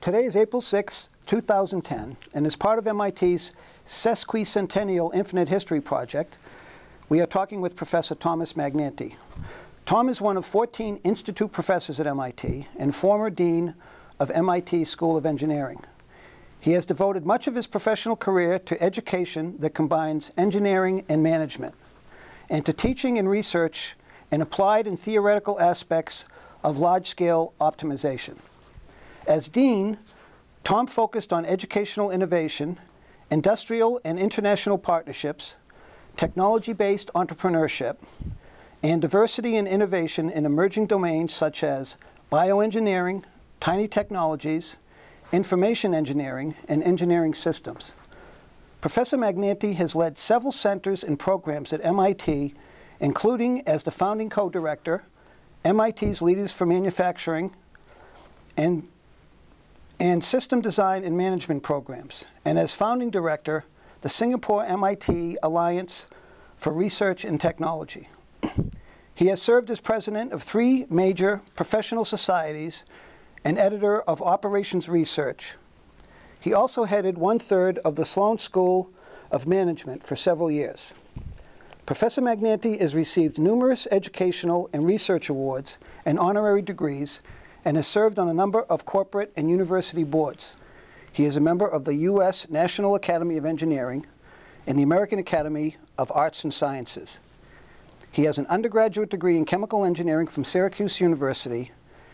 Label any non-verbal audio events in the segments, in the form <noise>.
Today is April 6, 2010, and as part of MIT's Sesquicentennial Infinite History Project, we are talking with Professor Thomas Magnanti. Tom is one of 14 institute professors at MIT and former dean of MIT School of Engineering. He has devoted much of his professional career to education that combines engineering and management, and to teaching and research in applied and theoretical aspects of large-scale optimization. As Dean, Tom focused on educational innovation, industrial and international partnerships, technology-based entrepreneurship, and diversity and innovation in emerging domains such as bioengineering, tiny technologies, information engineering, and engineering systems. Professor Magnanti has led several centers and programs at MIT, including as the founding co-director, MIT's Leaders for Manufacturing, and and system design and management programs, and as founding director, the Singapore MIT Alliance for Research and Technology. he has served as president of three major professional societies and editor of Operations Research. He also headed one-third of the Sloan School of Management for several years. Professor Magnanti has received numerous educational and research awards and honorary degrees and has served on a number of corporate and university boards. He is a member of the U.S. National Academy of Engineering and the American Academy of Arts and Sciences. He has an undergraduate degree in chemical engineering from Syracuse University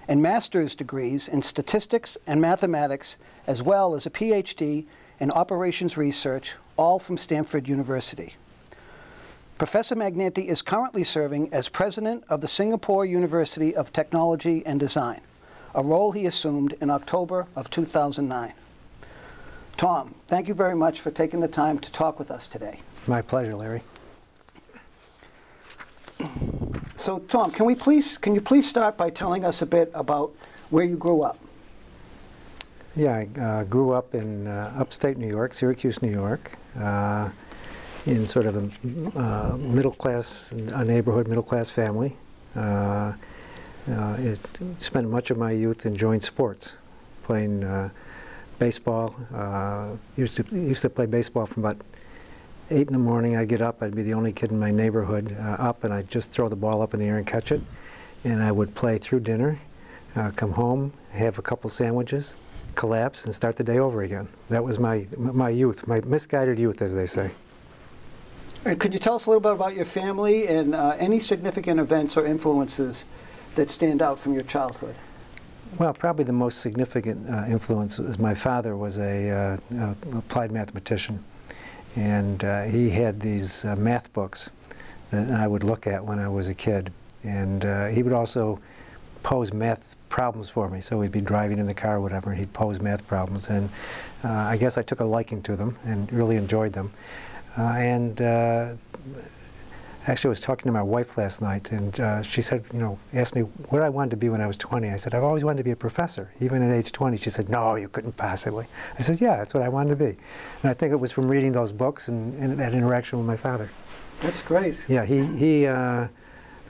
and master's degrees in statistics and mathematics, as well as a PhD in operations research, all from Stanford University. Professor Magnanti is currently serving as president of the Singapore University of Technology and Design a role he assumed in October of 2009. Tom, thank you very much for taking the time to talk with us today. My pleasure, Larry. So, Tom, can we please can you please start by telling us a bit about where you grew up? Yeah, I uh, grew up in uh, upstate New York, Syracuse, New York, uh, in sort of a uh, middle class a neighborhood, middle class family. Uh, uh, it spent much of my youth enjoying sports, playing uh, baseball. Uh, used to used to play baseball from about eight in the morning. I'd get up. I'd be the only kid in my neighborhood uh, up, and I'd just throw the ball up in the air and catch it. And I would play through dinner, uh, come home, have a couple sandwiches, collapse, and start the day over again. That was my my youth, my misguided youth, as they say. And could you tell us a little bit about your family and uh, any significant events or influences that stand out from your childhood? Well, probably the most significant uh, influence was my father was a uh, uh, applied mathematician, and uh, he had these uh, math books that I would look at when I was a kid, and uh, he would also pose math problems for me. So we'd be driving in the car or whatever, and he'd pose math problems, and I guess I took a liking to them and really enjoyed them, and Actually, I was talking to my wife last night, and uh, she said, you know, asked me what I wanted to be when I was 20. I said, I've always wanted to be a professor, even at age 20. She said, no, you couldn't possibly. I said, yeah, that's what I wanted to be. And I think it was from reading those books and, and that interaction with my father. That's great. Yeah, he, he uh,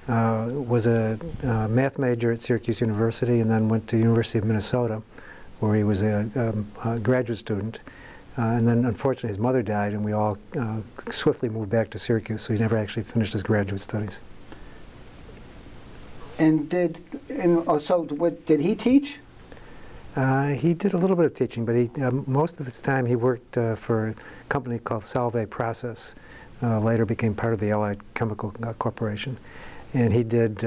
uh, was a uh, math major at Syracuse University and then went to University of Minnesota, where he was a, um, a graduate student. Uh, and then unfortunately his mother died and we all uh, swiftly moved back to Syracuse, so he never actually finished his graduate studies. And did, and oh, so what, did he teach? Uh, he did a little bit of teaching, but he, uh, most of his time he worked uh, for a company called Solvay Process, uh, later became part of the Allied Chemical Corporation. And he did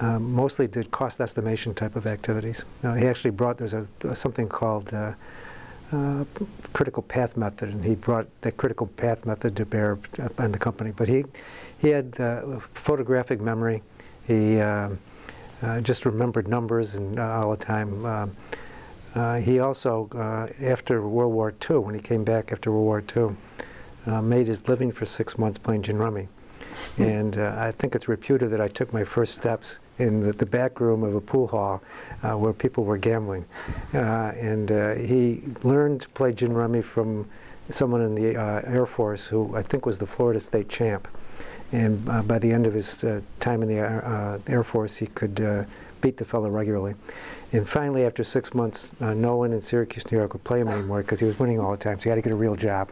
mostly did cost estimation type of activities. he actually brought, there's a, something called uh, critical path method, and he brought that critical path method to bear on the company. But he, he had uh, photographic memory. He uh, uh just remembered numbers and uh, all the time. Um, he also, after World War II, when he came back after World War II, made his living for six months playing gin rummy. Hmm. and I think it's reputed that I took my first steps in the, the back room of a pool hall uh, where people were gambling. Uh, and uh, he learned to play gin rummy from someone in the uh, Air Force who I think was the Florida State champ. And uh, by the end of his uh, time in the Air Force, he could beat the fellow regularly. And finally, after six months, no one in Syracuse, New York would play him anymore because he was winning all the time, so he had to get a real job.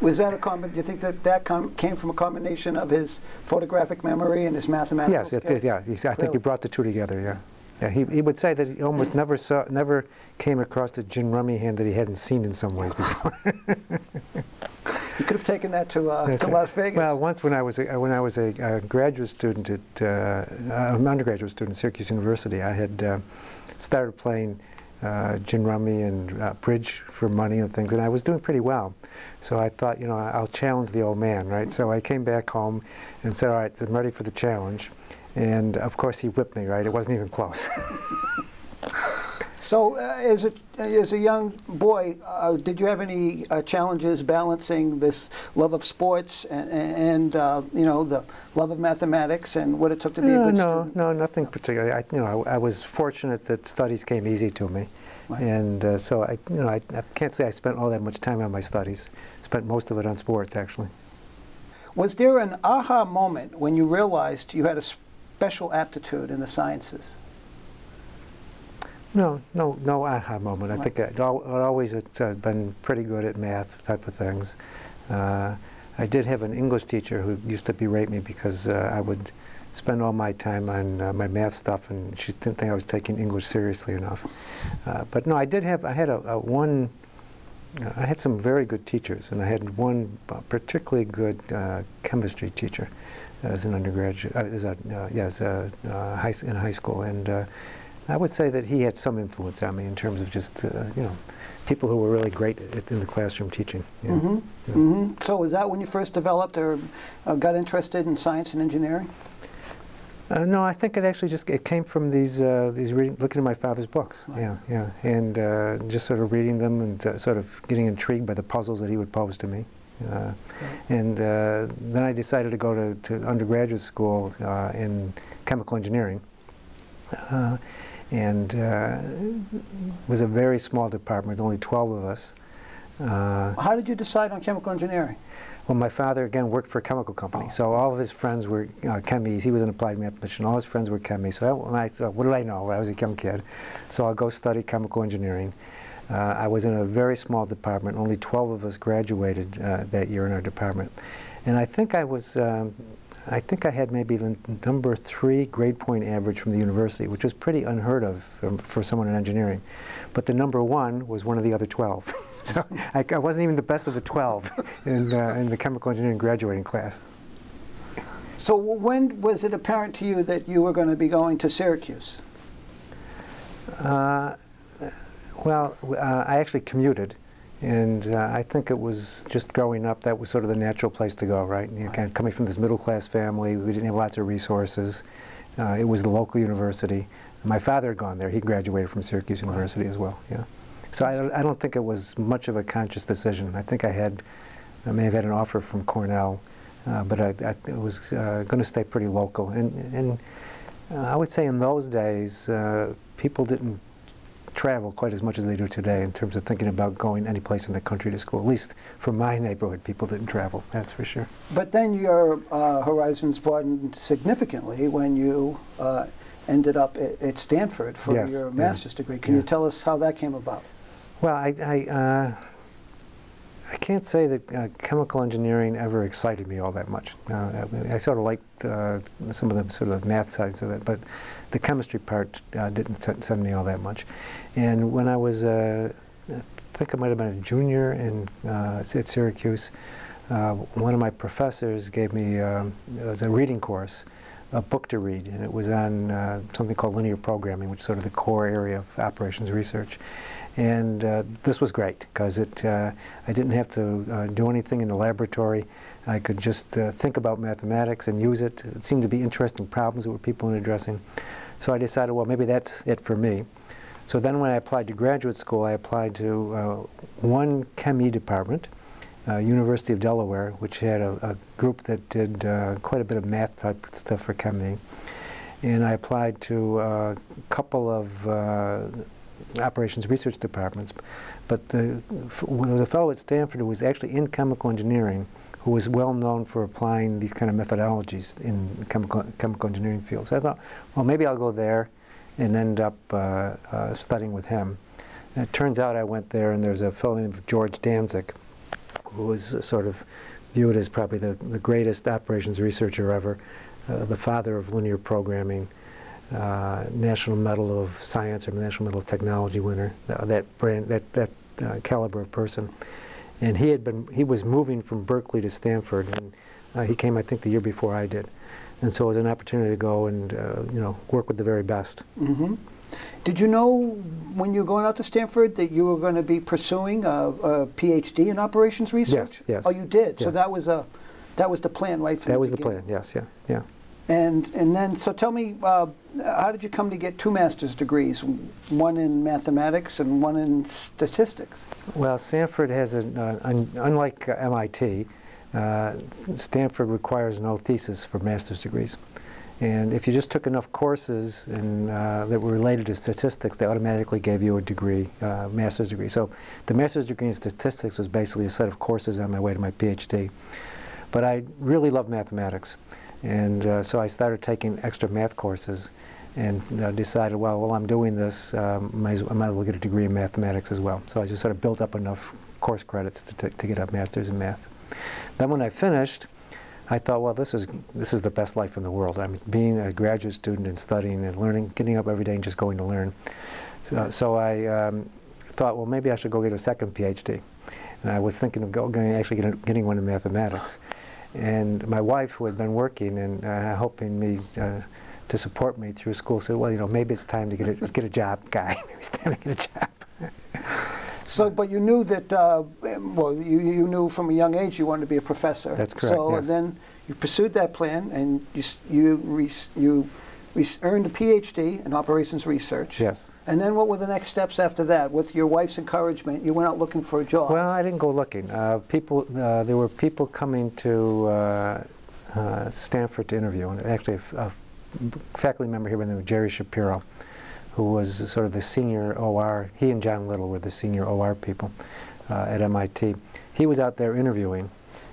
Was that a common, do you think that that com came from a combination of his photographic memory and his mathematical yes, skills? Yes, yeah. I think he brought the two together, yeah. Yeah, he, he would say that he almost never saw, never came across a gin rummy hand that he hadn't seen in some ways before. you could have taken that to, uh, to Las Vegas. Well, once when I was a, when I was a, a graduate student at uh, an undergraduate student at Syracuse University, I had uh, started playing uh, gin rummy and uh, bridge for money and things, and I was doing pretty well. So I thought, you know, I'll challenge the old man, right? So I came back home and said, all right, I'm ready for the challenge. And of course, he whipped me, right? It wasn't even close. <laughs> so, uh, as, a, as a young boy, uh, did you have any uh, challenges balancing this love of sports and, and uh, you know, the love of mathematics and what it took to be a good no, student? No, nothing particularly. I, you know, I, I, was fortunate that studies came easy to me. Right. And uh, so, I, you know, I, I can't say I spent all that much time on my studies. Spent most of it on sports, actually. Was there an aha moment when you realized you had a special aptitude in the sciences? No, no, no aha moment. I think it, always it's uh, been pretty good at math type of things. Uh, I did have an English teacher who used to berate me because uh, I would spend all my time on uh, my math stuff, and she didn't think I was taking English seriously enough. Uh, but no, I did have. I had a, a one. I had some very good teachers, and I had one particularly good uh, chemistry teacher as an undergraduate, uh, as a, uh, yeah, uh, high, in high school. And uh, I would say that he had some influence on me in terms of just, uh, you know, people who were really great at, in the classroom teaching. Yeah. Mm -hmm. Yeah. Mm -hmm. So was that when you first developed or uh, got interested in science and engineering? Uh, no, I think it actually just it came from these uh, these reading, looking at my father's books. Right. Yeah, yeah, and uh, just sort of reading them and sort of getting intrigued by the puzzles that he would pose to me. Uh, and uh, then I decided to go to, to undergraduate school uh, in chemical engineering. And it was a very small department, only 12 of us. How did you decide on chemical engineering? Well, my father, again, worked for a chemical company. Oh. So all of his friends were uh, chemies. He was an applied mathematician. All his friends were chemies. So I, I, what did I know? I was a young kid. So I'll go study chemical engineering. Uh, I was in a very small department. Only 12 of us graduated uh, that year in our department. And I think I was, um, I think I had maybe the number three grade point average from the university, which was pretty unheard of for, for someone in engineering. But the number one was one of the other 12. <laughs> so I, I, wasn't even the best of the 12 <laughs> in, uh, in the chemical engineering graduating class. So when was it apparent to you that you were going to be going to Syracuse? Uh, well, uh, I actually commuted, and uh, I think it was just growing up that was sort of the natural place to go, right? And, again, coming from this middle-class family, we didn't have lots of resources. Uh, it was the local university. My father had gone there. He graduated from Syracuse University as well. Yeah. So I, I don't think it was much of a conscious decision. I think I had, I may have had an offer from Cornell, uh, but I, I was uh, going to stay pretty local. And, and uh, I would say in those days, uh, people didn't travel quite as much as they do today in terms of thinking about going any place in the country to school. At least for my neighborhood, people didn't travel, that's for sure. But then your uh, horizons broadened significantly when you uh, ended up at, at, Stanford for yes, your master's yeah. degree. Can yeah. you tell us how that came about? Well, I, I, uh, I can't say that uh, chemical engineering ever excited me all that much. Uh, I, I, sort of liked uh, some of the sort of math sides of it, but the chemistry part uh, didn't send me all that much. And when I was, uh, I think I might have been a junior in, uh, at Syracuse, uh, one of my professors gave me, um, was a reading course, a book to read, and it was on uh, something called linear programming, which is sort of the core area of operations research. And uh, this was great because it, uh, I didn't have to uh, do anything in the laboratory. I could just uh, think about mathematics and use it. It seemed to be interesting problems that were people were addressing. So I decided, well, maybe that's it for me. So then when I applied to graduate school, I applied to uh, one ChemE department, uh, University of Delaware, which had a, a group that did uh, quite a bit of math type stuff for ChemE. And I applied to a couple of uh, operations research departments. But the, a fellow at Stanford who was actually in chemical engineering who was well known for applying these kind of methodologies in chemical, chemical engineering fields. So I thought, well, maybe I'll go there and ended up uh, uh, studying with him. And it turns out I went there, and there's a fellow named George Dantzig, who was sort of viewed as probably the, the greatest operations researcher ever, uh, the father of linear programming, uh, National Medal of Science or National Medal of Technology winner, uh, that brand, that that uh, caliber of person. And he had been, he was moving from Berkeley to Stanford, and he came, I think, the year before I did. And so it was an opportunity to go and, uh, you know, work with the very best. Mm -hmm. Did you know when you were going out to Stanford that you were going to be pursuing a, a PhD in operations research? Yes, yes. Oh, you did. Yes. So that was a, that was the plan, right? From that the was beginning. the plan. Yes, yeah, yeah. And and then so tell me, uh, how did you come to get two master's degrees, one in mathematics and one in statistics? Well, Stanford has an, uh, un unlike uh, MIT, Stanford requires no thesis for master's degrees. And if you just took enough courses uh, that were related to statistics, they automatically gave you a degree, uh, master's degree. So the master's degree in statistics was basically a set of courses on my way to my PhD. But I really love mathematics. And uh, so I started taking extra math courses and uh, decided, well, while I'm doing this, um, might as, I might as well get a degree in mathematics as well. So I just sort of built up enough course credits to, to get a master's in math. Then when I finished, I thought, well, this is, this is the best life in the world. I mean, being a graduate student and studying and learning, getting up every day and just going to learn. So, so I um, thought, well, maybe I should go get a second PhD. And I was thinking of go, going actually get getting one in mathematics. And my wife, who had been working and uh, helping me uh, to support me through school, said, well, you know, maybe it's time to get a, get a job, guy. <laughs> maybe it's time to get a job. So, but you knew that, uh, well, you, you knew from a young age you wanted to be a professor. That's correct, So yes. then you pursued that plan and you, you, you re- earned a PhD in operations research. Yes. And then what were the next steps after that? With your wife's encouragement, you went out looking for a job. Well, I didn't go looking. Uh, people, uh, there were people coming to uh, uh, Stanford to interview, and actually, a faculty member here by the name of Jerry Shapiro, who was sort of the senior OR. He and John Little were the senior OR people uh, at MIT. He was out there interviewing,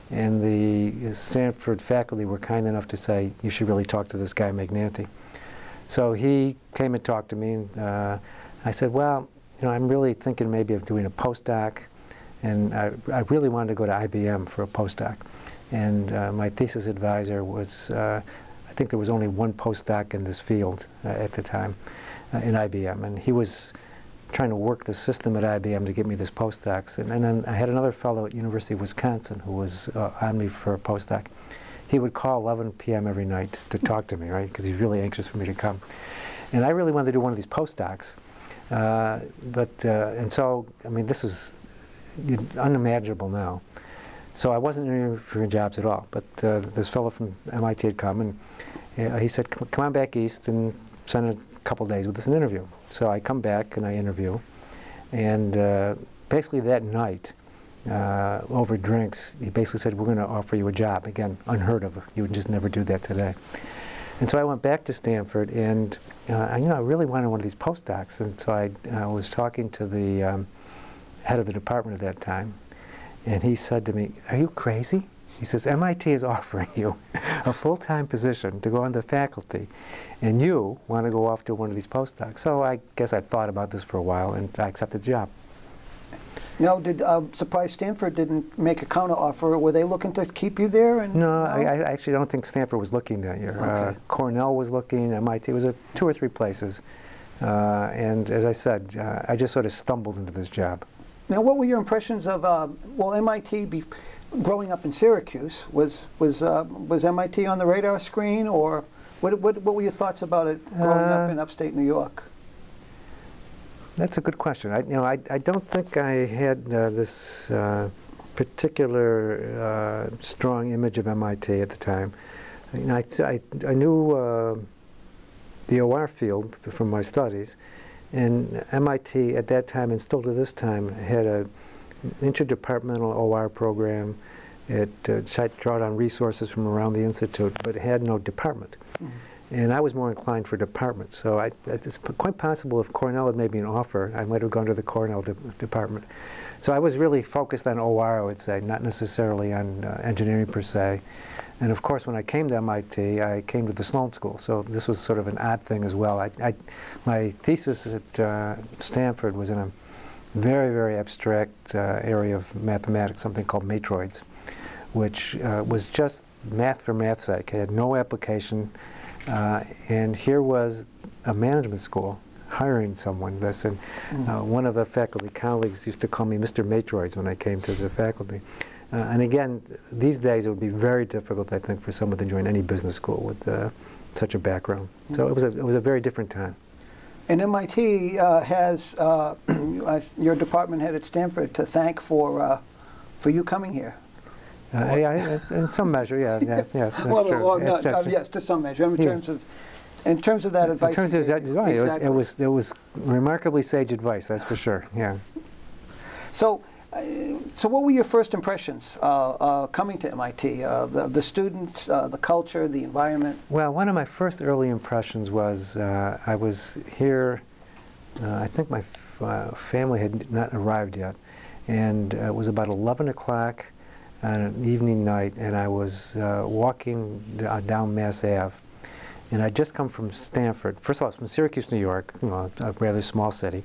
and the Stanford faculty were kind enough to say, "You should really talk to this guy Magnanti." So he came and talked to me, and uh, I said, well, you know, I'm really thinking maybe of doing a postdoc, and I, I really wanted to go to IBM for a postdoc. And uh, my thesis advisor was, uh, I think there was only one postdoc in this field uh, at the time uh, in IBM, and he was trying to work the system at IBM to get me this postdocs. And, and then I had another fellow at University of Wisconsin who was uh, on me for a postdoc he would call 11 p.m. every night to talk to me, right? Because he's really anxious for me to come. And I really wanted to do one of these postdocs. Uh, but, uh, and so, I mean, this is unimaginable now. So I wasn't interviewing for jobs at all. But uh, this fellow from MIT had come and uh, he said, come on back east and send a couple days with us an interview. So I come back and I interview. And uh, basically that night, uh, over drinks, he basically said, we're going to offer you a job. Again, unheard of. You would just never do that today. And so I went back to Stanford, and uh, you know, I really wanted one of these postdocs. And so I uh, was talking to the um, head of the department at that time, and he said to me, are you crazy? He says, MIT is offering you a full-time position to go on the faculty, and you want to go off to one of these postdocs. So I guess I thought about this for a while, and I accepted the job. Now, did uh, surprise Stanford didn't make a counter offer? Were they looking to keep you there? And No, I, I actually don't think Stanford was looking that year. Uh, Cornell was looking, MIT, was a, two or three places. Uh, and as I said, uh, I just sort of stumbled into this job. Now, what were your impressions of uh, well, MIT? Growing up in Syracuse, was was uh, was MIT on the radar screen, or what, what what were your thoughts about it growing up Uh, in upstate New York? That's a good question. I, you know, I, I don't think I had uh, this uh, particular uh, strong image of MIT at the time. You know, I, I, I knew uh, the OR field from my studies, and MIT at that time and still to this time had a interdepartmental OR program. It uh, drawed on resources from around the institute, but it had no department. And I was more inclined for department. So I, it's p- quite possible if Cornell had made me an offer, I might have gone to the Cornell de- department. So I was really focused on OR, I would say, not necessarily on uh, engineering per se. And of course, when I came to MIT, I came to the Sloan School. So this was sort of an odd thing as well. I, I, my thesis at uh, Stanford was in a very, very abstract uh, area of mathematics, something called matroids, which uh, was just math for math's sake. It had no application. Uh, and here was a management school hiring someone. This, and uh, one of the faculty colleagues used to call me Mr. Matroids when I came to the faculty. Uh, and again, these days it would be very difficult, I think, for someone to join any business school with uh, such a background. So it was a, it was a very different time. And MIT uh, has uh, <clears throat> your department head at Stanford to thank for, uh, for you coming here. Uh, yeah, in some measure, yeah, yeah yes, <laughs> well, well, Yes, no, uh, yes, to some measure. In Yeah. terms of, in terms of that advice. In terms of that, right, Exactly. it, was, it was it was remarkably sage advice. That's for sure. Yeah. So, so what were your first impressions uh, uh, coming to MIT? Uh, the, the students, uh, the culture, the environment. Well, one of my first early impressions was uh, I was here. Uh, I think my uh, family had not arrived yet, and uh, it was about 11 o'clock on an evening night, and I was uh, walking uh, down Mass Ave, and I'd just come from Stanford. First of all, I was from Syracuse, New York, you know, a rather small city,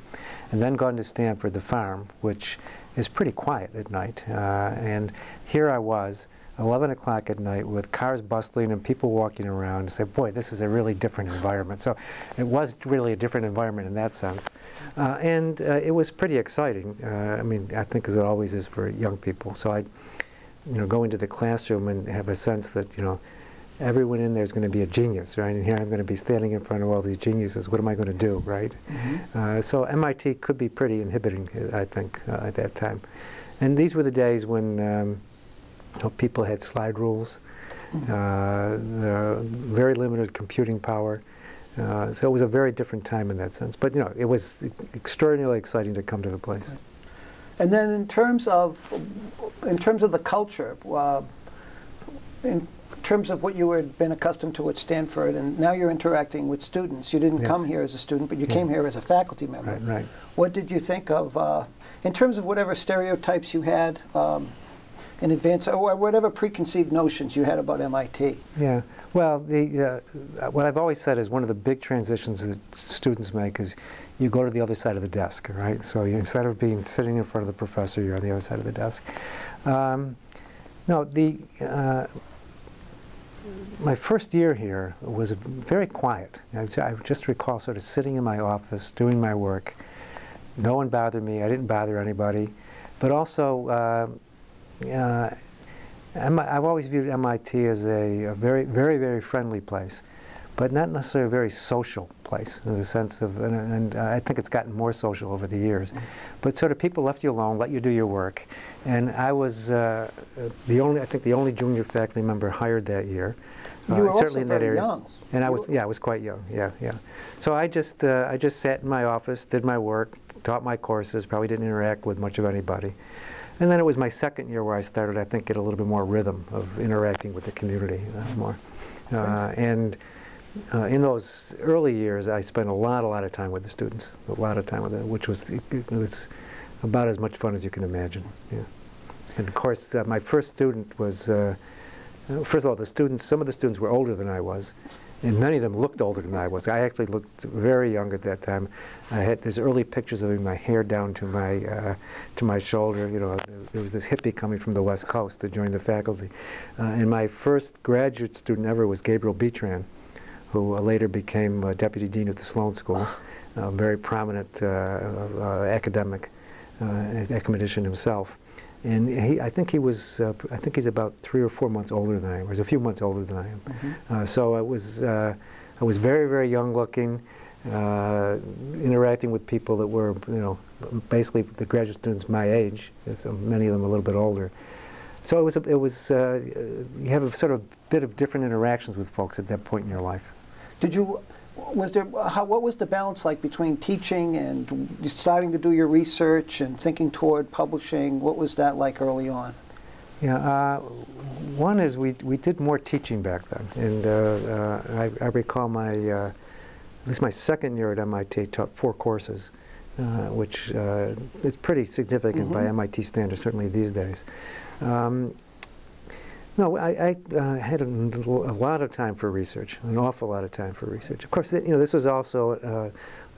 and then gone to Stanford, the farm, which is pretty quiet at night. Uh, and here I was, 11 o'clock at night, with cars bustling and people walking around. And say, boy, this is a really different environment. So it was really a different environment in that sense. Uh, and uh, it was pretty exciting. Uh, I mean, I think as it always is for young people. So I, you know, go into the classroom and have a sense that, you know, everyone in there is going to be a genius, right? And here I'm going to be standing in front of all these geniuses. What am I going to do, right? Uh, so MIT could be pretty inhibiting, I think, uh, at that time. And these were the days when um, you know, people had slide rules, uh, the very limited computing power. Uh, so it was a very different time in that sense. But you know, it was extraordinarily exciting to come to the place. And then in terms of, in terms of the culture, uh, in terms of what you had been accustomed to at Stanford, and now you're interacting with students. You didn't Yes. come here as a student, but you Yeah. came here as a faculty member. Right, right. What did you think of, uh, in terms of whatever stereotypes you had um, in advance, or whatever preconceived notions you had about MIT? Yeah. Well, the, uh, what I've always said is one of the big transitions that students make is you go to the other side of the desk, right? So you, instead of being sitting in front of the professor, you're on the other side of the desk. Um, no, the uh, my first year here was very quiet. I just recall sort of sitting in my office doing my work. No one bothered me. I didn't bother anybody. But also, uh, uh, I've always viewed MIT as a, a very, very, very friendly place, but not necessarily very social place in the sense of, and, and uh, I think it's gotten more social over the years. But sort of people left you alone, let you do your work, and I was uh, uh, the only, I think the only junior faculty member hired that year. You uh, were also certainly in that area. young. And I was, yeah, I was quite young. Yeah, yeah. So I just, uh, I just sat in my office, did my work, taught my courses. Probably didn't interact with much of anybody. And then it was my second year where I started, I think, get a little bit more rhythm of interacting with the community uh, more. Uh, and uh, in those early years, I spent a lot, a lot of time with the students, a lot of time with them, which was, was about as much fun as you can imagine. Yeah. And of course, uh, my first student was, uh, uh, first of all, the students, some of the students were older than I was, and many of them looked older than I was. I actually looked very young at that time. I had there's early pictures of me, my hair down to my uh, to my shoulder. You know, there was this hippie coming from the West Coast to join the faculty. Uh, and my first graduate student ever was Gabriel Bitran, who uh, later became uh, deputy dean at the Sloan School, a very prominent uh, uh, academic, uh, academician himself. And he, I think he was, uh, I think he's about three or four months older than I am, or he's a few months older than I am. Uh, so I was, uh, I was very, very young looking, uh, interacting with people that were, you know, basically the graduate students my age, so many of them a little bit older. So it was, a, it was, uh, you have a sort of bit of different interactions with folks at that point in your life. Did you, was there, how, what was the balance like between teaching and starting to do your research and thinking toward publishing? What was that like early on? Yeah, uh, one is we, we did more teaching back then, and uh, uh, I, I recall my, uh, at least my second year at MIT taught four courses, uh, which uh, is pretty significant by Mhm. MIT standards, certainly these days. Um, No, I, I uh, had a, a lot of time for research, an awful lot of time for research. Of course, you know, this was also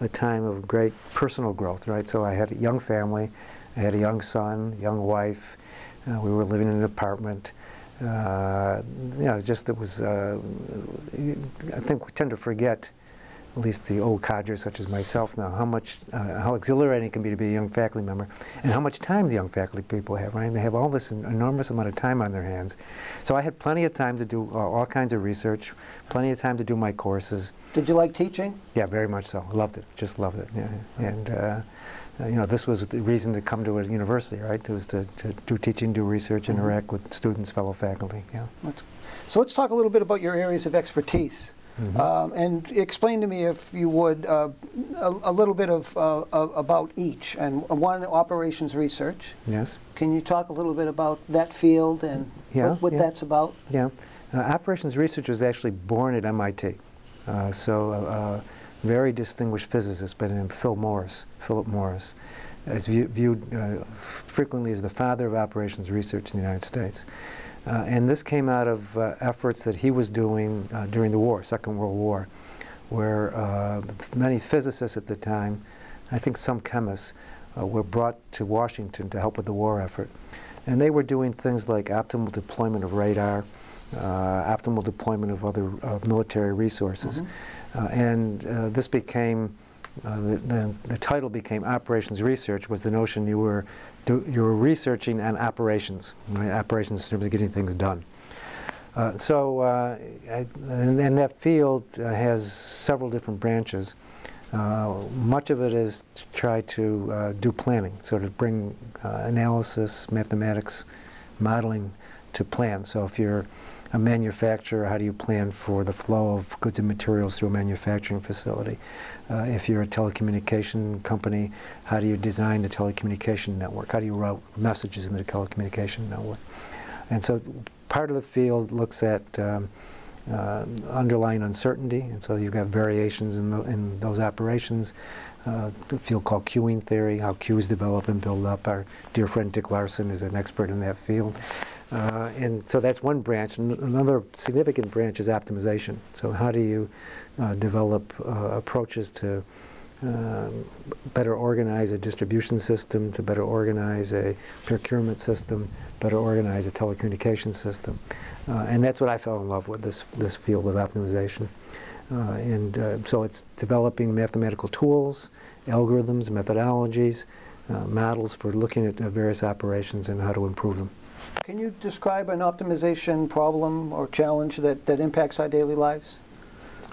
uh, a time of great personal growth, right? So I had a young family, I had a young son, young wife. Uh, we were living in an apartment. Uh, you know, just it was. Uh, I think we tend to forget, at least the old codgers such as myself now, how much, uh, how exhilarating it can be to be a young faculty member, and how much time the young faculty people have. Right? They have all this enormous amount of time on their hands. So I had plenty of time to do uh, all kinds of research, plenty of time to do my courses. Did you like teaching? Yeah, very much so. Loved it. Just loved it. Yeah. And uh, uh, you know, this was the reason to come to a university, right? It was to, to do teaching, do research, Mhm. interact with students, fellow faculty. Yeah. So let's talk a little bit about your areas of expertise. Mhm. Um, and explain to me, if you would, uh, a, a little bit of, uh, about each. And one, operations research. yes. Can you talk a little bit about that field and Yeah, what, what yeah. that's about? Yeah. Uh, operations research was actually born at MIT. Uh, so, uh, very distinguished physicist by the name of Phil Morse, Philip Morse, is view, viewed uh, frequently as the father of operations research in the United States. Uh, and this came out of uh, efforts that he was doing uh, during the war, Second World War, where uh, many physicists at the time, I think some chemists, uh, were brought to Washington to help with the war effort. And they were doing things like optimal deployment of radar, uh, optimal deployment of other uh, military resources. Mhm. Uh, and uh, this became, uh, the, the, the title became Operations Research, was the notion you were, do, you were researching on operations, right? operations in terms of getting things done. Uh, so, uh, and, and that field uh, has several different branches. Uh, much of it is to try to uh, do planning, so to bring analysis, mathematics, modeling to plan. So if you're a manufacturer, how do you plan for the flow of goods and materials through a manufacturing facility? Uh, if you're a telecommunication company, how do you design the telecommunication network? How do you route messages in the telecommunication network? And so part of the field looks at um, uh, underlying uncertainty, and so you've got variations in, the, in those operations. Uh, a field called queuing theory, how queues develop and build up. Our dear friend Dick Larson is an expert in that field. Uh, and so that's one branch. Another significant branch is optimization. So how do you develop uh, approaches to um, better organize a distribution system, to better organize a procurement system, better organize a telecommunications system. Uh, and that's what I fell in love with, this, this field of optimization. Uh, and uh, so it's developing mathematical tools, algorithms, methodologies, uh, models for looking at uh, various operations and how to improve them. Can you describe an optimization problem or challenge that, that impacts our daily lives?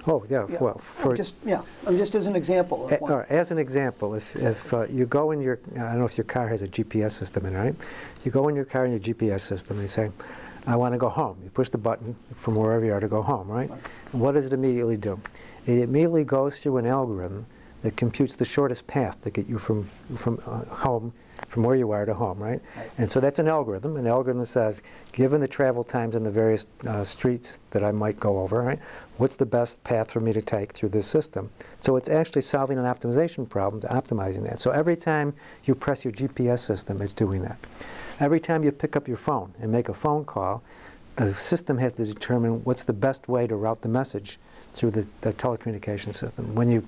Oh, yeah, Yeah. well, for, just yeah, um, just as an example. Of A- or as an example, if, if uh, you go in your, I don't know if your car has a GPS system in it, right? You go in your car in your GPS system and you say, I want to go home. You push the button from wherever you are to go home, right? Right. And what does it immediately do? It immediately goes through an algorithm that computes the shortest path to get you from, from uh, home, from where you are to home, right? Right. And so that's an algorithm. An algorithm says, given the travel times on the various uh, streets that I might go over, right, what's the best path for me to take through this system? So it's actually solving an optimization problem, to optimizing that. So every time you press your GPS system, it's doing that. Every time you pick up your phone and make a phone call, the system has to determine what's the best way to route the message through the, the telecommunication system. When you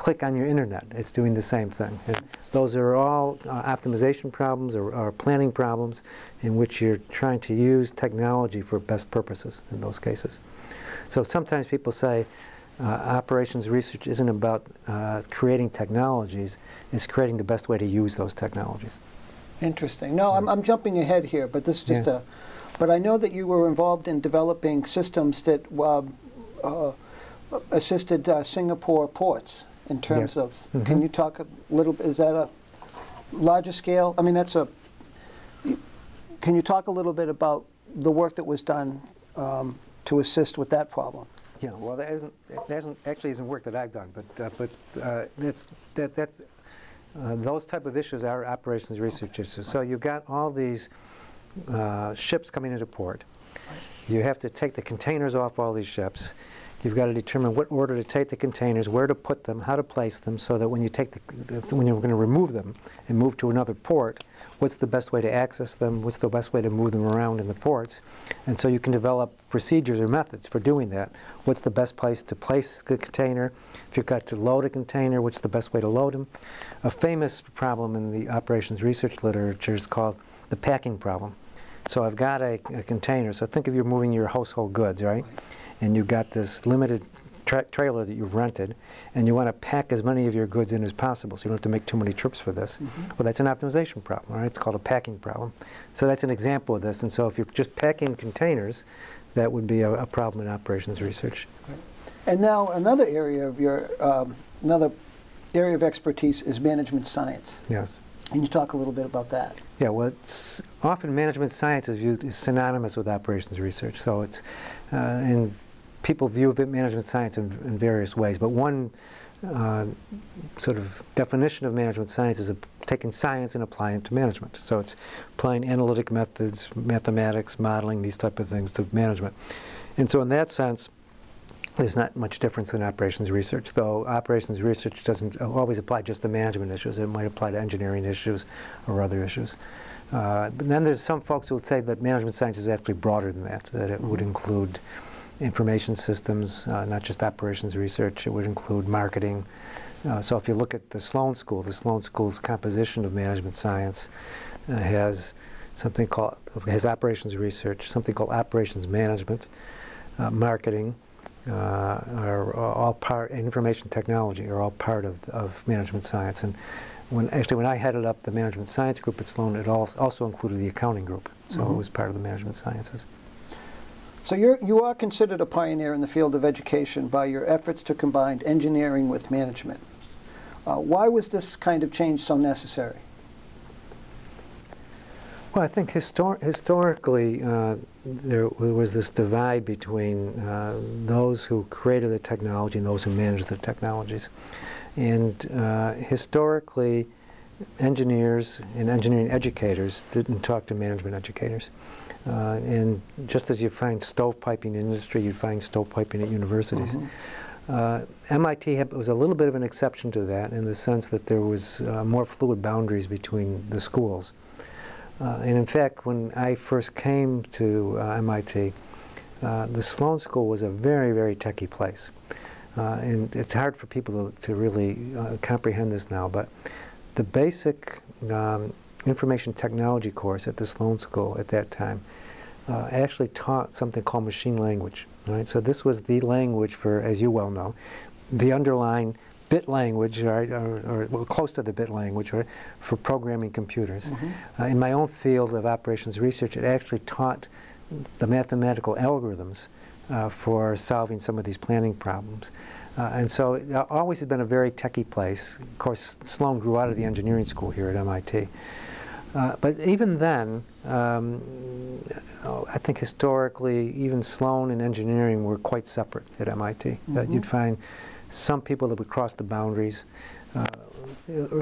click on your internet, it's doing the same thing. And those are all uh, optimization problems or, or planning problems in which you're trying to use technology for best purposes in those cases. So sometimes people say uh, operations research isn't about uh, creating technologies, it's creating the best way to use those technologies. Interesting. No, I'm, I'm jumping ahead here, but this is just Yeah. a. But I know that you were involved in developing systems that uh, uh, assisted uh, Singapore ports in terms Yes. of. Can Mhm. you talk a little? bit? Is that a larger scale? I mean, that's a. Can you talk a little bit about the work that was done um, to assist with that problem? Yeah, well, that isn't, that isn't, actually isn't work that I've done, but, uh, but uh, that's, that, that's, uh, those type of issues are operations research issues. So you've got all these uh, ships coming into port. You have to take the containers off all these ships. You've got to determine what order to take the containers, where to put them, how to place them, so that when you take the, when you're going to remove them and move to another port, what's the best way to access them, what's the best way to move them around in the ports. And so you can develop procedures or methods for doing that. What's the best place to place the container? If you've got to load a container, what's the best way to load them? A famous problem in the operations research literature is called the packing problem. So I've got a, a container. So think of you're moving your household goods, right? And you've got this limited tra trailer that you've rented, and you want to pack as many of your goods in as possible, so you don't have to make too many trips for this. Mm -hmm. Well, that's an optimization problem, right? It's called a packing problem. So that's an example of this. And so if you're just packing containers, that would be a, a problem in operations research. And now another area of your, um, another area of expertise is management science. Yes. Can you talk a little bit about that? Yeah, well, it's often management science is, viewed, is synonymous with operations research. So it's, uh, and people view management science in, in various ways. But one uh, sort of definition of management science is a, taking science and applying it to management. So it's applying analytic methods, mathematics, modeling, these type of things to management. And so in that sense, there's not much difference in operations research, though operations research doesn't always apply just to management issues. It might apply to engineering issues or other issues. Uh, but then there's some folks who would say that management science is actually broader than that, that it would include information systems, uh, not just operations research. It would include marketing. Uh, so if you look at the Sloan School, the Sloan School's composition of management science uh, has something called, has operations research, something called operations management, uh, marketing, uh, are all part, information technology are all part of, of management science. And when actually when I headed up the management science group at Sloan, it also included the accounting group. So mm -hmm. it mm-hmm. was part of the management sciences. So you're, you are considered a pioneer in the field of education by your efforts to combine engineering with management. Uh, why was this kind of change so necessary? Well, I think histor historically uh, there was this divide between uh, those who created the technology and those who managed the technologies. And uh, historically, engineers and engineering educators didn't talk to management educators. Uh, and just as you find stovepiping in industry, you find stovepiping at universities. Mm -hmm. Uh, MIT was a little bit of an exception to that in the sense that there was uh, more fluid boundaries between the schools. Uh, and in fact, when I first came to uh, MIT, uh, the Sloan School was a very, very techy place. Uh, and it's hard for people to, to really uh, comprehend this now, but the basic um, information technology course at the Sloan School at that time uh, actually taught something called machine language. Right? So this was the language for, as you well know, the underlying bit language, right, or, or well, close to the bit language, right, for programming computers. Mm -hmm. uh, in my own field of operations research, it actually taught the mathematical algorithms uh, for solving some of these planning problems. Uh, and so it always has been a very techy place. Of course, Sloan grew out of the engineering school here at MIT. Uh, but even then, um, I think historically, even Sloan and engineering were quite separate at MIT. Mm -hmm. you'd find some people that would cross the boundaries. Uh,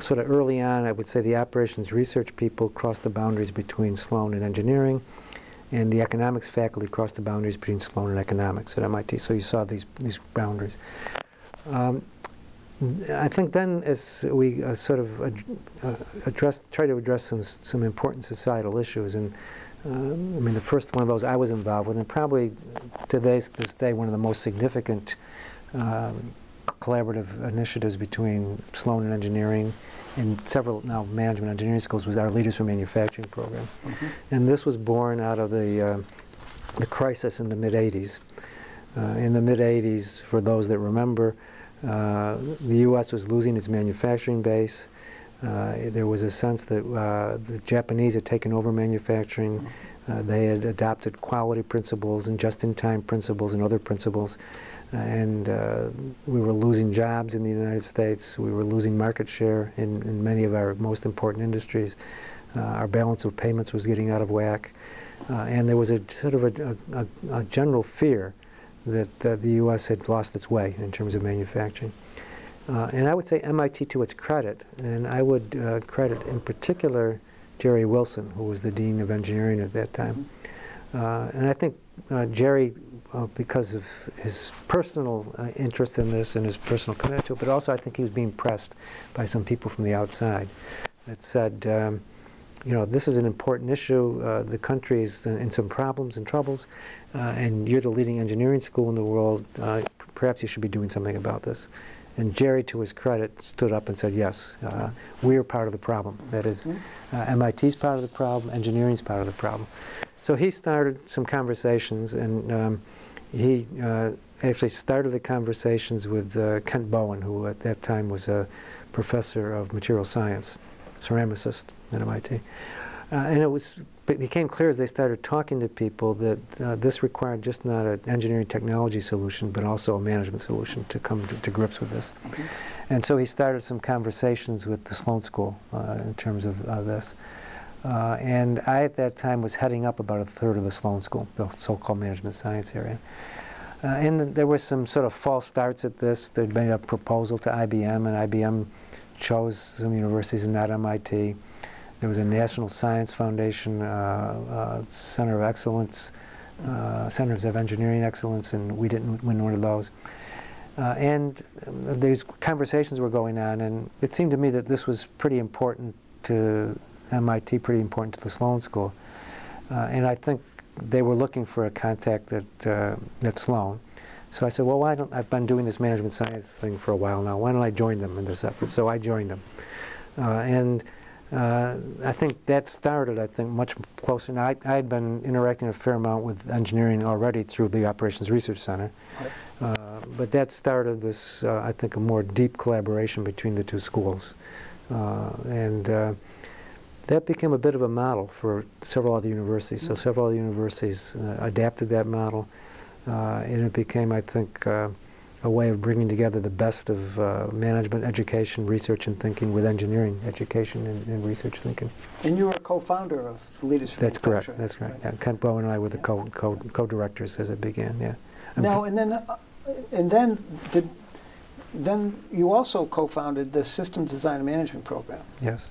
sort of early on, I would say the operations research people crossed the boundaries between Sloan and engineering, and the economics faculty crossed the boundaries between Sloan and economics at MIT. So you saw these, these boundaries. Um, I think then as we uh, sort of ad uh, address, try to address some, some important societal issues, and um, I mean the first one of those I was involved with, and probably to this, this day one of the most significant um, collaborative initiatives between Sloan and engineering and several now management engineering schools was our Leaders for Manufacturing program. Mm -hmm. And this was born out of the, uh, the crisis in the mid-80s. Uh, in the mid-80s, for those that remember, uh, the U.S. was losing its manufacturing base. Uh, there was a sense that uh, the Japanese had taken over manufacturing. Uh, they had adopted quality principles and just-in-time principles and other principles. Uh, and uh, we were losing jobs in the United States. We were losing market share in, in many of our most important industries. our balance of payments was getting out of whack. and there was a sort of a, a, a general fear that uh, the U.S. had lost its way in terms of manufacturing. Uh, and I would say MIT to its credit, and I would uh, credit in particular Jerry Wilson, who was the Dean of Engineering at that time. Uh, and I think uh, Jerry uh, because of his personal uh, interest in this and his personal commitment to it, but also I think he was being pressed by some people from the outside that said, um, you know, this is an important issue. Uh, the country is in some problems and troubles, uh, and you're the leading engineering school in the world. Uh, perhaps you should be doing something about this. And Jerry, to his credit, stood up and said, yes, uh, we're part of the problem. That is, uh, MIT's part of the problem, engineering's part of the problem. So he started some conversations, and um, he uh, actually started the conversations with uh, Kent Bowen, who at that time was a professor of material science, ceramicist at MIT. Uh, and it was it became clear as they started talking to people that uh, this required just not an engineering technology solution, but also a management solution to come to, to grips with this. Mm -hmm. And so he started some conversations with the Sloan School uh, in terms of this. Uh, and I, at that time, was heading up about a third of the Sloan School, the so-called management science area. Uh, and there were some sort of false starts at this. They'd made a proposal to IBM, and IBM chose some universities and not MIT. There was a National Science Foundation uh, uh, Center of Excellence, uh, Centers of Engineering Excellence, and we didn't win one of those. Uh, and these conversations were going on, and it seemed to me that this was pretty important to MIT, pretty important to the Sloan School. Uh, and I think they were looking for a contact at, uh, at Sloan. So I said, well, why don't, I've been doing this management science thing for a while now. Why don't I join them in this effort? So I joined them. and uh, I think that started, I think, much closer. Now, I, I, had been interacting a fair amount with engineering already through the Operations Research Center. Uh, but that started this, uh, I think, a more deep collaboration between the two schools. Uh, and uh, that became a bit of a model for several other universities. So mm. several other universities uh, adapted that model. and it became, I think, a way of bringing together the best of uh, management, education, research, and thinking with engineering, education, and, and research thinking. And you were a co-founder of the Leaders for That's correct. That's correct. Right. Yeah, Kent Bowen and I were the co, co, co-directors as it began. Yeah. now and then, uh, and then did, then you also co-founded the System Design and Management Program. Yes.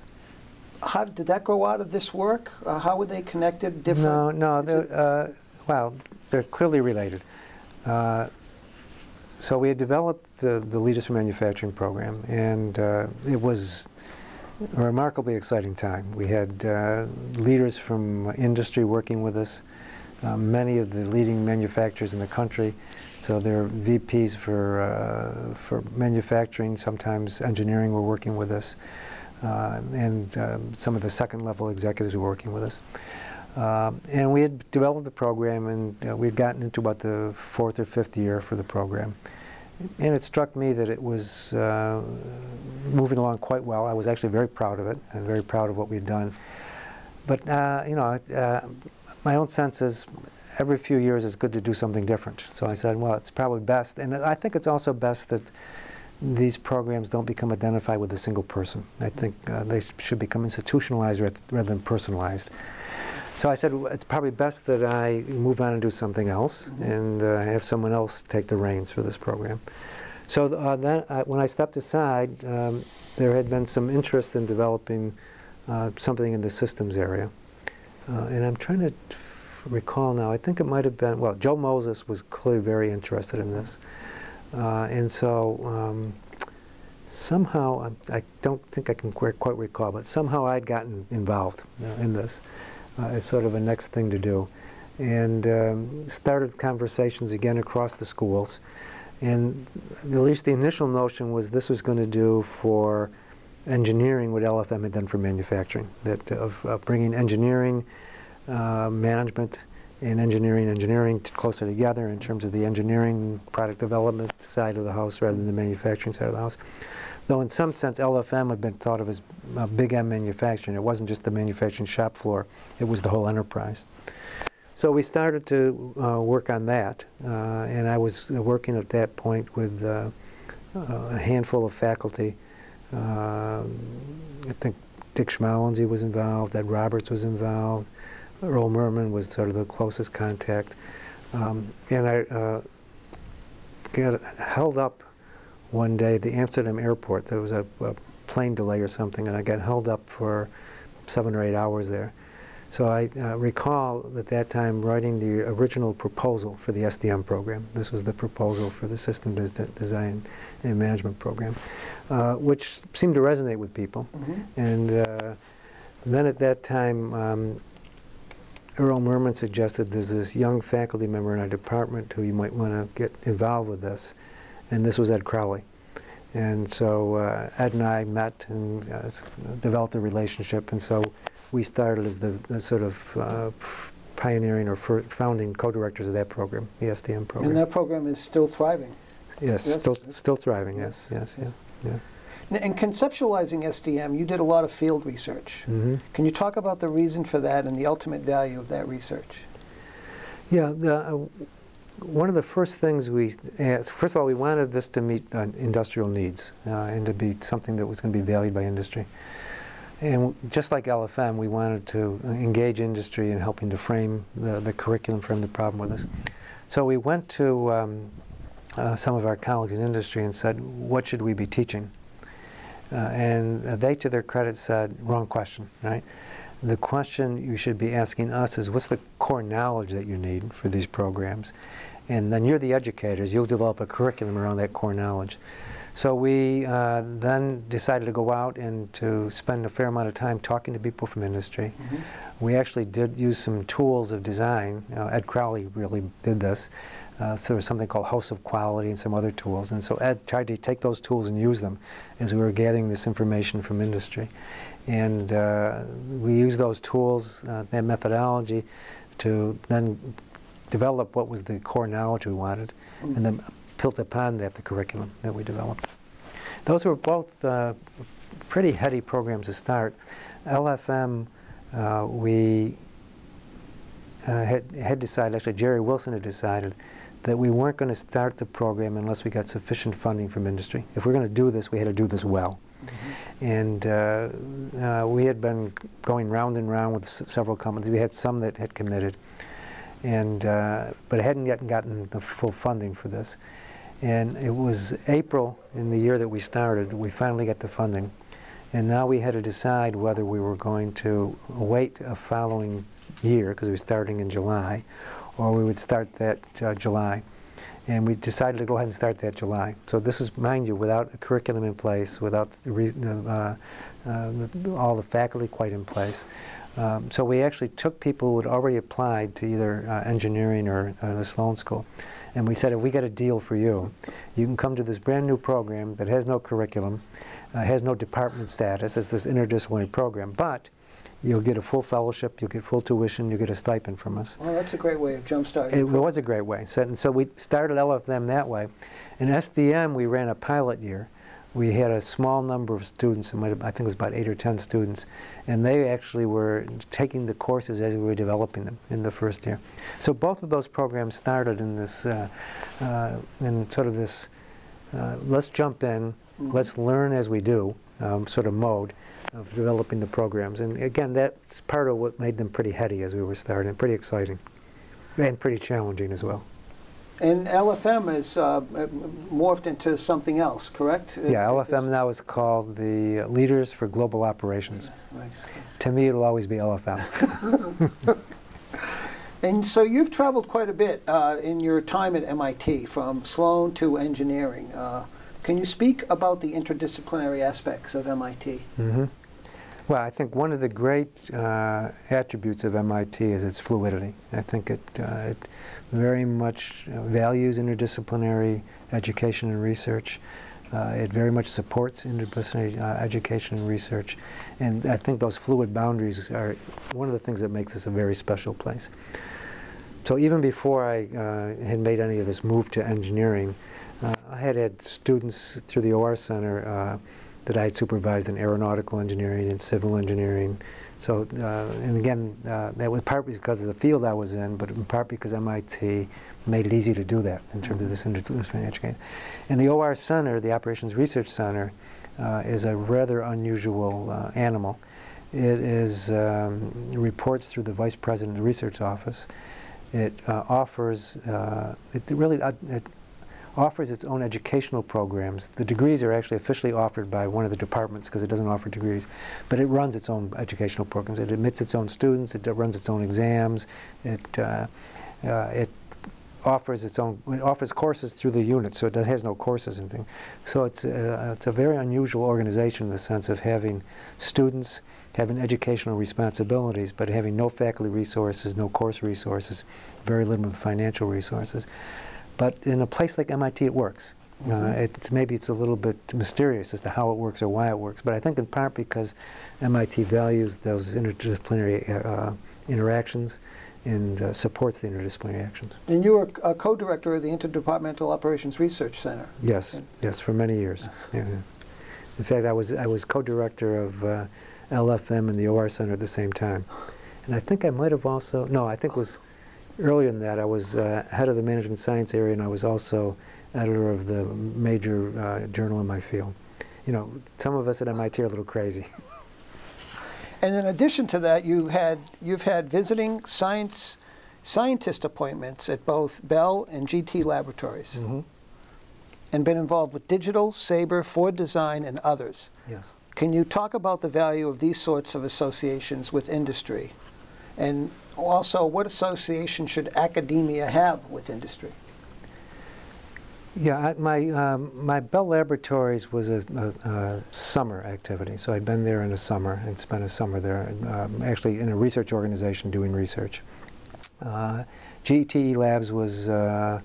How did that grow out of this work? Uh, how were they connected? Different? No, no. Uh, well, they're clearly related. Uh, so we had developed the, the Leaders for Manufacturing program, and uh, it was a remarkably exciting time. We had uh, leaders from industry working with us, uh, many of the leading manufacturers in the country. So they're VPs for, uh, for manufacturing, sometimes engineering were working with us, uh, and um, some of the second level executives were working with us. Uh, and we had developed the program, and uh, we had gotten into about the fourth or fifth year for the program. And it struck me that it was uh, moving along quite well. I was actually very proud of it and very proud of what we'd done. But, uh, you know, uh, my own sense is every few years it's good to do something different. So I said, well, it's probably best. And I think it's also best that these programs don't become identified with a single person. I think uh, they should become institutionalized rather than personalized. So I said, it's probably best that I move on and do something else mm -hmm. and uh, have someone else take the reins for this program. So uh, then, uh, when I stepped aside, um, there had been some interest in developing uh, something in the systems area. Uh, and I'm trying to recall now, I think it might have been, well, Joel Moses was clearly very interested in this. Uh, and so um, somehow, I, I, don't think I can quite recall, but somehow I'd gotten involved in this uh, as sort of a next thing to do. And um, started conversations again across the schools. And at least the initial notion was this was going to do for engineering what LFM had done for manufacturing, that of uh, bringing engineering, uh, management, and engineering engineering closer together in terms of the engineering product development side of the house rather than the manufacturing side of the house. Though in some sense LFM had been thought of as uh, big M manufacturing. It wasn't just the manufacturing shop floor, it was the whole enterprise. So we started to uh, work on that, uh, and I was working at that point with uh, a handful of faculty. Uh, I think Dick Schmalensee was involved, Ed Roberts was involved, Earll Murman was sort of the closest contact. Um, and I uh, got held up one day at the Amsterdam airport. There was a, a, plane delay or something, and I got held up for seven or eight hours there. So I uh, recall at that time writing the original proposal for the SDM program. This was the proposal for the System Des Design and Management program, uh, which seemed to resonate with people. Mhm. And uh, then at that time, um, Earll Murman suggested there's this young faculty member in our department who you might want to get involved with this, and this was Ed Crowley. And so uh, Ed and I met and uh, developed a relationship, and so we started as the, the sort of uh, pioneering or fir- founding co-directors of that program, the SDM program. And that program is still thriving. yes, yes. still still thriving. Yes, Yes, yes, yeah, yes. N- And conceptualizing SDM, you did a lot of field research. yeah. hmm Can you talk about the reason for that and the ultimate value of that research? Yeah, the, uh, one of the first things we asked, first of all, we wanted this to meet uh, industrial needs uh, and to be something that was going to be valued by industry. And just like LFM, we wanted to engage industry in helping to frame the, the curriculum, frame the problem with us. So we went to um, uh, some of our colleagues in industry and said, what should we be teaching? Uh, and they, to their credit, said, wrong question, right? The question you should be asking us is, what's the core knowledge that you need for these programs? And then you're the educators, you'll develop a curriculum around that core knowledge. So we uh, then decided to go out and to spend a fair amount of time talking to people from industry. We actually did use some tools of design. Uh, Ed Crowley really did this. Uh, so there was something called House of Quality and some other tools. And so Ed tried to take those tools and use them as we were gathering this information from industry. And uh, we used those tools, uh, that methodology, to then develop what was the core knowledge we wanted, and then built upon that the curriculum that we developed. Those were both uh, pretty heady programs to start. LFM, uh, we uh, had, had decided, actually Jerry Wilson had decided, that we weren't going to start the program unless we got sufficient funding from industry. If we're going to do this, we had to do this well. And uh, uh, we had been going round and round with s- several companies. We had some that had committed, and uh, but hadn't yet gotten the full funding for this. And it was April in the year that we started, we finally got the funding. And now we had to decide whether we were going to wait a following year, because we were starting in July, or we would start that uh, July. And we decided to go ahead and start that July. So this is, mind you, without a curriculum in place, without the uh, uh, all the faculty quite in place. Um, so we actually took people who had already applied to either uh, engineering or uh, the Sloan School. And we said, if we got a deal for you, you can come to this brand new program that has no curriculum, uh, has no department status, it's this interdisciplinary program, but you'll get a full fellowship, you'll get full tuition, you'll get a stipend from us. Well, that's a great way of jumpstarting. It was a great way. So, and so we started LFM that way. In SDM, we ran a pilot year. We had a small number of students, it might have, I think it was about eight or 10 students, and they actually were taking the courses as we were developing them in the first year. So both of those programs started in this, uh, uh, in sort of this, uh, let's jump in, Mhm. let's learn as we do um, sort of mode of developing the programs. And again, that's part of what made them pretty heady as we were starting, pretty exciting, and pretty challenging as well. And LFM is uh, morphed into something else, correct? Yeah, LFM now is called the Leaders for Global Operations. Right. To me, it'll always be LFM. <laughs> And so you've traveled quite a bit uh, in your time at MIT, from Sloan to engineering. Uh, can you speak about the interdisciplinary aspects of MIT? hmm Well, I think one of the great uh, attributes of MIT is its fluidity. I think it, uh, it very much uh, values interdisciplinary education and research. Uh, it very much supports interdisciplinary uh, education and research. And I think those fluid boundaries are one of the things that makes this a very special place. So even before I uh, had made any of this move to engineering, uh, I had had students through the OR Center uh, that I had supervised in aeronautical engineering and civil engineering. So, uh, and again, uh, that was partly because of the field I was in, but in part because MIT made it easy to do that in terms of this interdisciplinary education. And the OR Center, the Operations Research Center, uh, is a rather unusual uh, animal. It is um, reports through the Vice President of the Research Office. It uh, offers, uh, it really, it offers its own educational programs. The degrees are actually officially offered by one of the departments because it doesn't offer degrees, but it runs its own educational programs. It admits its own students, it runs its own exams, it, uh, uh, it offers its own, it offers courses through the unit, so it does, has no courses and things. So it's, uh, it's a very unusual organization in the sense of having students having educational responsibilities, but having no faculty resources, no course resources, very limited financial resources. But in a place like MIT, it works. Mm -hmm. uh, mm-hmm. it's, maybe it's a little bit mysterious as to how it works or why it works, but I think in part because MIT values those interdisciplinary uh, interactions and uh, supports the interdisciplinary actions. And you were a co-director of the Interdepartmental Operations Research Center. Yes, and yes, for many years. yeah. In fact, I was I was co-director of uh, LFM and the OR Center at the same time, and I think I might have also no, I think it was earlier than that, I was uh, head of the management science area, and I was also editor of the major uh, journal in my field. You know, some of us at MIT are a little crazy. <laughs> And in addition to that, you had you've had visiting science scientist appointments at both Bell and GTE Laboratories, mm -hmm. and been involved with Digital, Sabre, Ford Design, and others. Yes. Can you talk about the value of these sorts of associations with industry, and also, what association should academia have with industry? Yeah, my um, my Bell Laboratories was a, a, a, summer activity, so I'd been there in the summer and spent a summer there, um, actually in a research organization doing research. Uh, GTE Labs was uh,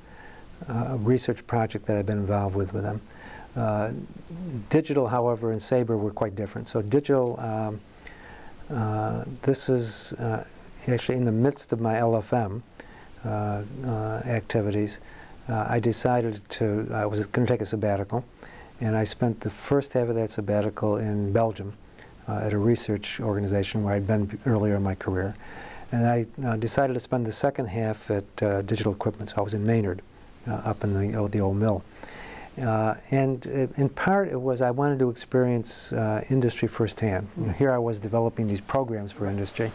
a research project that I'd been involved with with them. Uh, digital, however, and Sabre were quite different. So digital, um, uh, this is uh, actually in the midst of my LFM uh, uh, activities, uh, I decided to, I was going to take a sabbatical, and I spent the first half of that sabbatical in Belgium at a research organization where I'd been earlier in my career. And I uh, decided to spend the second half at uh, Digital Equipment, so I was in Maynard, uh, up in the, oh, the old mill. and in part it was I wanted to experience industry firsthand. Here I was developing these programs for industry,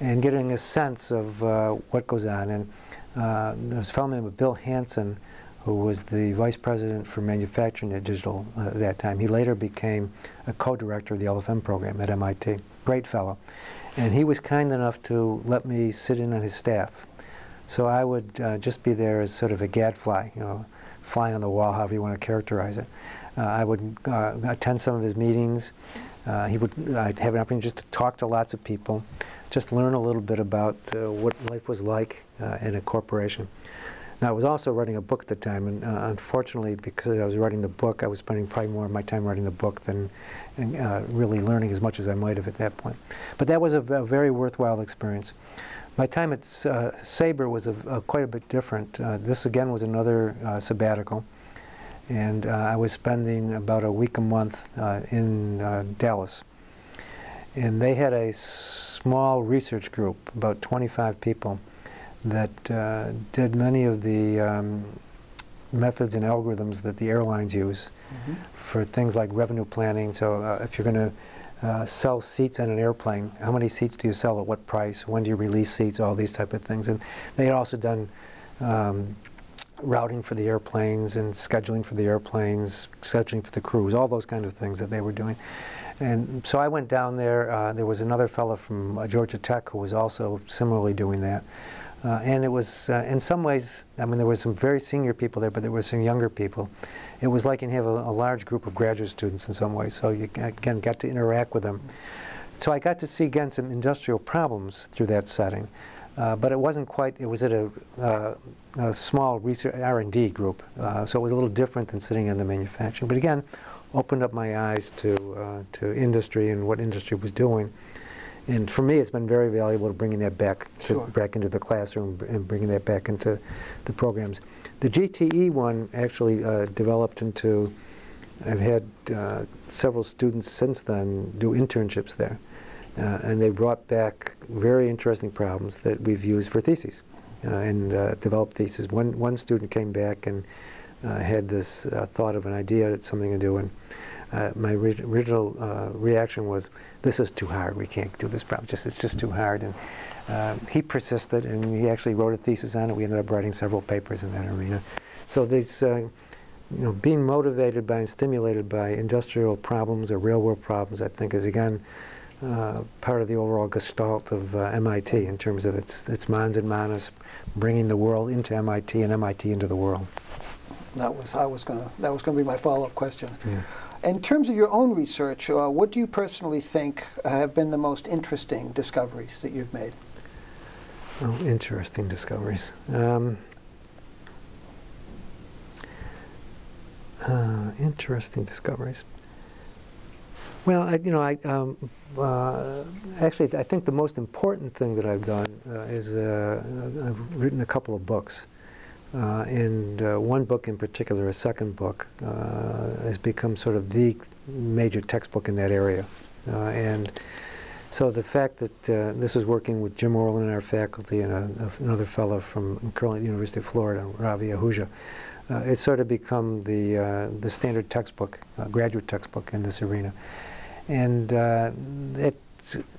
and getting a sense of uh, what goes on. And uh, was a fellow named Bill Hanson, who was the vice president for manufacturing at Digital uh, at that time. He later became a co-director of the LFM program at MIT. Great fellow. And he was kind enough to let me sit in on his staff. So I would uh, just be there as sort of a gadfly, you know, fly on the wall, however you want to characterize it. Uh, I would uh, attend some of his meetings. Uh, he would I'd have an opportunity just to talk to lots of people just learn a little bit about uh, what life was like uh, in a corporation. Now, I was also writing a book at the time, and uh, unfortunately, because I was writing the book, I was spending probably more of my time writing the book than uh, really learning as much as I might have at that point. But that was a, a very worthwhile experience. My time at uh, Sabre was a, a quite a bit different. Uh, this, again, was another sabbatical. And I was spending about a week a month in Dallas. And they had a small research group, about 25 people, that uh, did many of the um, methods and algorithms that the airlines use mm -hmm. for things like revenue planning. So uh, if you're going to uh, sell seats on an airplane, how many seats do you sell at what price? When do you release seats? All these type of things. And they had also done um, routing for the airplanes and scheduling for the airplanes, scheduling for the crews, all those kind of things that they were doing. And so I went down there. Uh, there was another fellow from uh, Georgia Tech who was also similarly doing that. Uh, and it was, uh, in some ways, I mean, there were some very senior people there, but there were some younger people. It was like you have a, a large group of graduate students in some ways, so you, again, got to interact with them. So I got to see, again, some industrial problems through that setting. Uh, but it wasn't quite, it was at a, uh, a small research R&D group, so it was a little different than sitting in the manufacturing. But again, opened up my eyes to, uh, to industry and what industry was doing. And for me, it's been very valuable to bringing that back to, sure. back into the classroom and bringing that back into the programs. The GTE one actually uh, developed into, I've had uh, several students since then do internships there. Uh, and they brought back very interesting problems that we've used for theses uh, and uh, developed theses. One, one student came back and uh, had this uh, thought of an idea, something to do, and uh, my original uh, reaction was, "This is too hard. We can't do this problem. Just it's just too hard." And uh, he persisted, and he actually wrote a thesis on it. We ended up writing several papers in that arena. So these, uh, you know, being motivated by and stimulated by industrial problems or real world problems, I think, is again uh, part of the overall gestalt of uh, MIT in terms of its its mens and manus, bringing the world into MIT and MIT into the world. That was I was gonna that was gonna be my follow up question. Yeah. In terms of your own research, uh, what do you personally think have been the most interesting discoveries that you've made? Oh, interesting discoveries. Um, uh, interesting discoveries. Well, I, you know, I um, uh, actually I think the most important thing that I've done uh, is uh, I've written a couple of books, uh, and uh, one book in particular, a second book, uh, has become sort of the major textbook in that area, and. So the fact that uh, this is working with Jim Orlin in our faculty and a, a, another fellow from currently the University of Florida, Ravi Ahuja, uh, it's sort of become the, uh, the standard textbook, graduate textbook in this arena. And uh, it,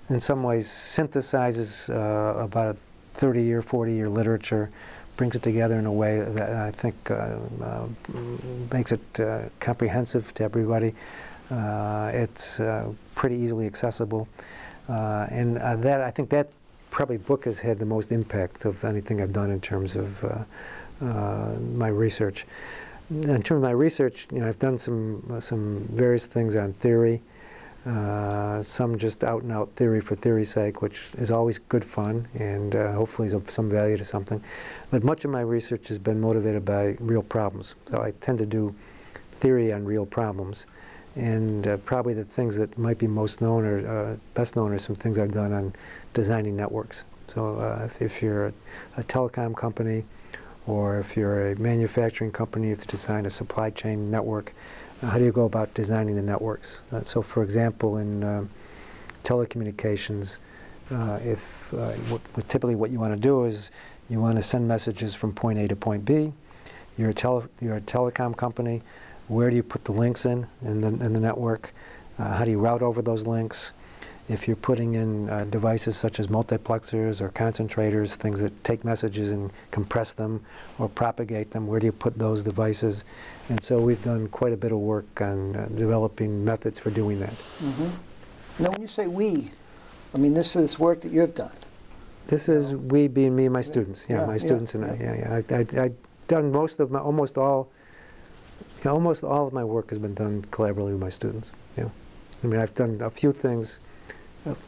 in some ways, synthesizes uh, about a 30-year, 40-year literature, brings it together in a way that I think uh, uh makes it uh, comprehensive to everybody. Uh, it's pretty easily accessible. and that, I think that probably book has had the most impact of anything I've done in terms of my research. In terms of my research, you know, I've done some, some various things on theory, uh, some just out and out theory for theory's sake, which is always good fun and uh, hopefully is of some value to something. But much of my research has been motivated by real problems. So I tend to do theory on real problems. And uh, probably the things that might be most known or uh, best known are some things I've done on designing networks. So uh, if, if, you're a, a telecom company or if you're a manufacturing company, you have to design a supply chain network, how do you go about designing the networks? Uh, so for example, in uh, telecommunications, uh, if uh, typically what you want to do is you want to send messages from point A to point B. You're a, tele you're a telecom company. Where do you put the links in in the, in the network? Uh, how do you route over those links? If you're putting in uh, devices such as multiplexers or concentrators, things that take messages and compress them or propagate them, where do you put those devices? And so we've done quite a bit of work on uh, developing methods for doing that. Mm -hmm. Now, when you say we, I mean this is work that you've done. This is we being me and my students. Yeah, yeah my students yeah, and I. Yeah, yeah. I, I, I've done most of my, almost all, you know, almost all of my work has been done collaboratively with my students. Yeah, I mean I've done a few things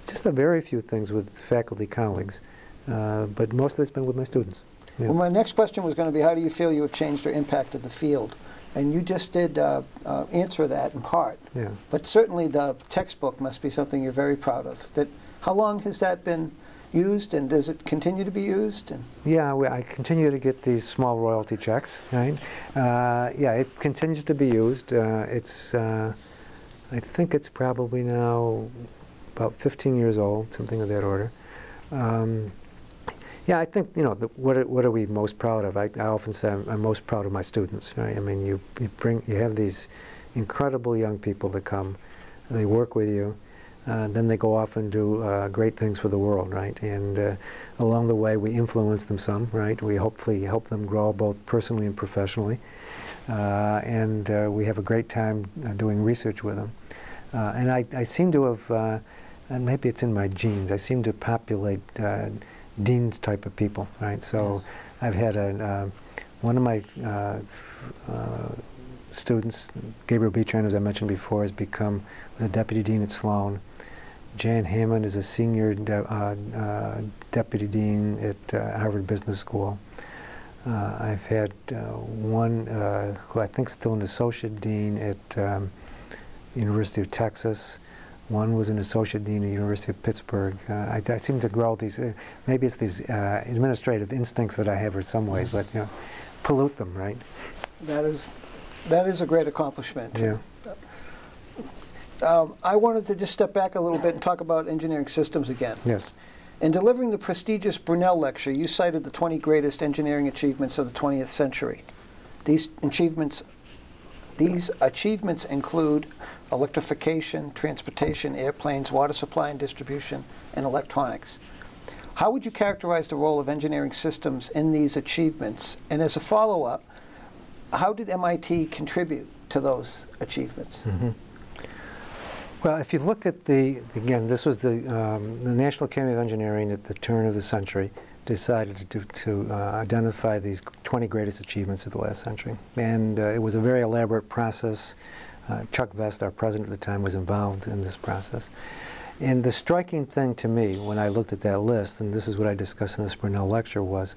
just a very few things with faculty colleagues, uh, but most of it's been with my students. Yeah. Well, my next question was going to be, how do you feel you have changed or impacted the field? And you just did uh, uh, answer that in part. Yeah. But certainly the textbook must be something you're very proud of. That how long has that been used, and does it continue to be used? And yeah, we, I continue to get these small royalty checks. Right? Uh, yeah, it continues to be used. Uh, it's uh, I think it's probably now about 15 years old, something of that order. Um, yeah, I think, you know, the, what, are, what are we most proud of? I, I often say I'm, I'm, most proud of my students, right? I mean, you, you, bring, you have these incredible young people that come, they work with you, uh, then they go off and do uh, great things for the world, right? And uh, along the way, we influence them some, right? We hopefully help them grow both personally and professionally. Uh, and uh, we have a great time uh, doing research with them. and I, I, seem to have and maybe it's in my genes. I seem to populate uh, Dean's type of people, right? So yes. I've had a, uh, one of my uh, uh students, Gabriel Bitran, as I mentioned before, has become was a deputy dean at Sloan. Jan Hammond is a senior de uh, uh, deputy dean at Harvard Business School. I've had one who I think is still an associate dean at um, University of Texas. One was an associate dean at the University of Pittsburgh. Uh, I, I, seem to grow these, uh, maybe it's these uh, administrative instincts that I have in some ways, but you know, pollute them, right? That is, that is a great accomplishment. Yeah. Um, I wanted to just step back a little bit and talk about engineering systems again. Yes. In delivering the prestigious Brunel Lecture, you cited the 20 greatest engineering achievements of the 20th century. These achievements, these achievements include electrification, transportation, airplanes, water supply and distribution, and electronics. How would you characterize the role of engineering systems in these achievements? And as a follow-up, how did MIT contribute to those achievements? Mm-hmm. Well, if you look at the, again, this was the, um, the National Academy of Engineering at the turn of the century decided to, to uh, identify these 20 greatest achievements of the last century. And uh, it was a very elaborate process. Uh, Chuck Vest, our president at the time, was involved in this process. And the striking thing to me when I looked at that list, and this is what I discussed in the Brunel lecture, was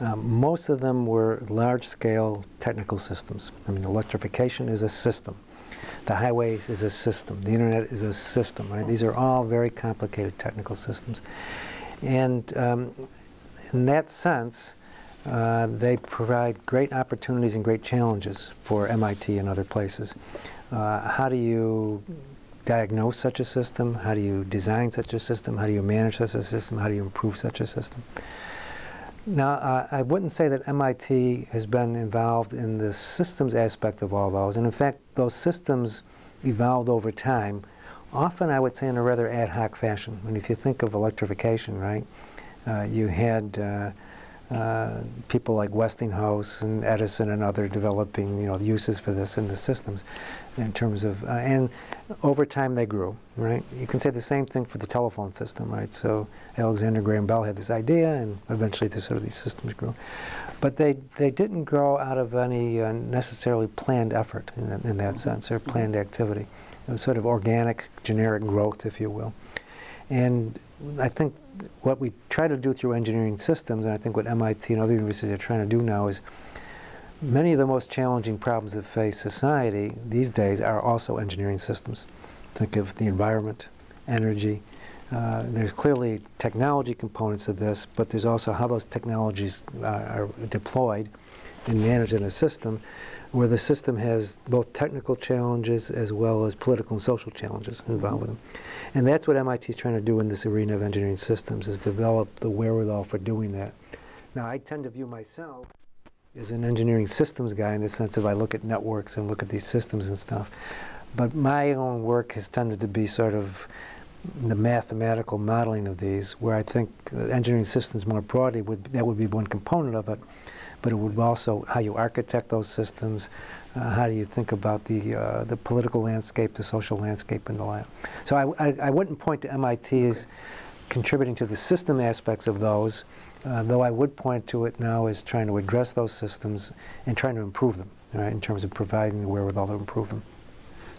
um, most of them were large-scale technical systems. I mean, electrification is a system. The highways is a system. The internet is a system, right? These are all very complicated technical systems. And um, in that sense, uh, they provide great opportunities and great challenges for MIT and other places. Uh, how do you diagnose such a system? How do you design such a system? How do you manage such a system? How do you improve such a system? Now, uh, I wouldn't say that MIT has been involved in the systems aspect of all those. And in fact, those systems evolved over time, often I would say in a rather ad hoc fashion. And if you think of electrification, right, uh, you had uh, uh, people like Westinghouse and Edison and other developing, you know, uses for this in the systems in terms of, uh, and over time they grew, right? You can say the same thing for the telephone system, right? So Alexander Graham Bell had this idea and eventually this, sort of these systems grew. But they, they didn't grow out of any uh, necessarily planned effort in, that, in that sense or planned activity. It was sort of organic, generic growth, if you will. And I think what we try to do through engineering systems, and I think what MIT and other universities are trying to do now is many of the most challenging problems that face society these days are also engineering systems. Think of the environment, energy. Uh, there's clearly technology components of this, but there's also how those technologies uh, are deployed and managed in a system where the system has both technical challenges as well as political and social challenges involved with them. And that's what MIT is trying to do in this arena of engineering systems, is develop the wherewithal for doing that. Now, I tend to view myself as an engineering systems guy in the sense of I look at networks and look at these systems and stuff. But my own work has tended to be sort of the mathematical modeling of these, where I think engineering systems more broadly, would, that would be one component of it but it would also how you architect those systems, uh, how do you think about the, uh, the political landscape, the social landscape, and the like. So I, I, I, wouldn't point to MIT as contributing to the system aspects of those, uh, though I would point to it now as trying to address those systems and trying to improve them, right, in terms of providing the wherewithal to improve them.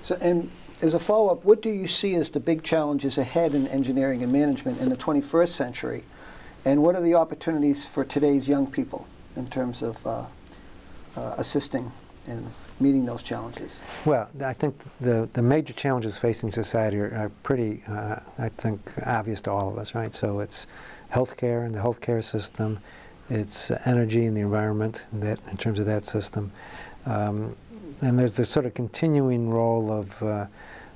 So, and as a follow-up, what do you see as the big challenges ahead in engineering and management in the 21st century? And what are the opportunities for today's young people? in terms of uh, uh, assisting in meeting those challenges? Well, I think the, the major challenges facing society are, are pretty, uh, I think, obvious to all of us, right? So it's healthcare and the healthcare system, it's energy and the environment in, that, in terms of that system. Um, and there's this sort of continuing role of, uh,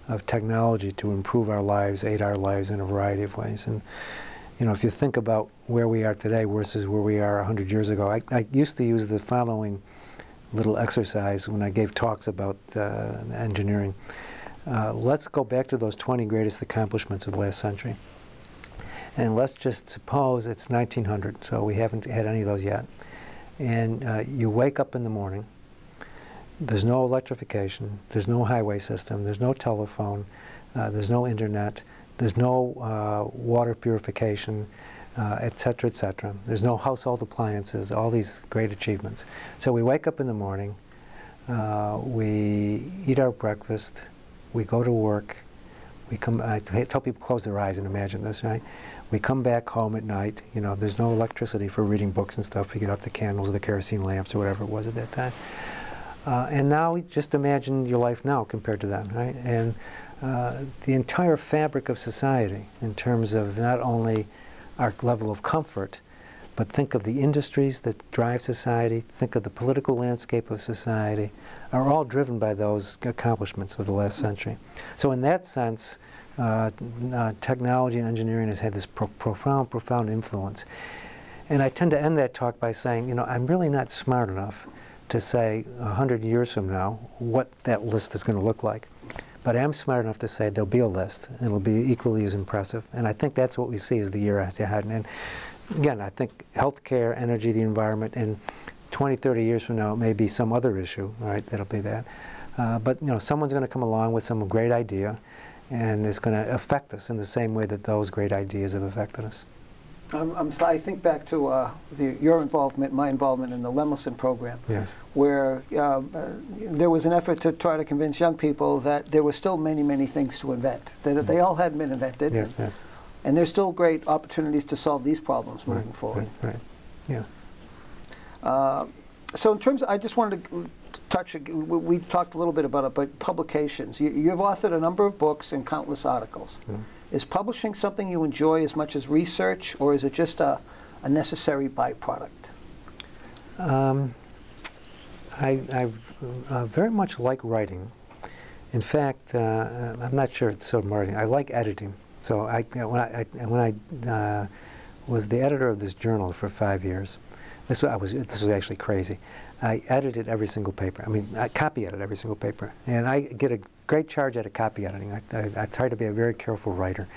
of technology to improve our lives, aid our lives in a variety of ways. And you know, if you think about where we are today versus where we are 100 years ago, I, I used to use the following little exercise when I gave talks about uh, engineering. Uh, let's go back to those 20 greatest accomplishments of last century. And let's just suppose it's 1900, so we haven't had any of those yet. And uh, you wake up in the morning, there's no electrification, there's no highway system, there's no telephone, uh, there's no internet, there's no uh, water purification, uh, et cetera, et. There's no household appliances, all these great achievements. So we wake up in the morning, uh, we eat our breakfast, we go to work, we come, I tell people close their eyes and imagine this, right? We come back home at night, you know, there's no electricity for reading books and stuff. We get out the candles or the kerosene lamps or whatever it was at that time. Uh, and now just imagine your life now compared to that, right? And uh, the entire fabric of society in terms of not only our level of comfort, but think of the industries that drive society, think of the political landscape of society, are all driven by those accomplishments of the last century. So in that sense, uh, uh, technology and engineering has had this pro profound, profound influence. And I tend to end that talk by saying, you know, I'm really not smart enough to say 100 years from now what that list is going to look like. But I am smart enough to say there'll be a list, and it'll be equally as impressive. And I think that's what we see as the year ahead. And again, I think healthcare, energy, the environment, and 20, 30 years from now, it may be some other issue, right? That'll be that. Uh, but you know, someone's going to come along with some great idea, and it's going to affect us in the same way that those great ideas have affected us. I'm, I'm, i think back to uh, the, your involvement, my involvement in the Lemelson program, yes. where uh, uh, there was an effort to try to convince young people that there were still many, many things to invent, that mm -hmm. they all hadn't been invented. Yes, and, yes. And there's still great opportunities to solve these problems moving right, forward. Right, right. yeah. Uh, so in terms, of, I just wanted to touch, we talked a little bit about it, but publications. You, have authored a number of books and countless articles. Mm. Is publishing something you enjoy as much as research, or is it just a, a necessary byproduct? Um, I, I uh, very much like writing. In fact, uh, I'm not sure it's so writing. I like editing. So I, when I, I when I uh, was the editor of this journal for five years, this I was this was actually crazy. I edited every single paper. I mean, I copy edited every single paper, and I get a great charge out of copy editing. I, I, I try to be a very careful writer.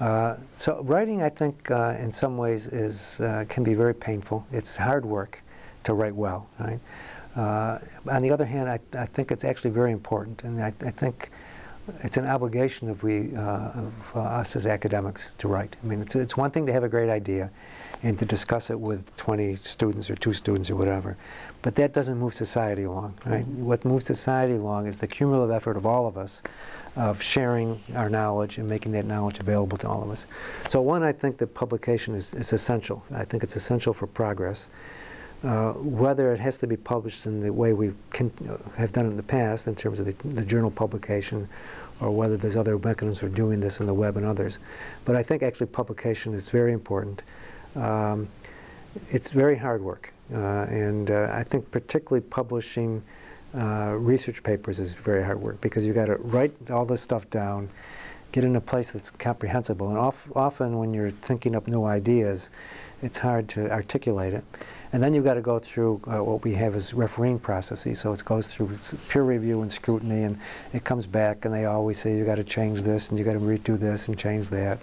Uh, so writing, I think, uh, in some ways, is uh, can be very painful. It's hard work to write well, right? Uh, on the other hand, I, I, think it's actually very important, and I, think it's an obligation of we, uh, of uh, us as academics to write. I mean, it's, it's one thing to have a great idea and to discuss it with 20 students or two students or whatever, but that doesn't move society along, right? Mm -hmm. What moves society along is the cumulative effort of all of us of sharing our knowledge and making that knowledge available to all of us. So one, I think that publication is, is essential. I think it's essential for progress. Uh, whether it has to be published in the way we can, uh, have done in the past in terms of the, the, journal publication or whether there's other mechanisms for doing this in the web and others. But I think actually publication is very important. Um, it's very hard work. Uh, and uh, I think particularly publishing uh, research papers is very hard work because you've got to write all this stuff down, get in a place that's comprehensible. And often when you're thinking up new ideas, it's hard to articulate it. And then you've got to go through uh, what we have as refereeing processes. So it goes through peer review and scrutiny, and it comes back, and they always say you've got to change this, and you've got to redo this and change that.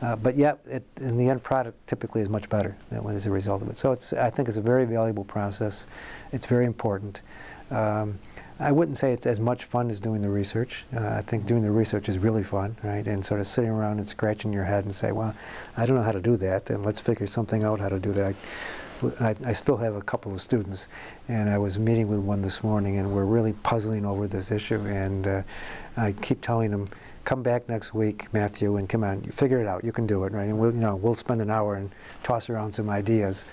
Uh, but yet, it, in the end product typically is much better as a result of it. So it's, I think it's a very valuable process. It's very important. Um, I wouldn't say it's as much fun as doing the research. Uh, I think doing the research is really fun, right? And sort of sitting around and scratching your head and say, well, I don't know how to do that, and let's figure something out how to do that. I, I, still have a couple of students, and I was meeting with one this morning, and we're really puzzling over this issue, and uh, I keep telling them, come back next week, Matthew, and come on, you figure it out. You can do it, right? And we'll, you know, we'll spend an hour and toss around some ideas.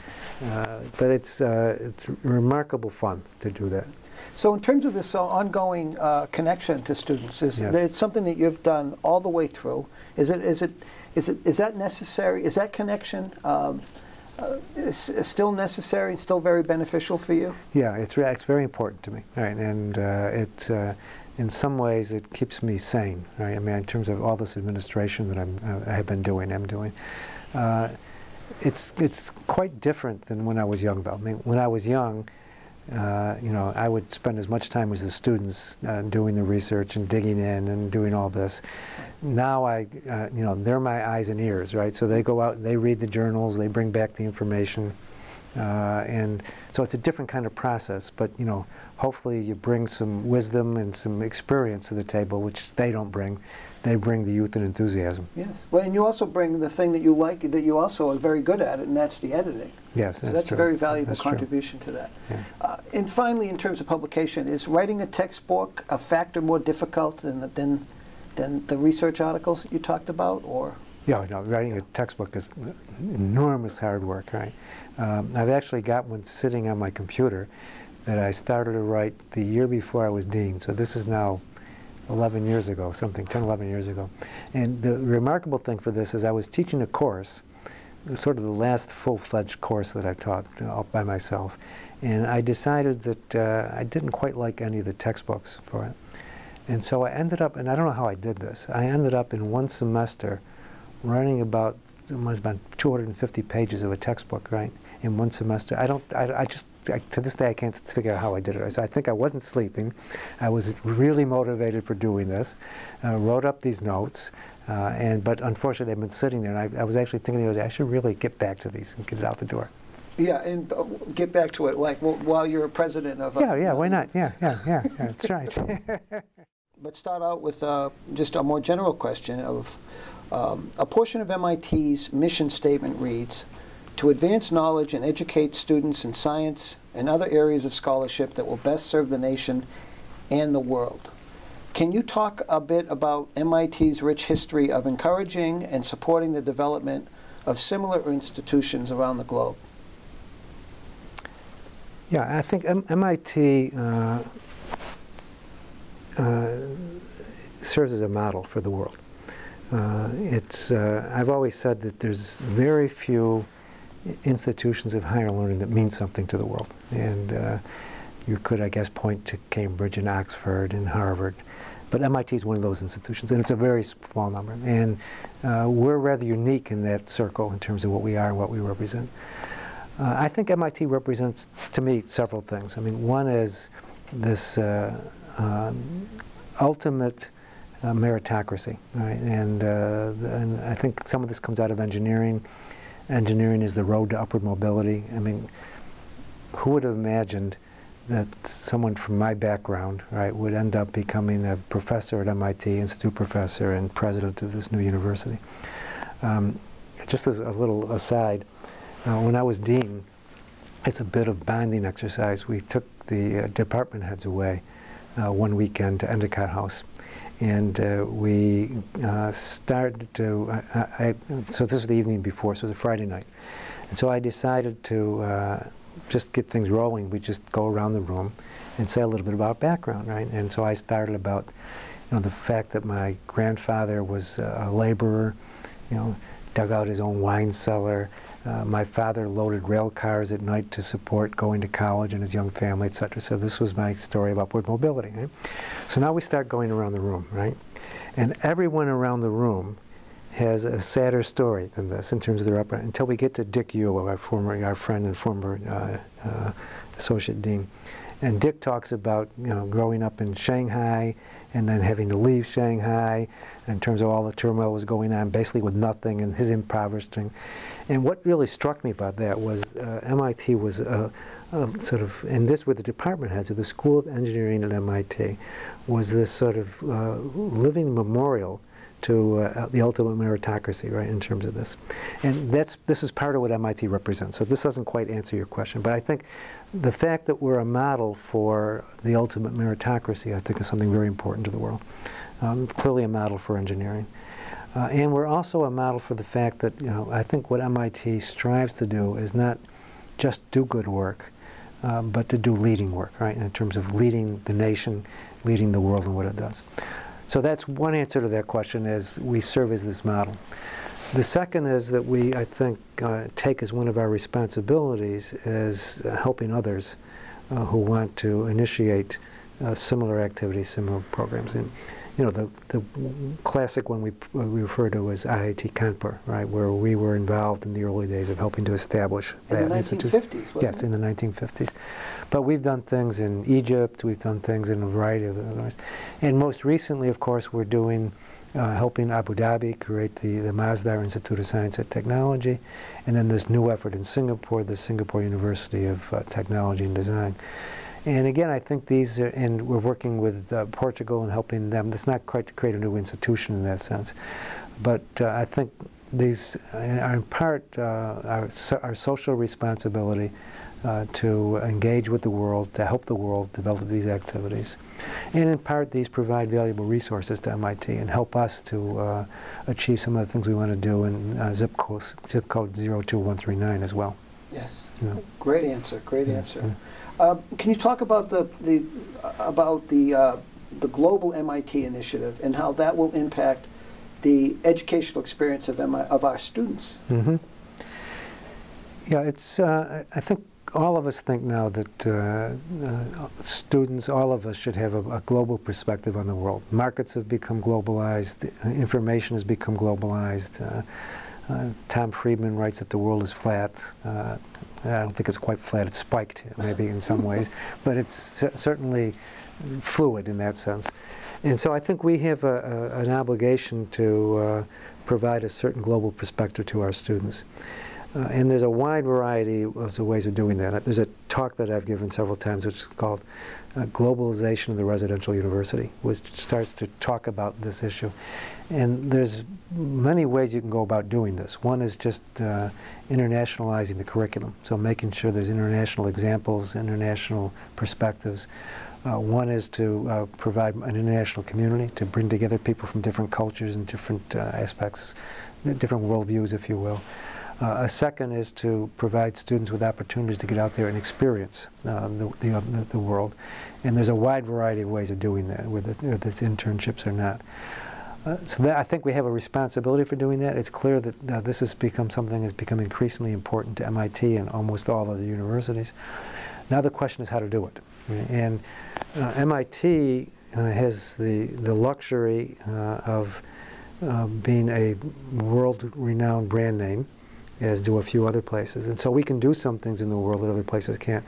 Uh, but it's, uh, it's remarkable fun to do that. So in terms of this uh, ongoing uh, connection to students, is yes. it something that you've done all the way through? Is it, is it, is it, is that necessary? Is that connection um, uh, is, is still necessary and still very beneficial for you? Yeah, it's, it's very important to me, right? And uh, it, uh, in some ways, it keeps me sane, right? I mean, in terms of all this administration that I'm, uh, I have been doing, I'm doing. Uh, it's, it's quite different than when I was young, though. I mean, when I was young, uh, you know, I would spend as much time as the students uh, doing the research and digging in and doing all this. Now I, uh, you know, they're my eyes and ears, right? So they go out and they read the journals, they bring back the information, and so it's a different kind of process. But you know, hopefully you bring some wisdom and some experience to the table, which they don't bring. They bring the youth and enthusiasm. Yes. Well, and you also bring the thing that you like, that you also are very good at, and that's the editing. Yes, so that's, a very valuable that's contribution true. to that. Yeah. Uh, and finally, in terms of publication, is writing a textbook a factor more difficult than the, than, than the research articles that you talked about, or? Yeah, no, writing a textbook is enormous hard work, right? Um, I've actually got one sitting on my computer that I started to write the year before I was dean. So this is now 11 years ago, something, 10, 11 years ago. And the remarkable thing for this is I was teaching a course sort of the last full-fledged course that I taught all by myself. And I decided that uh, I didn't quite like any of the textbooks for it. And so I ended up, and I don't know how I did this, I ended up in one semester writing about, it about 250 pages of a textbook, right, in one semester. I don't, I, I just, I, to this day I can't figure out how I did it. So I think I wasn't sleeping. I was really motivated for doing this. Uh, wrote up these notes. Uh, and but unfortunately, they've been sitting there. And I, I, was actually thinking the other day, I should really get back to these and get it out the door. Yeah, and uh, get back to it, like while you're a president of. a- Yeah, yeah, why <laughs> not? Yeah, yeah, yeah, yeah that's right. <laughs> But start out with uh, just a more general question of um, a portion of MIT's mission statement reads to advance knowledge and educate students in science and other areas of scholarship that will best serve the nation and the world. Can you talk a bit about MIT's rich history of encouraging and supporting the development of similar institutions around the globe? Yeah, I think M MIT uh, uh, serves as a model for the world. Uh, it's, uh, I've always said that there's very few institutions of higher learning that mean something to the world. And uh, you could, I guess, point to Cambridge and Oxford and Harvard. But MIT is one of those institutions, and it's a very small number. And uh, we're rather unique in that circle in terms of what we are and what we represent. Uh, I think MIT represents, to me, several things. I mean, one is this uh, um, ultimate uh, meritocracy, right? And, uh, and I think some of this comes out of engineering. Engineering is the road to upward mobility. I mean, who would have imagined that someone from my background, right, would end up becoming a professor at MIT, institute professor, and president of this new university? Um, just as a little aside, uh, when I was dean, it's a bit of bonding exercise. We took the uh, department heads away uh, one weekend to Endicott House. And uh, we uh, started to, I, I, so this was the evening before, so it was a Friday night. And so I decided to uh, just get things rolling. We just go around the room and say a little bit about background, right? And so I started about, you know, the fact that my grandfather was a laborer, you know, dug out his own wine cellar, uh, my father loaded rail cars at night to support going to college and his young family, etc. So this was my story of upward mobility. Right? So now we start going around the room, right? And everyone around the room has a sadder story than this in terms of their upbringing. Until we get to Dick Yue, our former, our friend and former uh, uh, associate dean, and Dick talks about you know growing up in Shanghai and then having to leave Shanghai in terms of all the turmoil was going on, basically with nothing and his impoverishing. And what really struck me about that was uh, MIT was a, a sort of, and this were the department heads of the School of Engineering at MIT, was this sort of uh, living memorial to uh, the ultimate meritocracy, right, in terms of this. And that's, this is part of what MIT represents. So this doesn't quite answer your question, but I think the fact that we're a model for the ultimate meritocracy, I think, is something very important to the world. Um, clearly a model for engineering. Uh, and we're also a model for the fact that, you know, I think what MIT strives to do is not just do good work, uh, but to do leading work, right, in terms of leading the nation, leading the world in what it does. So that's one answer to that question is we serve as this model. The second is that we, I think, uh, take as one of our responsibilities is uh, helping others uh, who want to initiate uh, similar activities, similar programs. And you know, the, the classic one we, we refer to as IIT Kanpur, right, where we were involved in the early days of helping to establish that in that the 1950s, institute. Yes, it? in the 1950s. But we've done things in Egypt, we've done things in a variety of others. And most recently, of course, we're doing, uh, helping Abu Dhabi create the, the Masdar Institute of Science and Technology, and then this new effort in Singapore, the Singapore University of uh, Technology and Design. And again, I think these, are, and we're working with uh, Portugal and helping them. It's not quite to create a new institution in that sense, but uh, I think these are in part uh, our, so our, social responsibility uh, to engage with the world, to help the world develop these activities. And in part, these provide valuable resources to MIT and help us to uh, achieve some of the things we want to do in uh, zip, code, zip code 02139 as well. Yes. Great answer. Great yeah. answer. Yeah. Uh, can you talk about the, the about the uh, the global MIT initiative and how that will impact the educational experience of MI, of our students? Mm -hmm. Yeah, it's. Uh, I think all of us think now that uh, uh, students, all of us, should have a, a, global perspective on the world. Markets have become globalized. Information has become globalized. Uh, Tom Friedman writes that the world is flat. I don't think it's quite flat. It's spiked, maybe in some <laughs> ways, but it's certainly fluid in that sense. And so I think we have a, a, an obligation to uh, provide a certain global perspective to our students. Uh, and there's a wide variety of ways of doing that. There's a talk that I've given several times which is called uh, Globalization of the Residential University, which starts to talk about this issue. And there's many ways you can go about doing this. One is just uh, internationalizing the curriculum, so making sure there's international examples, international perspectives. Uh, one is to uh, provide an international community to bring together people from different cultures and different uh, aspects, different worldviews, if you will. Uh, a second is to provide students with opportunities to get out there and experience uh, the, the, the, world. And there's a wide variety of ways of doing that, whether, whether it's internships or not. Uh, so that, I think we have a responsibility for doing that. It's clear that uh, this has become something that's become increasingly important to MIT and almost all other universities. Now the question is how to do it. And uh, MIT uh, has the, the luxury of being a world-renowned brand name as do a few other places. And so we can do some things in the world that other places can't.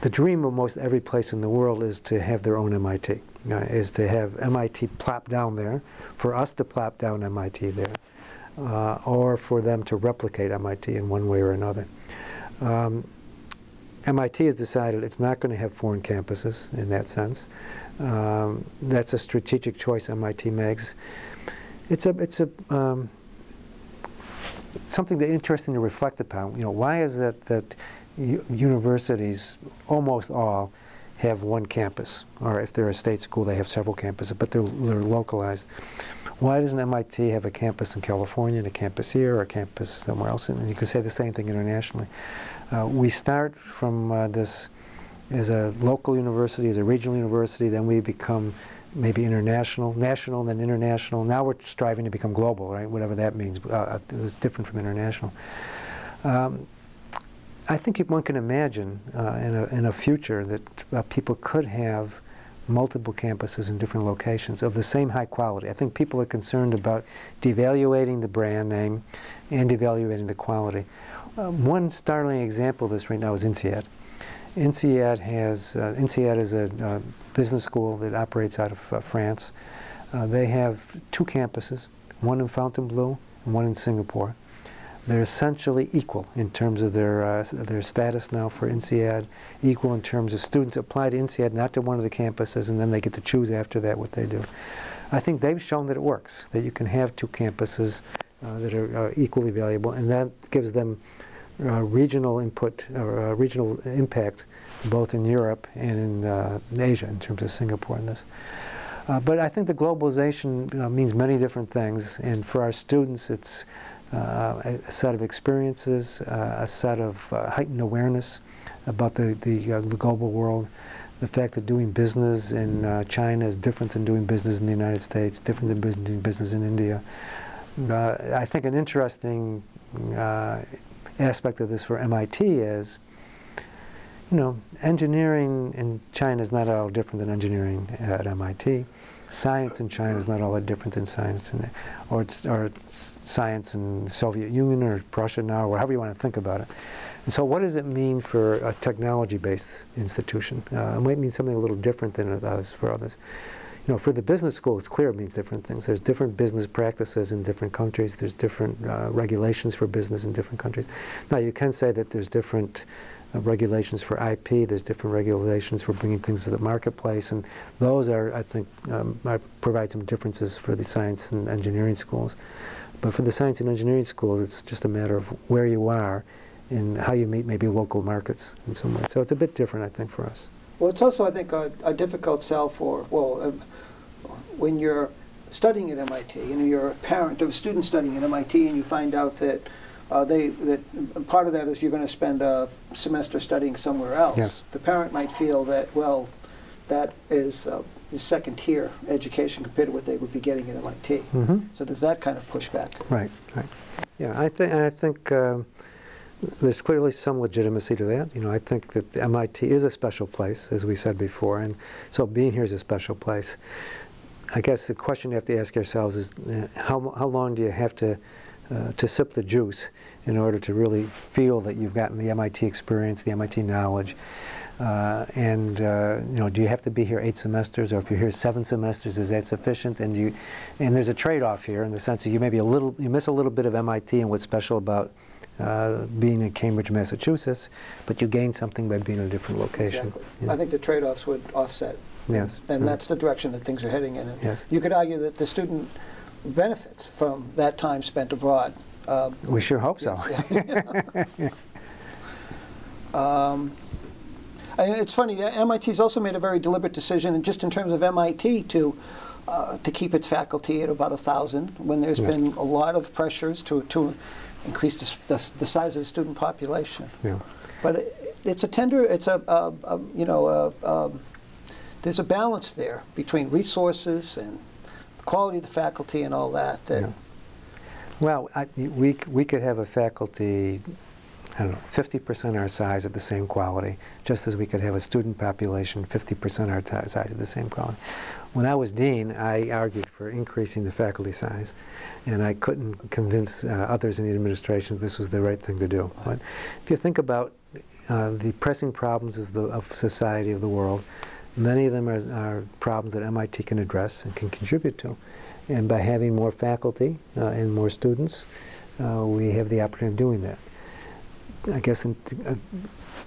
The dream of most every place in the world is to have their own MIT, uh, is to have MIT plop down there, for us to plop down MIT there, uh, or for them to replicate MIT in one way or another. Um, MIT has decided it's not going to have foreign campuses in that sense. Um, that's a strategic choice MIT makes. It's a, it's a, um, something that interesting to reflect upon. You know, why is it that universities, almost all, have one campus, or if they're a state school, they have several campuses, but they're, they're localized. Why doesn't MIT have a campus in California, and a campus here, or a campus somewhere else? And you can say the same thing internationally. Uh, we start from uh, this as a local university, as a regional university, then we become maybe international, national, then international. Now we're striving to become global, right? Whatever that means. Uh, uh it's different from international. Um, I think one can imagine uh, in, a, in a future that uh, people could have multiple campuses in different locations of the same high quality. I think people are concerned about devaluating the brand name and devaluating the quality. Um, one startling example of this right now is INSEAD. INSEAD has, uh, INSEAD is a uh, business school that operates out of uh, France. Uh, they have two campuses, one in Fontainebleau and one in Singapore. They're essentially equal in terms of their, uh, their status now for INSEAD, equal in terms of students apply to INSEAD, not to one of the campuses, and then they get to choose after that what they do. I think they've shown that it works, that you can have two campuses uh, that are uh, equally valuable, and that gives them uh, regional input or uh, regional impact both in Europe and in, Asia in terms of Singapore and this. Uh, but I think the globalization means many different things, and for our students, it's uh, a set of experiences, uh, a set of uh, heightened awareness about the, the, the, global world. The fact that doing business in China is different than doing business in the United States, different than doing business in India. I think an interesting aspect of this for MIT is you know, engineering in China is not at all different than engineering at MIT. Science in China is not all that different than science in, or, or science in Soviet Union or Russia now, or however you want to think about it. And so what does it mean for a technology-based institution? Uh, it might mean something a little different than it does for others. You know, for the business school, it's clear it means different things. There's different business practices in different countries. There's different uh, regulations for business in different countries. Now, you can say that there's different regulations for IP, there's different regulations for bringing things to the marketplace, and those are, I think, um, provide some differences for the science and engineering schools. But for the science and engineering schools, it's just a matter of where you are and how you meet maybe local markets in some way. So it's a bit different, I think, for us. Well, it's also, I think, a, a difficult sell for, well, uh, when you're studying at MIT and you're a parent of a student studying at MIT and you find out that uh, they that part of that is you're going to spend a semester studying somewhere else. Yes. The parent might feel that well, that is, uh, is second tier education compared to what they would be getting at MIT. Mm -hmm. So does that kind of pushback. Right. Right. Yeah, I think I think. Um, there's clearly some legitimacy to that. You know, I think that MIT is a special place, as we said before, and so being here is a special place. I guess the question you have to ask yourselves is, uh, how, how long do you have to uh, to sip the juice in order to really feel that you've gotten the MIT experience, the MIT knowledge. Uh, and uh, you know, do you have to be here eight semesters, or if you're here seven semesters, is that sufficient? And you, and there's a trade-off here in the sense that you maybe a little, you miss a little bit of MIT and what's special about uh, being in Cambridge, Massachusetts, but you gain something by being in a different location. Exactly. Yeah. I think the trade-offs would offset. Yes. And right. that's the direction that things are heading in. And Yes. You could argue that the student benefits from that time spent abroad. Um, We sure hope so. <laughs> Um, and it's funny, MIT's also made a very deliberate decision, and just in terms of MIT, to uh, to keep its faculty at about a thousand when there's Yes. been a lot of pressures to to increase the, the, the size of the student population. Yeah. But it, it's a tender, it's a, a, a you know, a, um there's a balance there between resources and quality of the faculty and all that. That Yeah. Well, I, we, we could have a faculty, I don't know, 50% our size at the same quality, just as we could have a student population 50% our size at the same quality. When I was dean, I argued for increasing the faculty size, and I couldn't convince uh, others in the administration that this was the right thing to do. But if you think about uh, the pressing problems of, the, of society, of the world, many of them are, are problems that MIT can address and can contribute to. And by having more faculty uh, and more students, uh, we have the opportunity of doing that. I guess in uh,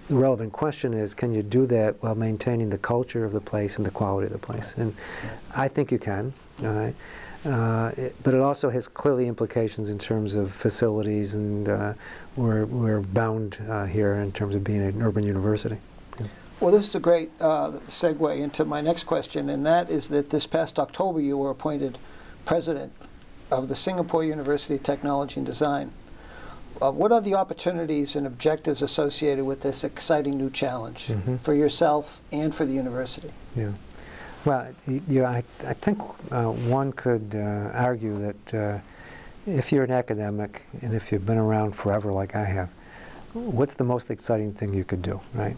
the relevant question is, can you do that while maintaining the culture of the place and the quality of the place? And I think you can. Uh, it, but it also has clearly implications in terms of facilities, and uh, we're, we're bound uh, here in terms of being an urban university. Well, this is a great uh, segue into my next question, and that is that this past October you were appointed president of the Singapore University of Technology and Design. Uh, what are the opportunities and objectives associated with this exciting new challenge Mhm. for yourself and for the university? Yeah. Well, y- yeah, I, I think uh, one could uh, argue that uh, if you're an academic and if you've been around forever like I have, what's the most exciting thing you could do, right?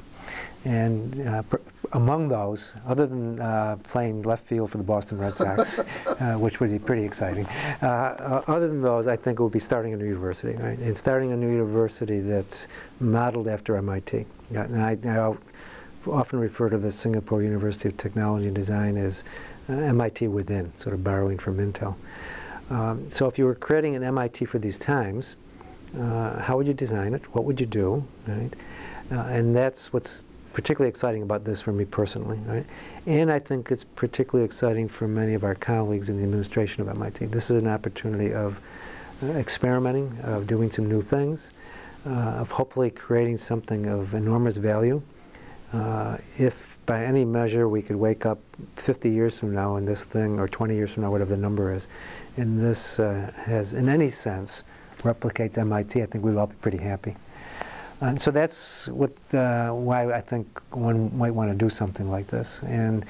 And uh, pr- among those, other than uh, playing left field for the Boston Red Sox, <laughs> uh, which would be pretty exciting, uh, uh, other than those, I think it would be starting a new university, right? And starting a new university that's modeled after MIT. Yeah, and I, I often refer to the Singapore University of Technology and Design as uh, MIT within, sort of borrowing from Intel. Um, so if you were creating an MIT for these times, uh, how would you design it? What would you do? Right? Uh, and that's what's particularly exciting about this for me personally. Right? And I think it's particularly exciting for many of our colleagues in the administration of MIT. This is an opportunity of uh, experimenting, of doing some new things, uh, of hopefully creating something of enormous value. Uh, if by any measure we could wake up 50 years from now and this thing, or 20 years from now, whatever the number is, and this uh, has, in any sense, replicates MIT, I think we'd all be pretty happy. And so that's what, uh, why I think one might want to do something like this. And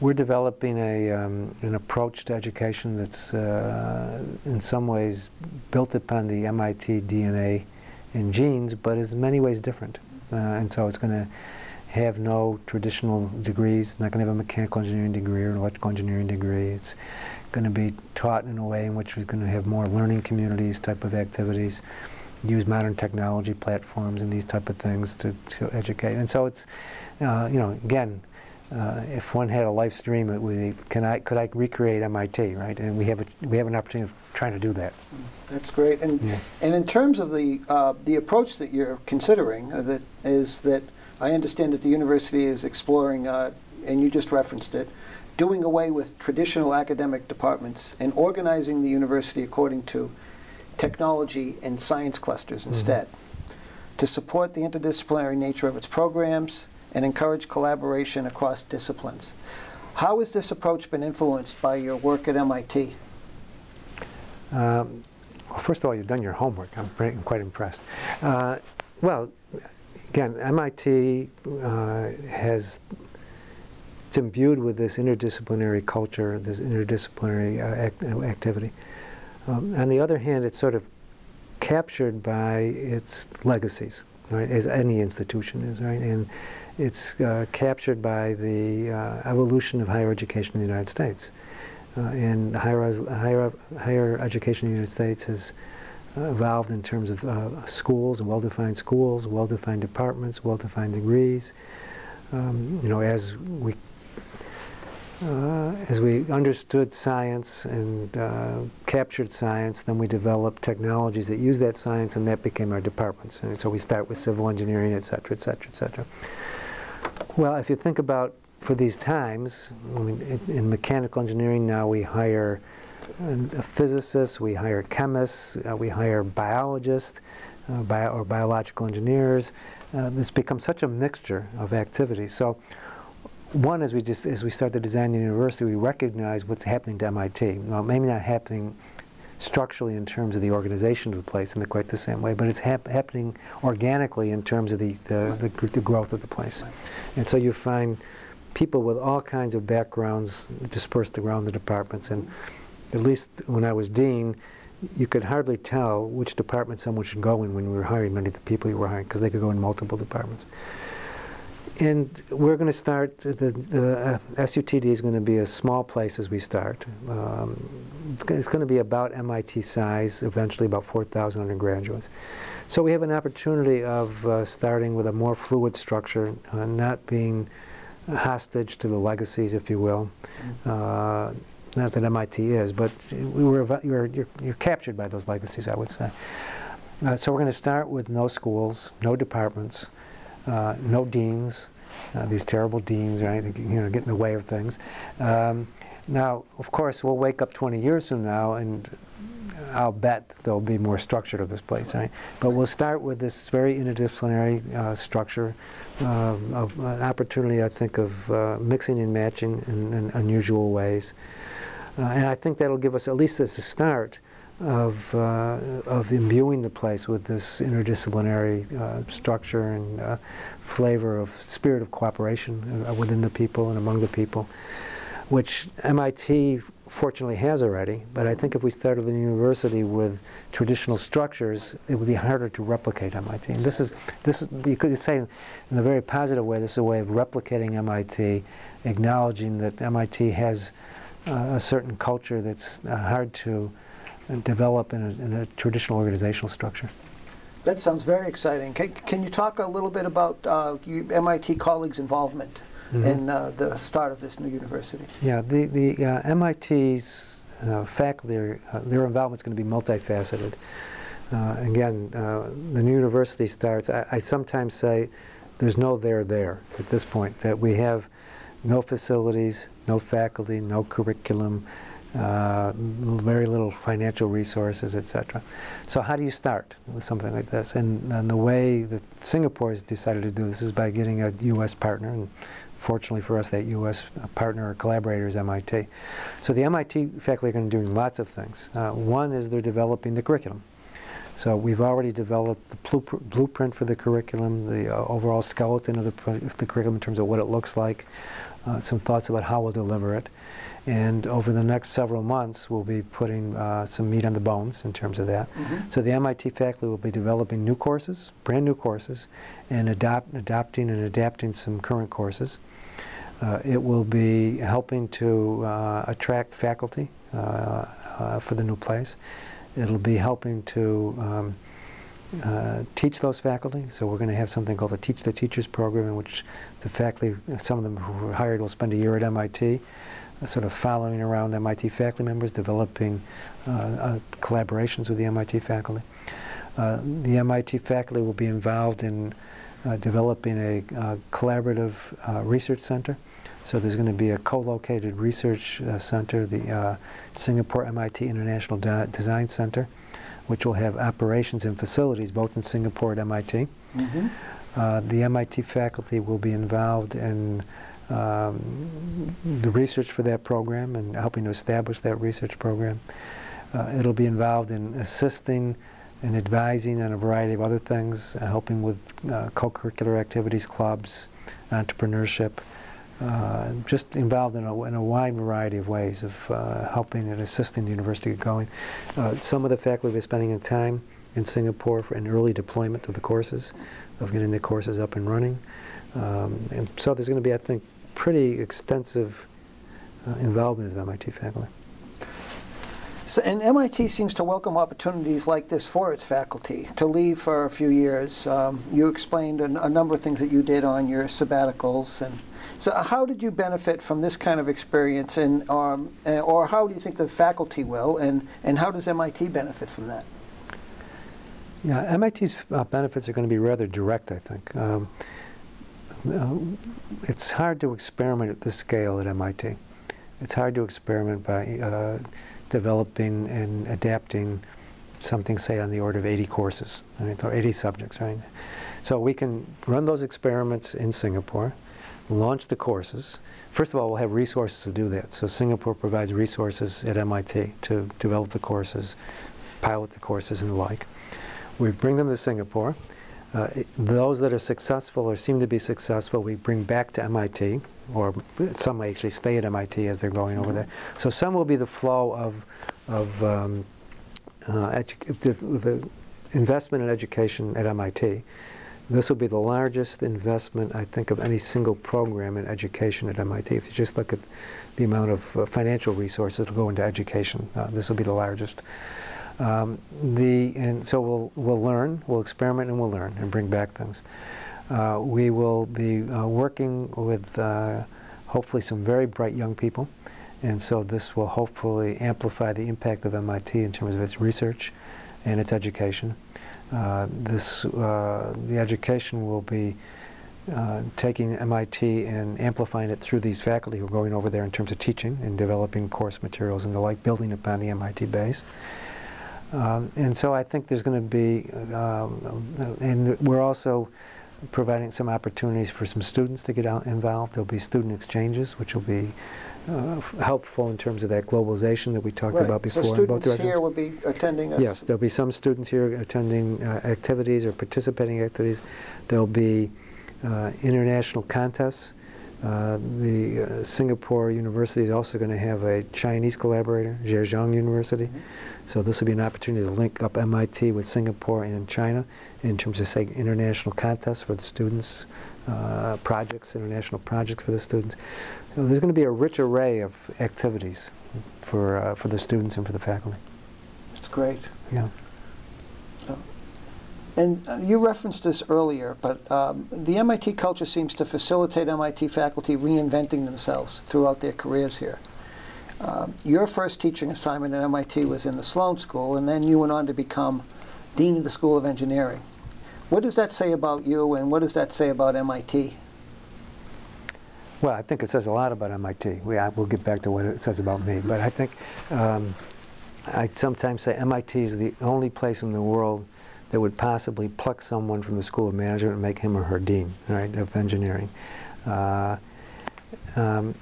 we're developing a, um, an approach to education that's uh, in some ways built upon the MIT DNA and genes, but is in many ways different. Uh, and so it's going to have no traditional degrees, not going to have a mechanical engineering degree or an electrical engineering degree. It's going to be taught in a way in which we're going to have more learning communities type of activities, use modern technology platforms and these type of things to, to educate. And so it's, uh, you know, again, uh, if one had a life stream, it would be, can I, could I recreate MIT, right? And we have, a, we have an opportunity of trying to do that. That's great. And Yeah. and in terms of the uh, the approach that you're considering, uh, that is that I understand that the university is exploring, uh, and you just referenced it, doing away with traditional academic departments and organizing the university according to technology and science clusters instead, to support the interdisciplinary nature of its programs and encourage collaboration across disciplines. How has this approach been influenced by your work at MIT? Um, well, first of all, you've done your homework. I'm pretty, quite impressed. Uh, well, again, MIT uh, has it's imbued with this interdisciplinary culture, this interdisciplinary uh, act, uh, activity. Um, on the other hand, it's sort of captured by its legacies, right? As any institution is, right? And it's uh, captured by the uh, evolution of higher education in the United States. Uh, and higher, higher, higher education in the United States has uh, evolved in terms of uh, schools, well-defined schools, well-defined departments, well-defined degrees. Um, you know, as we uh, as we understood science and uh, captured science, then we developed technologies that use that science, and that became our departments. And so we start with civil engineering, et cetera, et cetera, et cetera. Well, if you think about for these times, I mean, in, in mechanical engineering now we hire uh, physicists, we hire chemists, uh, we hire biologists, uh, bio or biological engineers. Uh, this becomes such a mixture of activities. So one, as we just as we start to design the university, we recognize what's happening to MIT. Well, maybe not happening structurally in terms of the organization of the place in the, quite the same way, but it's hap happening organically in terms of the, the, the, the growth of the place. And so you find people with all kinds of backgrounds dispersed around the departments. And at least when I was dean, you could hardly tell which department someone should go in when we were hiring many of the people you were hiring, because they could go in multiple departments. And we're going to start, the, the uh, SUTD is going to be a small place as we start. Um, it's, going to be about MIT size, eventually about 4,000 undergraduates. So we have an opportunity of uh, starting with a more fluid structure, uh, not being hostage to the legacies, if you will. Uh, not that MIT is, but we were, you're, you're, you're captured by those legacies, I would say. Uh, so we're going to start with no schools, no departments, uh, no deans, uh, these terrible deans, right, you know, get in the way of things. Um, now, of course, we'll wake up 20 years from now and I'll bet there'll be more structure to this place, right? But we'll start with this very interdisciplinary uh, structure, uh, of an opportunity, I think, of uh, mixing and matching in, in unusual ways. Uh, and I think that'll give us, at least as a start, of, uh, of imbuing the place with this interdisciplinary uh, structure and uh, flavor of spirit of cooperation uh, within the people and among the people, which MIT fortunately has already, but I think if we started the university with traditional structures, it would be harder to replicate MIT. And this is, this is, you could say in a very positive way, this is a way of replicating MIT, acknowledging that MIT has uh, a certain culture that's uh, hard to develop in a, in a, traditional organizational structure. That sounds very exciting. Can, can you talk a little bit about uh, MIT colleagues' involvement mm -hmm. in uh, the start of this new university? Yeah, the, the uh, MIT's uh, faculty, their involvement is going to be multifaceted. again, the new university starts, I, I sometimes say there's no there there at this point, that we have no facilities, no faculty, no curriculum, uh, very little financial resources, etc. So how do you start with something like this? And, and, the way that Singapore has decided to do this is by getting a U.S. partner, and fortunately for us, that U.S. partner or collaborator is MIT. So the MIT faculty are going to be doing lots of things. Uh, one is they're developing the curriculum. So we've already developed the blueprint for the curriculum, the uh, overall skeleton of the, the, curriculum in terms of what it looks like, uh, some thoughts about how we'll deliver it. And over the next several months, we'll be putting uh, some meat on the bones in terms of that. Mm -hmm. So the MIT faculty will be developing new courses, brand new courses, and adopt, adopting and adapting some current courses. Uh, it will be helping to uh, attract faculty uh, uh, for the new place. It'll be helping to um, uh, teach those faculty. So we're going to have something called the Teach the Teachers program in which the faculty, some of them who are hired will spend a year at MIT sort of following around MIT faculty members, developing uh, uh, collaborations with the MIT faculty. Uh, the MIT faculty will be involved in developing a collaborative research center. So there's going to be a co-located research uh, center, the uh, Singapore MIT International De Design Center, which will have operations and facilities both in Singapore and MIT. Mm -hmm. uh, the MIT faculty will be involved in um, the research for that program and helping to establish that research program. Uh, it'll be involved in assisting and advising on a variety of other things, uh, helping with uh, co-curricular activities, clubs, entrepreneurship, uh, just involved in a, in a, wide variety of ways of uh, helping and assisting the university get going. Uh, some of the faculty will be spending time in Singapore for an early deployment of the courses, of getting the courses up and running. Um, and so there's going to be, I think, pretty extensive uh, involvement of MIT faculty. So, and MIT seems to welcome opportunities like this for its faculty to leave for a few years. Um, you explained a, a, number of things that you did on your sabbaticals, and so how did you benefit from this kind of experience, and um, or how do you think the faculty will, and and how does MIT benefit from that? Yeah, MIT's uh, benefits are going to be rather direct, I think. Um, uh, it's hard to experiment at this scale at MIT. It's hard to experiment by uh, developing and adapting something, say, on the order of 80 courses, right, or 80 subjects, right? So we can run those experiments in Singapore, launch the courses. First of all, we'll have resources to do that. So Singapore provides resources at MIT to develop the courses, pilot the courses, and the like. We bring them to Singapore. Uh, those that are successful or seem to be successful, we bring back to MIT, or some may actually stay at MIT as they're going over there. So some will be the flow of, of um, uh, the, the, investment in education at MIT. This will be the largest investment, I think, of any single program in education at MIT. If you just look at the amount of uh, financial resources that go into education, uh, this will be the largest. Um, the, and so we'll, we'll learn, we'll experiment and we'll learn and bring back things. Uh, we will be uh, working with uh, hopefully some very bright young people. And so this will hopefully amplify the impact of MIT in terms of its research and its education. Uh, this, uh, the education will be uh, taking MIT and amplifying it through these faculty who are going over there in terms of teaching and developing course materials and the like, building upon the MIT base. Um, and so I think there's going to be, um, and we're also providing some opportunities for some students to get out involved. There'll be student exchanges, which will be uh, helpful in terms of that globalization that we talked right. about before. So students here will be attending Yes, there'll be some students here attending uh, activities or participating activities. There'll be uh, international contests. Uh, the uh, Singapore University is also going to have a Chinese collaborator, Zhejiang University. Mm -hmm. So this will be an opportunity to link up MIT with Singapore and China in terms of, say, international contests for the students, uh, projects, international projects for the students. So there's going to be a rich array of activities for, uh, for the students and for the faculty. It's great. Yeah. And uh, you referenced this earlier, but um, the MIT culture seems to facilitate MIT faculty reinventing themselves throughout their careers here. Uh, your first teaching assignment at MIT was in the Sloan School, and then you went on to become Dean of the School of Engineering. What does that say about you, and what does that say about MIT? Well, I think it says a lot about MIT. We, I, we'll get back to what it says about me, but I think um, I sometimes say MIT is the only place in the world that would possibly pluck someone from the School of Management and make him or her dean, right, of engineering. Uh, um,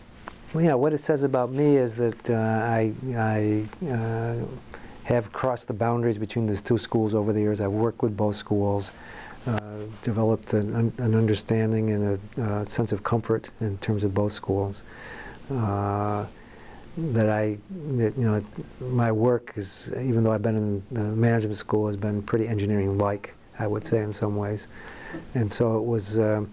you know, what it says about me is that uh, I, I uh, have crossed the boundaries between these two schools over the years. I've worked with both schools, uh, developed an, an, understanding and a uh, sense of comfort in terms of both schools. Uh, that I, that, you know, my work is, even though I've been in the management school, has been pretty engineering-like, I would say, in some ways. And so it was, um,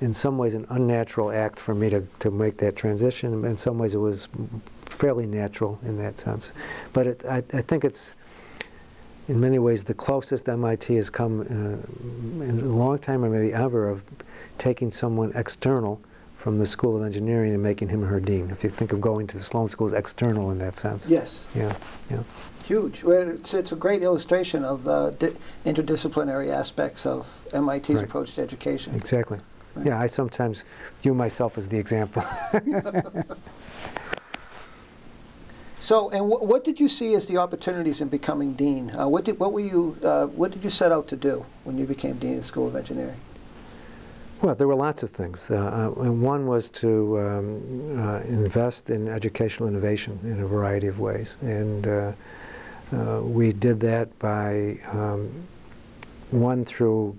in some ways, an unnatural act for me to, to make that transition. In some ways, it was fairly natural in that sense. But it, I, I think it's, in many ways, the closest MIT has come uh, in a long time, or maybe ever, of taking someone external from the School of Engineering and making him or her dean. If you think of going to the Sloan School as external in that sense. Yes. Yeah, yeah. Huge. Well, it's, it's a great illustration of the interdisciplinary aspects of MIT's right. approach to education. Exactly. Yeah, I sometimes view myself as the example. <laughs> so, and wh what did you see as the opportunities in becoming dean? Uh, what did what were you uh, what did you set out to do when you became dean of the School of Engineering? Well, there were lots of things. Uh, uh, and one was to um, uh, invest in educational innovation in a variety of ways. And uh, uh we did that by, um, one, through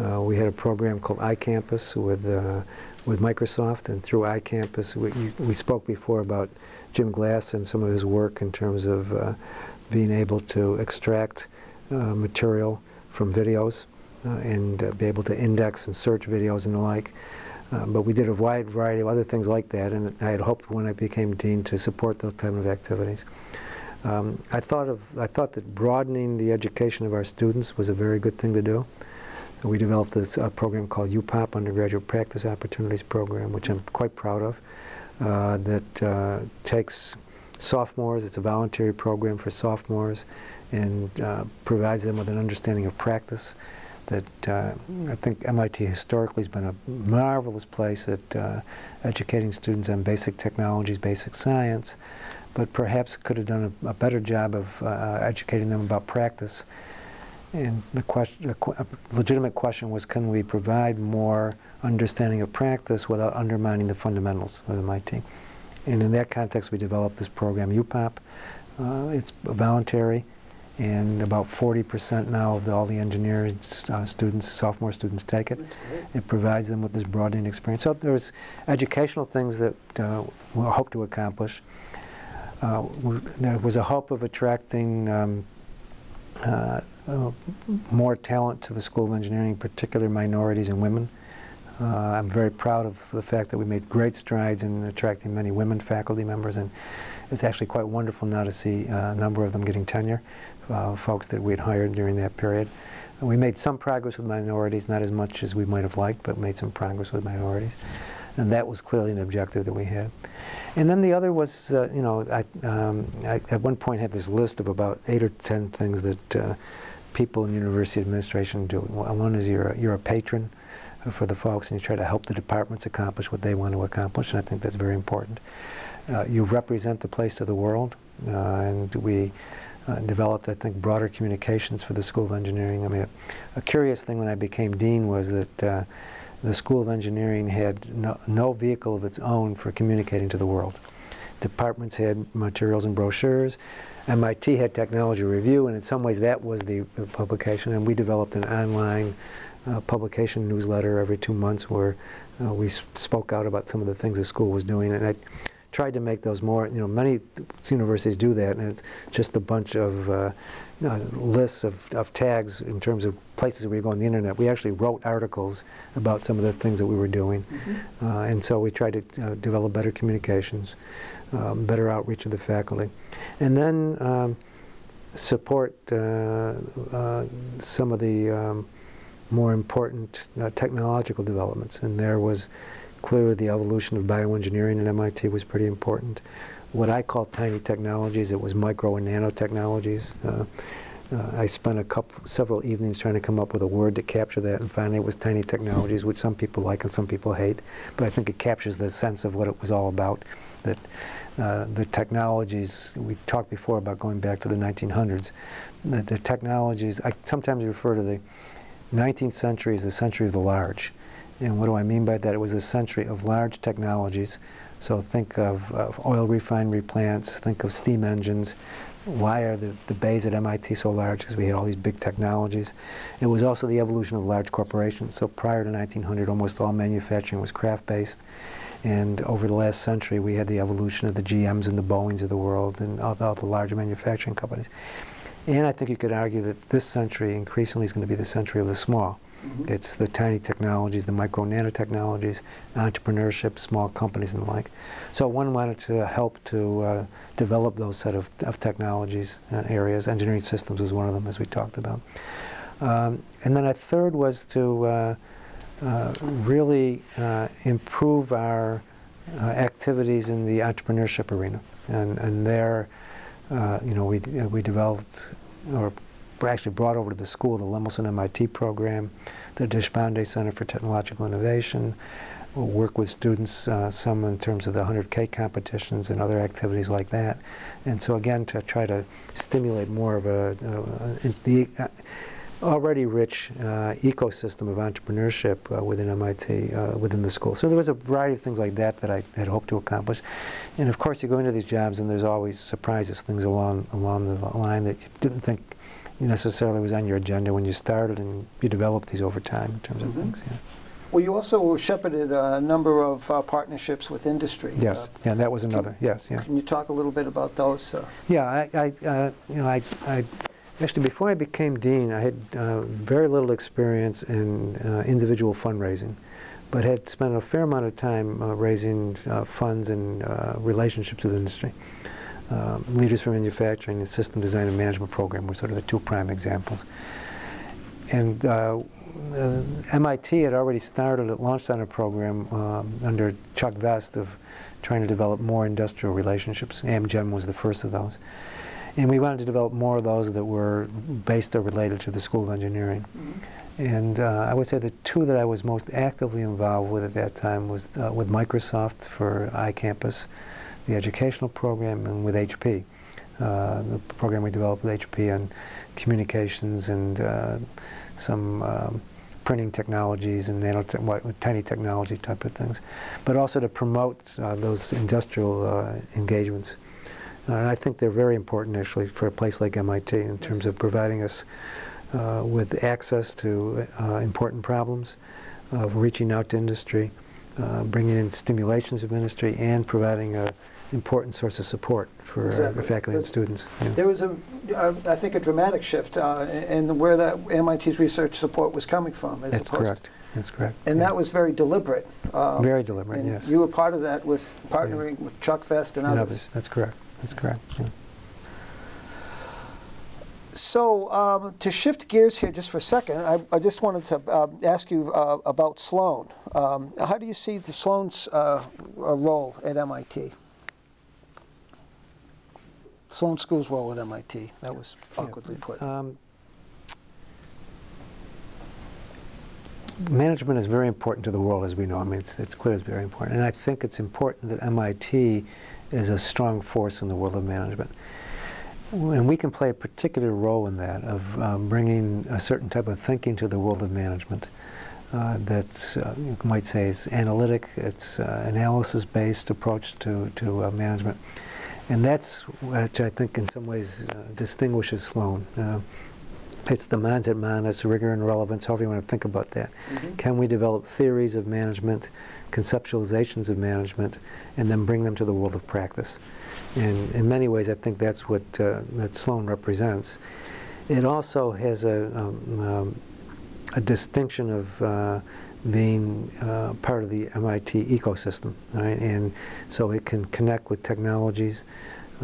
uh, we had a program called iCampus with, with Microsoft, and through iCampus, we, we spoke before about Jim Glass and some of his work in terms of being able to extract material from videos uh, and uh, be able to index and search videos and the like. Uh, but we did a wide variety of other things like that, and I had hoped when I became dean to support those type of activities. Um, I thought of I thought that broadening the education of our students was a very good thing to do. We developed this uh, program called UPOP, Undergraduate Practice Opportunities Program, which I'm quite proud of, uh, that uh, takes sophomores, it's a voluntary program for sophomores, and uh, provides them with an understanding of practice that uh, I think MIT historically has been a marvelous place at uh, educating students on basic technologies, basic science, but perhaps could have done a, a better job of educating them about practice. And the question, a legitimate question was, can we provide more understanding of practice without undermining the fundamentals of MIT? And in that context, we developed this program, UPOP. Uh, it's voluntary, and about 40% now of the, all the engineering uh, students, sophomore students take it. It provides them with this broadening experience. So there's educational things that uh, we hope to accomplish. Uh, there was a hope of attracting um, uh, uh, more talent to the School of Engineering, particularly minorities and women. Uh, I'm very proud of the fact that we made great strides in attracting many women faculty members, and it's actually quite wonderful now to see a number of them getting tenure, uh, folks that we had hired during that period. And we made some progress with minorities, not as much as we might have liked, but made some progress with minorities. And that was clearly an objective that we had. And then the other was, uh, you know, I, um, I, at one point had this list of about eight or ten things that uh, people in university administration do. One is you're a, you're a patron for the folks and you try to help the departments accomplish what they want to accomplish, and I think that's very important. Uh, you represent the place to the world, uh, and we uh, developed, I think, broader communications for the School of Engineering. I mean, a, a curious thing when I became dean was that uh, the School of Engineering had no, no, vehicle of its own for communicating to the world. Departments had materials and brochures. MIT had Technology Review, and in some ways that was the, the publication, and we developed an online uh, publication newsletter every two months where uh, we spoke out about some of the things the school was doing. And I tried to make those more, you know, many universities do that, and it's just a bunch of uh, uh, lists of, of tags in terms of places where you go on the internet. We actually wrote articles about some of the things that we were doing. Mm -hmm. and so we tried to uh, develop better communications, um, better outreach of the faculty. And then um, support some of the um, more important uh, technological developments. And there was clearly the evolution of bioengineering at MIT was pretty important. What I call tiny technologies, it was micro and nanotechnologies. Uh, uh, I spent a couple, several evenings trying to come up with a word to capture that, and finally it was tiny technologies, which some people like and some people hate. But I think it captures the sense of what it was all about. That uh, the technologies, we talked before about going back to the 1900s, the, the technologies, I sometimes refer to the 19th century as the century of the large. And what do I mean by that? It was the century of large technologies. So think of, of oil refinery plants, think of steam engines. Why are the, the bays at MIT so large? Because we had all these big technologies. It was also the evolution of large corporations. So prior to 1900, almost all manufacturing was craft-based. And over the last century, we had the evolution of the GMs and the Boeings of the world and all, all the large manufacturing companies. And I think you could argue that this century increasingly is going to be the century of the small. Mm -hmm. It's the tiny technologies, the micro nanotechnologies, entrepreneurship, small companies and the like. So one wanted to help to uh, develop those set of, of technologies and areas. Engineering systems was one of them, as we talked about. Um, and then a third was to uh, uh, really uh, improve our uh, activities in the entrepreneurship arena. And, and there, uh, you know, we, we developed, or actually brought over to the school, the Lemelson MIT program, the Deshpande Center for Technological Innovation. We'll work with students, uh, some in terms of the 100K competitions and other activities like that. And so again, to try to stimulate more of a, the, already rich uh, ecosystem of entrepreneurship uh, within MIT, uh, within the school. So there was a variety of things like that that I had hoped to accomplish. And of course, you go into these jobs and there's always surprises, things along, along the line that you didn't think necessarily was on your agenda when you started, and you develop these over time in terms mm -hmm. of mm-hmm. things. Yeah. Well, you also shepherded a number of uh, partnerships with industry. Yes, uh, yeah, that was another. Can, yes, yeah. Can you talk a little bit about those? Uh? Yeah, I, I uh, you know, I, I Actually, before I became dean, I had uh, very little experience in uh, individual fundraising. but had spent a fair amount of time uh, raising uh, funds and uh, relationships with industry. Um, Leaders for Manufacturing and System Design and Management Program were sort of the two prime examples. And uh, MIT had already started, it launched on a program um, under Chuck Vest of trying to develop more industrial relationships. Amgen was the first of those. And we wanted to develop more of those that were based or related to the School of Engineering. Mm -hmm. And uh, I would say the two that I was most actively involved with at that time was uh, with Microsoft for iCampus, the educational program, and with HP, uh, the program we developed with HP on communications and uh, some um, printing technologies and nano te tiny technology type of things, but also to promote uh, those industrial uh, engagements. Uh, and I think they're very important actually for a place like MIT in terms of providing us uh, with access to uh, important problems, of reaching out to industry, uh, bringing in stimulations of industry, and providing an important source of support for exactly. faculty and students. Yeah. There was, a, uh, I think, a dramatic shift uh, in where that MIT's research support was coming from. That's correct. That's correct. And yeah. that was very deliberate. Um, very deliberate, yes. You were part of that with partnering yeah. with Chuck Vest and, and others. others. That's correct. That's correct. Yeah. So um, to shift gears here just for a second, I, I just wanted to uh, ask you uh, about Sloan. Um, how do you see the Sloan's uh, role at MIT? Sloan School's role at MIT. That was awkwardly yeah. put. Um, management is very important to the world, as we know. I mean, it's, it's clear it's very important. And I think it's important that MIT is a strong force in the world of management. And we can play a particular role in that, of um, bringing a certain type of thinking to the world of management. Uh, that's, uh, you might say, is analytic, it's uh, analysis-based approach to, to uh, management. And that's which I think in some ways uh, distinguishes Sloan. Uh, it's the mens et manus rigor and relevance, however you want to think about that. Mm -hmm. Can we develop theories of management conceptualizations of management, and then bring them to the world of practice. And in many ways, I think that's what uh, that Sloan represents. It also has a, um, um, a distinction of uh, being uh, part of the MIT ecosystem, right? And so it can connect with technologies,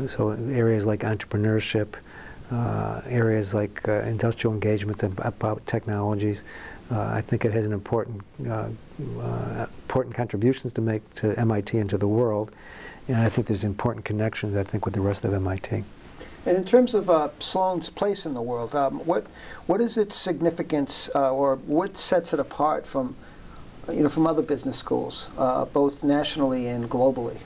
so areas like entrepreneurship, uh, areas like uh, industrial engagements about technologies, I think it has an important, uh, uh, important contributions to make to MIT and to the world. And I think there's important connections, I think, with the rest of MIT. And in terms of uh, Sloan's place in the world, um, what what is its significance, uh, or what sets it apart from, you know, from other business schools, uh, both nationally and globally?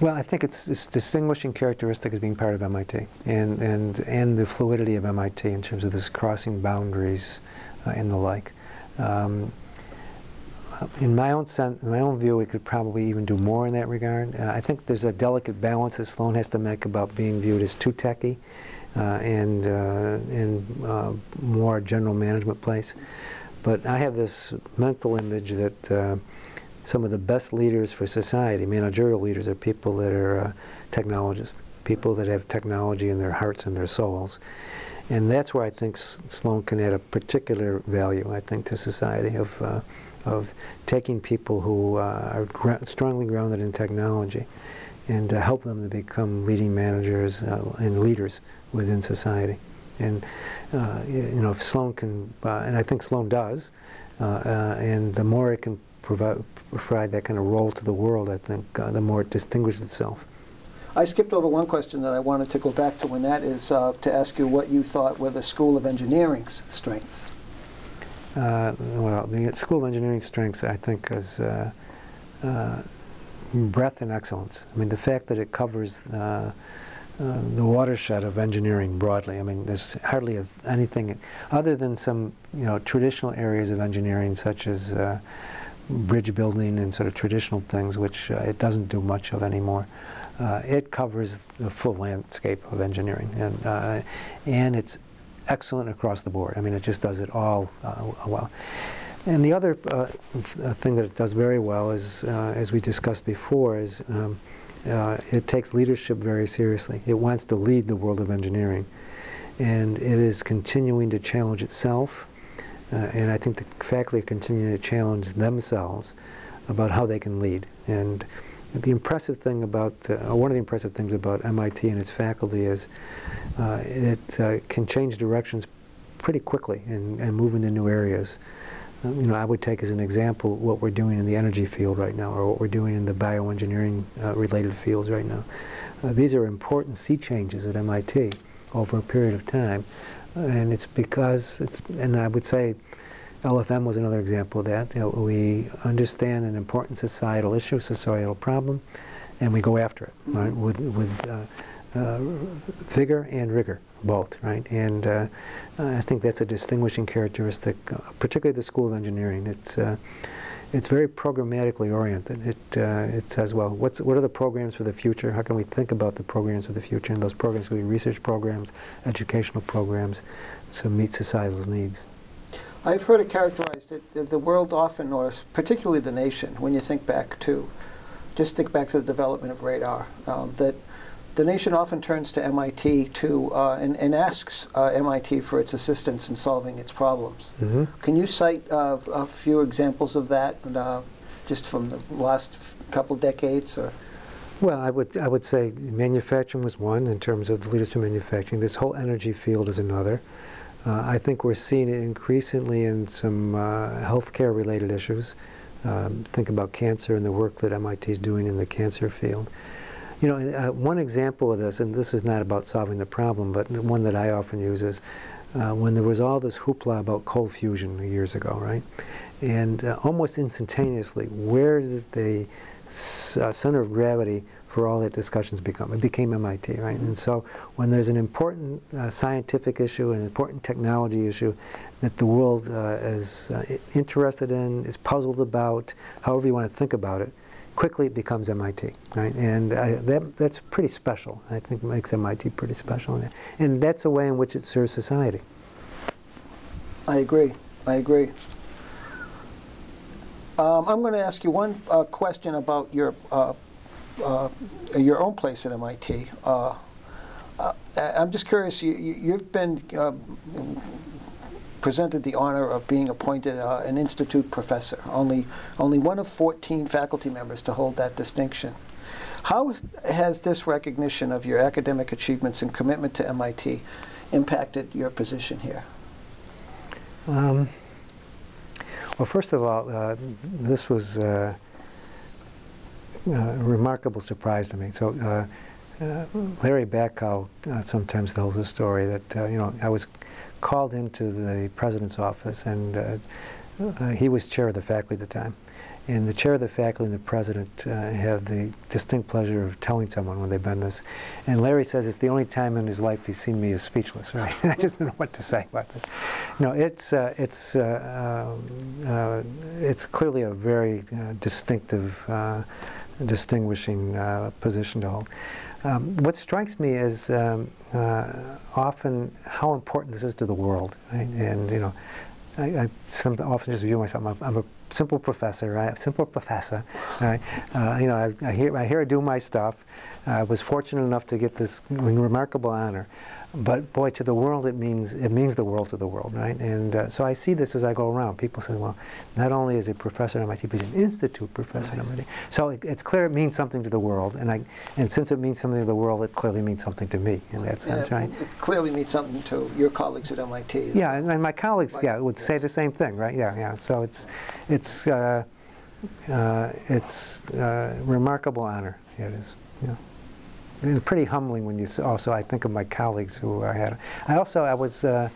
Well, I think its, its distinguishing characteristic is being part of MIT and, and, and the fluidity of MIT in terms of this crossing boundaries uh, and the like. Um, in my own sense, in my own view, we could probably even do more in that regard. Uh, I think there's a delicate balance that Sloan has to make about being viewed as too techy uh, and uh, in uh, more general management place. But I have this mental image that uh, some of the best leaders for society, managerial leaders, are people that are uh, technologists, people that have technology in their hearts and their souls. And that's where I think Sloan can add a particular value, I think, to society of, uh, of taking people who uh, are gr strongly grounded in technology and uh, help them to become leading managers uh, and leaders within society. And, uh, you know, if Sloan can, and I think Sloan does, and the more it can provide, provide that kind of role to the world, I think, uh, the more it distinguishes itself. I skipped over one question that I wanted to go back to, and that is uh, to ask you what you thought were the School of Engineering's strengths. Uh, well, the School of Engineering strengths, I think, is uh, uh, breadth and excellence. I mean, the fact that it covers uh, uh, the watershed of engineering broadly. I mean, there's hardly anything other than some, you know, traditional areas of engineering, such as uh, bridge building and sort of traditional things, which uh, it doesn't do much of anymore. Uh, it covers the full landscape of engineering, and uh, and it's excellent across the board. I mean, it just does it all uh, well. And the other uh, thing that it does very well is, uh, as we discussed before, is um, it takes leadership very seriously. It wants to lead the world of engineering, and it is continuing to challenge itself Uh, and I think the faculty are continuing to challenge themselves about how they can lead. And the impressive thing about, uh, one of the impressive things about MIT and its faculty is uh, it uh, can change directions pretty quickly and, and move into new areas. Um, you know, I would take as an example what we're doing in the energy field right now, or what we're doing in the bioengineering uh, related fields right now. Uh, these are important sea changes at MIT over a period of time, and it's because it's, and I would say LFM was another example of that. You know, we understand an important societal issue, societal problem, and we go after it, mm -hmm. right, with, with uh, uh, vigor and rigor, both, right? And uh, I think that's a distinguishing characteristic, uh, particularly the School of Engineering. It's uh, it's very programmatically oriented. It uh, it says, well, what's what are the programs for the future? How can we think about the programs for the future? And those programs will be research programs, educational programs, to meet societal needs. I've heard it characterized that the world often, or particularly the nation, when you think back to, just think back to the development of radar, um, that the nation often turns to MIT to uh, and, and, asks uh, MIT for its assistance in solving its problems. Mm -hmm. Can you cite uh, a few examples of that, uh, just from the last couple decades? Or? Well, I would I would say manufacturing was one in terms of the leaders for manufacturing. This whole energy field is another. Uh, I think we're seeing it increasingly in some uh, healthcare related issues. Um, think about cancer and the work that MIT is doing in the cancer field. You know, uh, one example of this, and this is not about solving the problem, but one that I often use is uh, when there was all this hoopla about cold fusion years ago, right? And uh, almost instantaneously, where did the uh, center of gravity for all that discussions become? It became MIT, right? And so when there's an important uh, scientific issue, an important technology issue that the world uh, is interested in, is puzzled about, however you want to think about it, quickly it becomes MIT, right? And uh, that, that's pretty special. I think makes MIT pretty special. And that's a way in which it serves society. I agree. I agree. Um, I'm going to ask you one uh, question about your uh, uh your own place at MIT. Uh, uh, I'm just curious. You, have been presented the honor of being appointed uh, an institute professor, only, only one of 14 faculty members to hold that distinction. How has this recognition of your academic achievements and commitment to MIT impacted your position here? Um, well, first of all, uh, this was uh, uh a remarkable surprise to me. So, uh, uh, Larry Bacow sometimes tells a story that you know I was called into the president's office, and uh, uh, he was chair of the faculty at the time. And the chair of the faculty and the president uh, have the distinct pleasure of telling someone when they've been this. And Larry says it's the only time in his life he's seen me as speechless, <laughs> right? I just don't know what to say about this. No, it's, uh, it's, uh, uh, it's clearly a very distinctive, distinguishing position to hold. Um, what strikes me is um, uh, often how important this is to the world, right? And you know, I, I often just view myself. I'm a, I'm a simple professor, right? Simple professor, right? Uh, you know, I, I, hear I hear I do my stuff. I was fortunate enough to get this remarkable honor. But boy, to the world, it means it means the world to the world, right? And uh, so I see this as I go around. People say, well, not only is he a professor at MIT, but he's an institute professor right. at MIT. So it, it's clear it means something to the world, and I and since it means something to the world, it clearly means something to me in that sense, right? It clearly means something to your colleagues at MIT. Yeah, and, and my colleagues, yeah, would yes. say the same thing, right? Yeah, yeah. So it's it's uh, uh, it's uh, remarkable honor. Yeah, it is. Yeah and pretty humbling when you also I think of my colleagues who I had. I also I was uh,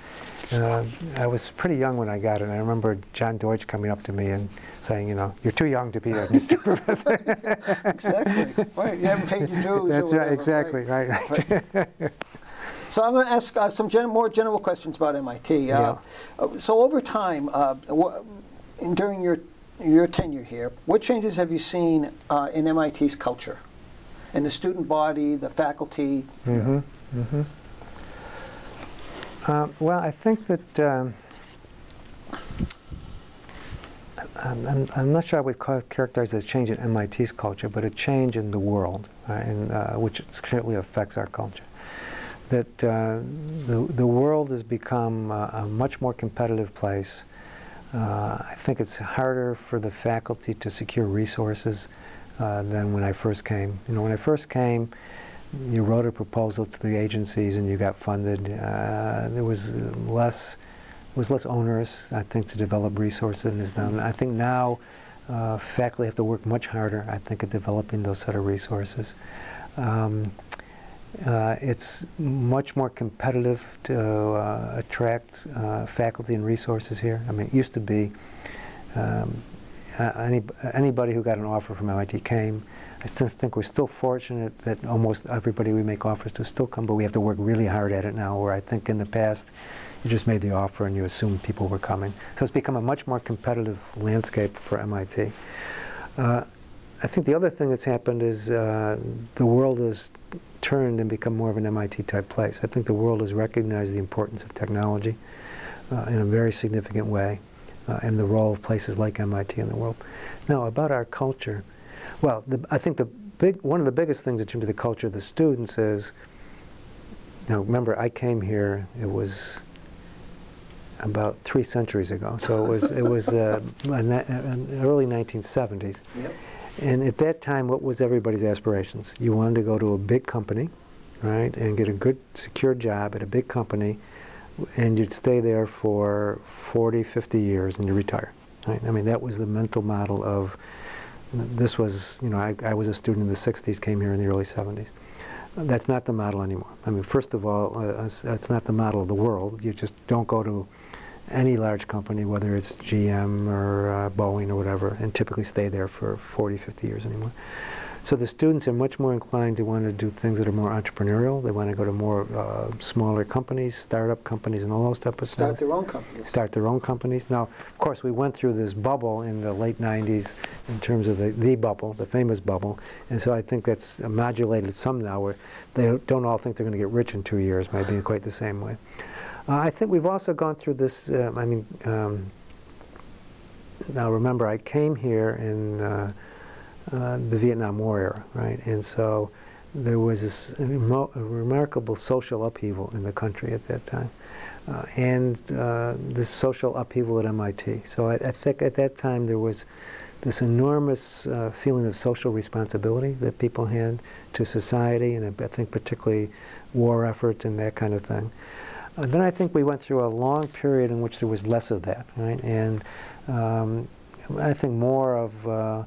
uh, I was pretty young when I got it. And I remember John Deutsch coming up to me and saying, you know, you're too young to be a Mr. <laughs> Professor. exactly. Right. You haven't paid your dues. That's right. Exactly. Right. right. right. So I'm going to ask uh, some gen more general questions about MIT. Uh, yeah. Uh, so over time, uh, during your your tenure here, what changes have you seen in MIT's culture? And the student body, the faculty? Mm -hmm. Mm -hmm. Well, I think that um, I'm, I'm, not sure I would characterize it as a change in MIT's culture, but a change in the world, uh, in, uh, which certainly affects our culture. that uh, the, the world has become a much more competitive place. Uh, I think it's harder for the faculty to secure resources uh, than when I first came. You know, when I first came, you wrote a proposal to the agencies and you got funded. Uh, there was less was less onerous, I think, to develop resources than is now. I think now uh, faculty have to work much harder, I think, at developing those set of resources. Um, uh, it's much more competitive to uh, attract uh, faculty and resources here. I mean, it used to be um, any, anybody who got an offer from MIT came. I think we're still fortunate that almost everybody we make offers to still come, but we have to work really hard at it now, where I think in the past you just made the offer and you assumed people were coming. So it's become a much more competitive landscape for MIT. Uh, I think the other thing that's happened is uh, the world has turned and become more of an MIT type place. I think the world has recognized the importance of technology uh, in a very significant way uh, and the role of places like MIT in the world. Now, about our culture, well, the, I think the big, one of the biggest things in terms of the culture of the students is, you know, remember I came here, it was about three centuries ago. So it was it was uh, <laughs> early 1970s. Yep. And at that time, what was everybody's aspirations? You wanted to go to a big company, right, and get a good, secure job at a big company, and you'd stay there for 40, 50 years, and you retire. Right? I mean, that was the mental model of. This was, you know, I, I was a student in the 60s, came here in the early 70s. That's not the model anymore. I mean, first of all, uh, it's not the model of the world. You just don't go to any large company, whether it's GM or uh, Boeing or whatever, and typically stay there for 40, 50 years anymore. So the students are much more inclined to want to do things that are more entrepreneurial. They want to go to more uh, smaller companies, startup companies, and all those type of stuff. Start their own companies. Start their own companies. Now, of course, we went through this bubble in the late 90s in terms of the, the bubble, the famous bubble, and so I think that's modulated some now where they don't all think they're going to get rich in two years, maybe in quite the same way. Uh, I think we've also gone through this, uh, I mean, um, now remember I came here in uh, uh the Vietnam War era, right? And so there was this remarkable social upheaval in the country at that time. Uh, and uh, this social upheaval at MIT. So I, I, think at that time there was this enormous feeling of social responsibility that people had to society, and I think particularly war efforts and that kind of thing. Uh, then I think we went through a long period in which there was less of that, right? And um, I think more of uh,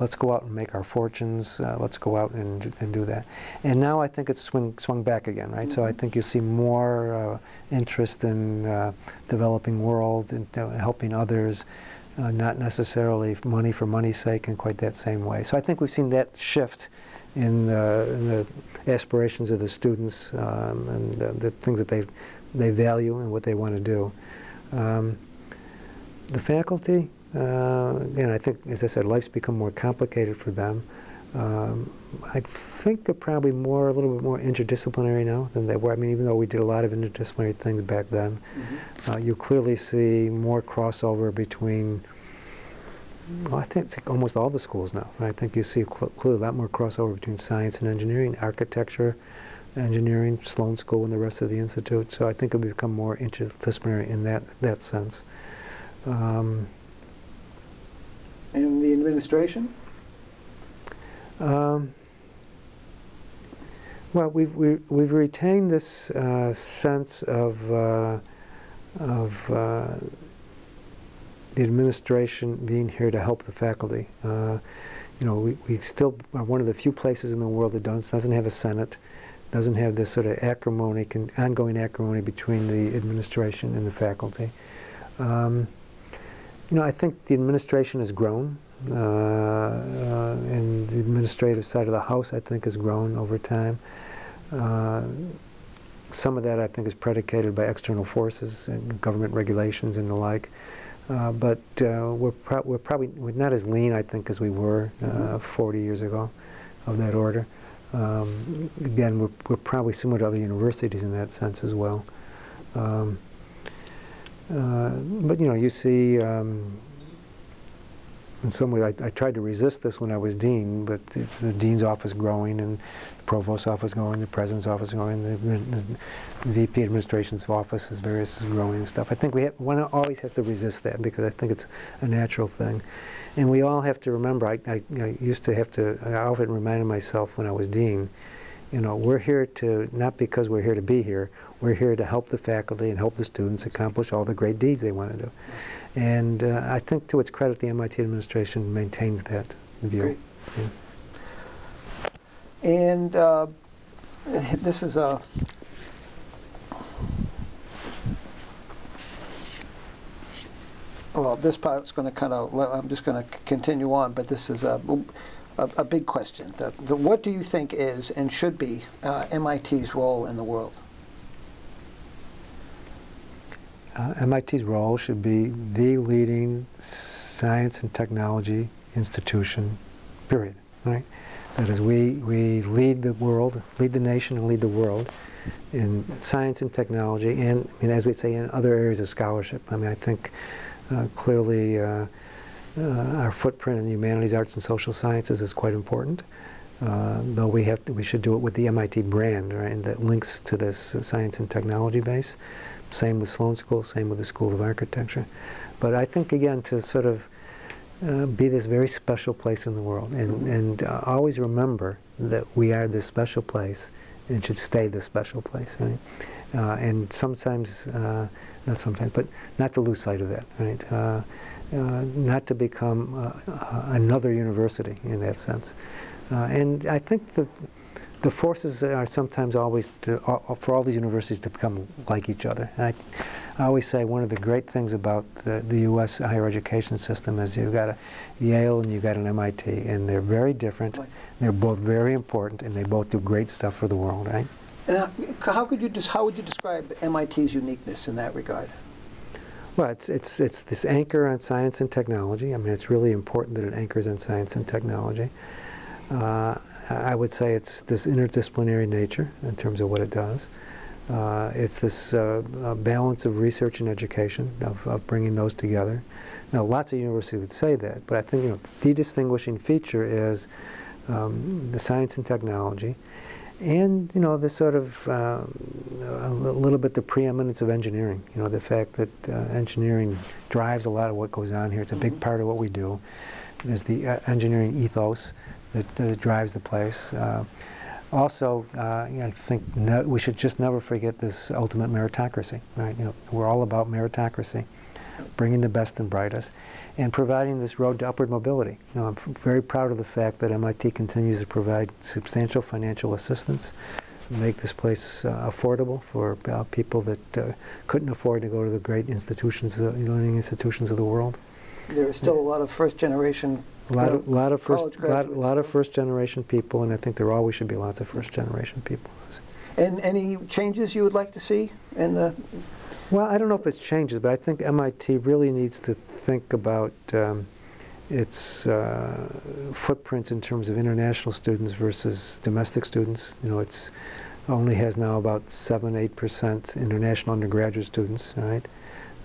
let's go out and make our fortunes, uh, let's go out and, and do that. And now I think it's swing, swung back again, right? Mm -hmm. So I mm-hmm. think you see more uh, interest in uh, developing world and helping others. Uh, not necessarily money for money's sake in quite that same way. So I think we've seen that shift in, in the aspirations of the students um, and the, the things that they they value and what they want to do. Um, the faculty, uh, again, I think, as I said, life's become more complicated for them. Um, I think they're probably more, a little bit more interdisciplinary now than they were. I mean, even though we did a lot of interdisciplinary things back then, mm -hmm. uh, you clearly see more crossover between, well, I think it's like almost all the schools now. Right? I think you see clearly a lot more crossover between science and engineering, architecture, engineering, Sloan School, and the rest of the institute. So I think it'll become more interdisciplinary in that that sense. Um, and the administration. Um, well, we've we, have we have retained this uh, sense of uh, of uh, the administration being here to help the faculty. Uh, you know, we, we still are one of the few places in the world that doesn't have a senate doesn't have this sort of acrimony, ongoing acrimony between the administration and the faculty. Um, you know, I think the administration has grown, uh, uh, and the administrative side of the House, I think, has grown over time. Uh, some of that, I think, is predicated by external forces and government regulations and the like. Uh, but uh, we're, pro we're probably we're not as lean, I think, as we were mm -hmm. 40 years ago of that order. Um, again, we're, we're, probably similar to other universities in that sense as well. Um, uh, but you know, you see, um, in some way, I, I, tried to resist this when I was dean, but it's the dean's office growing and the provost's office growing, the president's office growing, the, the, VP administration's office is various is growing and stuff. I think we have, one always has to resist that because I think it's a natural thing. And we all have to remember, I, I, I used to have to, I often reminded myself when I was dean, you know, we're here to, not because we're here to be here, we're here to help the faculty and help the students accomplish all the great deeds they want to do. And uh, I think to its credit, the MIT administration maintains that view. Yeah. And uh, this is a well, this part's going to kind of, I'm just going to continue on, but this is a, a, a big question. The, the, what do you think is and should be uh, MIT's role in the world? Uh, MIT's role should be the leading science and technology institution, period, right? That is, we, we lead the world, lead the nation and lead the world in science and technology and, as we say, in other areas of scholarship. I mean, I think uh, clearly uh, uh, our footprint in humanities, arts, and social sciences is quite important. Uh, though we have to, we should do it with the MIT brand, right, and that links to this science and technology base. Same with Sloan School, same with the School of Architecture. But I think, again, to sort of uh, be this very special place in the world and, and uh, always remember that we are this special place and should stay this special place, right? Uh, and sometimes, uh, not sometimes, but not to lose sight of that, right? Uh, uh, not to become another university in that sense. and I think that the forces are sometimes always to, uh, for all these universities to become like each other. I, I, always say one of the great things about the, the U.S. higher education system is you've got a Yale and you've got an MIT, and they're very different. Right. They're both very important, and they both do great stuff for the world, right? And how, how could you how would you describe MIT's uniqueness in that regard? Well, it's, it's, it's this anchor on science and technology. I mean, it's really important that it anchors on science and technology. Uh, I would say it's this interdisciplinary nature in terms of what it does. Uh, it's this uh, balance of research and education, of, of, bringing those together. Now, lots of universities would say that, but I think you know, the distinguishing feature is um, the science and technology, and you know, the sort of uh, a little bit the preeminence of engineering. You know, the fact that uh, engineering drives a lot of what goes on here. It's a big mm-hmm. part of what we do. There's the uh, engineering ethos that, that drives the place. Uh, also, uh, I think no, we should just never forget this ultimate meritocracy, right? You know, we're all about meritocracy, bringing the best and brightest, and providing this road to upward mobility. You know, I'm very proud of the fact that MIT continues to provide substantial financial assistance, make this place uh, affordable for uh, people that uh, couldn't afford to go to the great institutions, the learning institutions of the world. There are still a lot of first generation a lot, of, lot of first, lot, lot of first generation people, and I think there always should be lots of first generation people. And any changes you would like to see in the? Well, I don't know if it's changes, but I think MIT really needs to think about um, its uh, footprint in terms of international students versus domestic students. You know, it's only has now about seven, eight percent international undergraduate students. Right,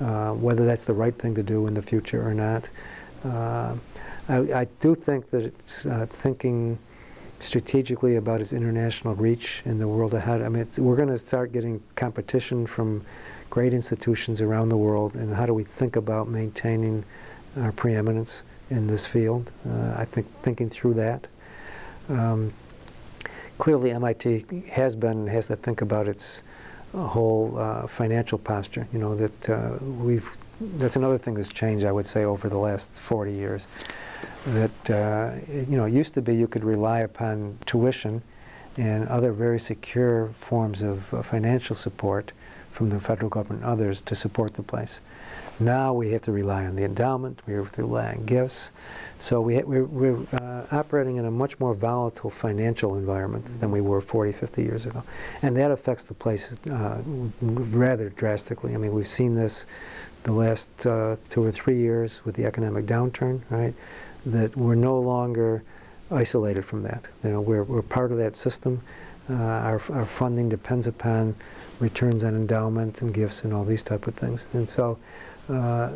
uh, whether that's the right thing to do in the future or not. Uh, I, I do think that it's uh, thinking strategically about its international reach in the world ahead. I mean, we're going to start getting competition from great institutions around the world, and how do we think about maintaining our preeminence in this field? Uh, I think thinking through that. Um, clearly, MIT has been has to think about its whole uh, financial posture. You know that uh, we've. That's another thing that's changed, I would say, over the last 40 years that, uh, you know, it used to be you could rely upon tuition and other very secure forms of uh, financial support from the federal government and others to support the place. Now we have to rely on the endowment, we have to rely on gifts. So we, we're, we're uh, operating in a much more volatile financial environment than we were 40, 50 years ago. And that affects the place uh, rather drastically. I mean, we've seen this the last uh, two or three years with the economic downturn, right? that we're no longer isolated from that. You know, we're, we're part of that system. Uh, our, our funding depends upon returns on endowment and gifts and all these type of things. And so uh,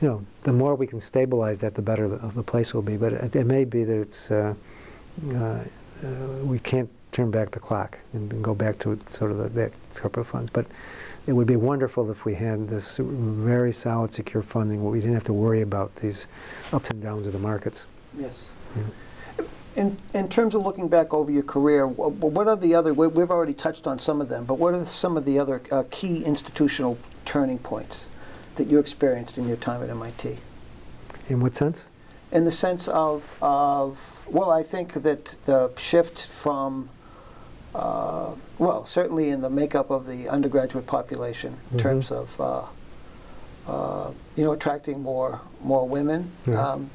you know, the more we can stabilize that, the better the, the place will be. But it, it may be that it's uh, uh, uh, we can't turn back the clock and, and go back to sort of the, that corporate funds. But it would be wonderful if we had this very solid, secure funding where we didn't have to worry about these ups and downs of the markets. Yes. Yeah. In, in terms of looking back over your career, what are the other, we- we've already touched on some of them, but what are some of the other uh, key institutional turning points that you experienced in your time at MIT? In what sense? In the sense of, of well, I think that the shift from, uh, well, certainly in the makeup of the undergraduate population, in Mhm. terms of, uh, uh, you know, attracting more more women, Yeah. um,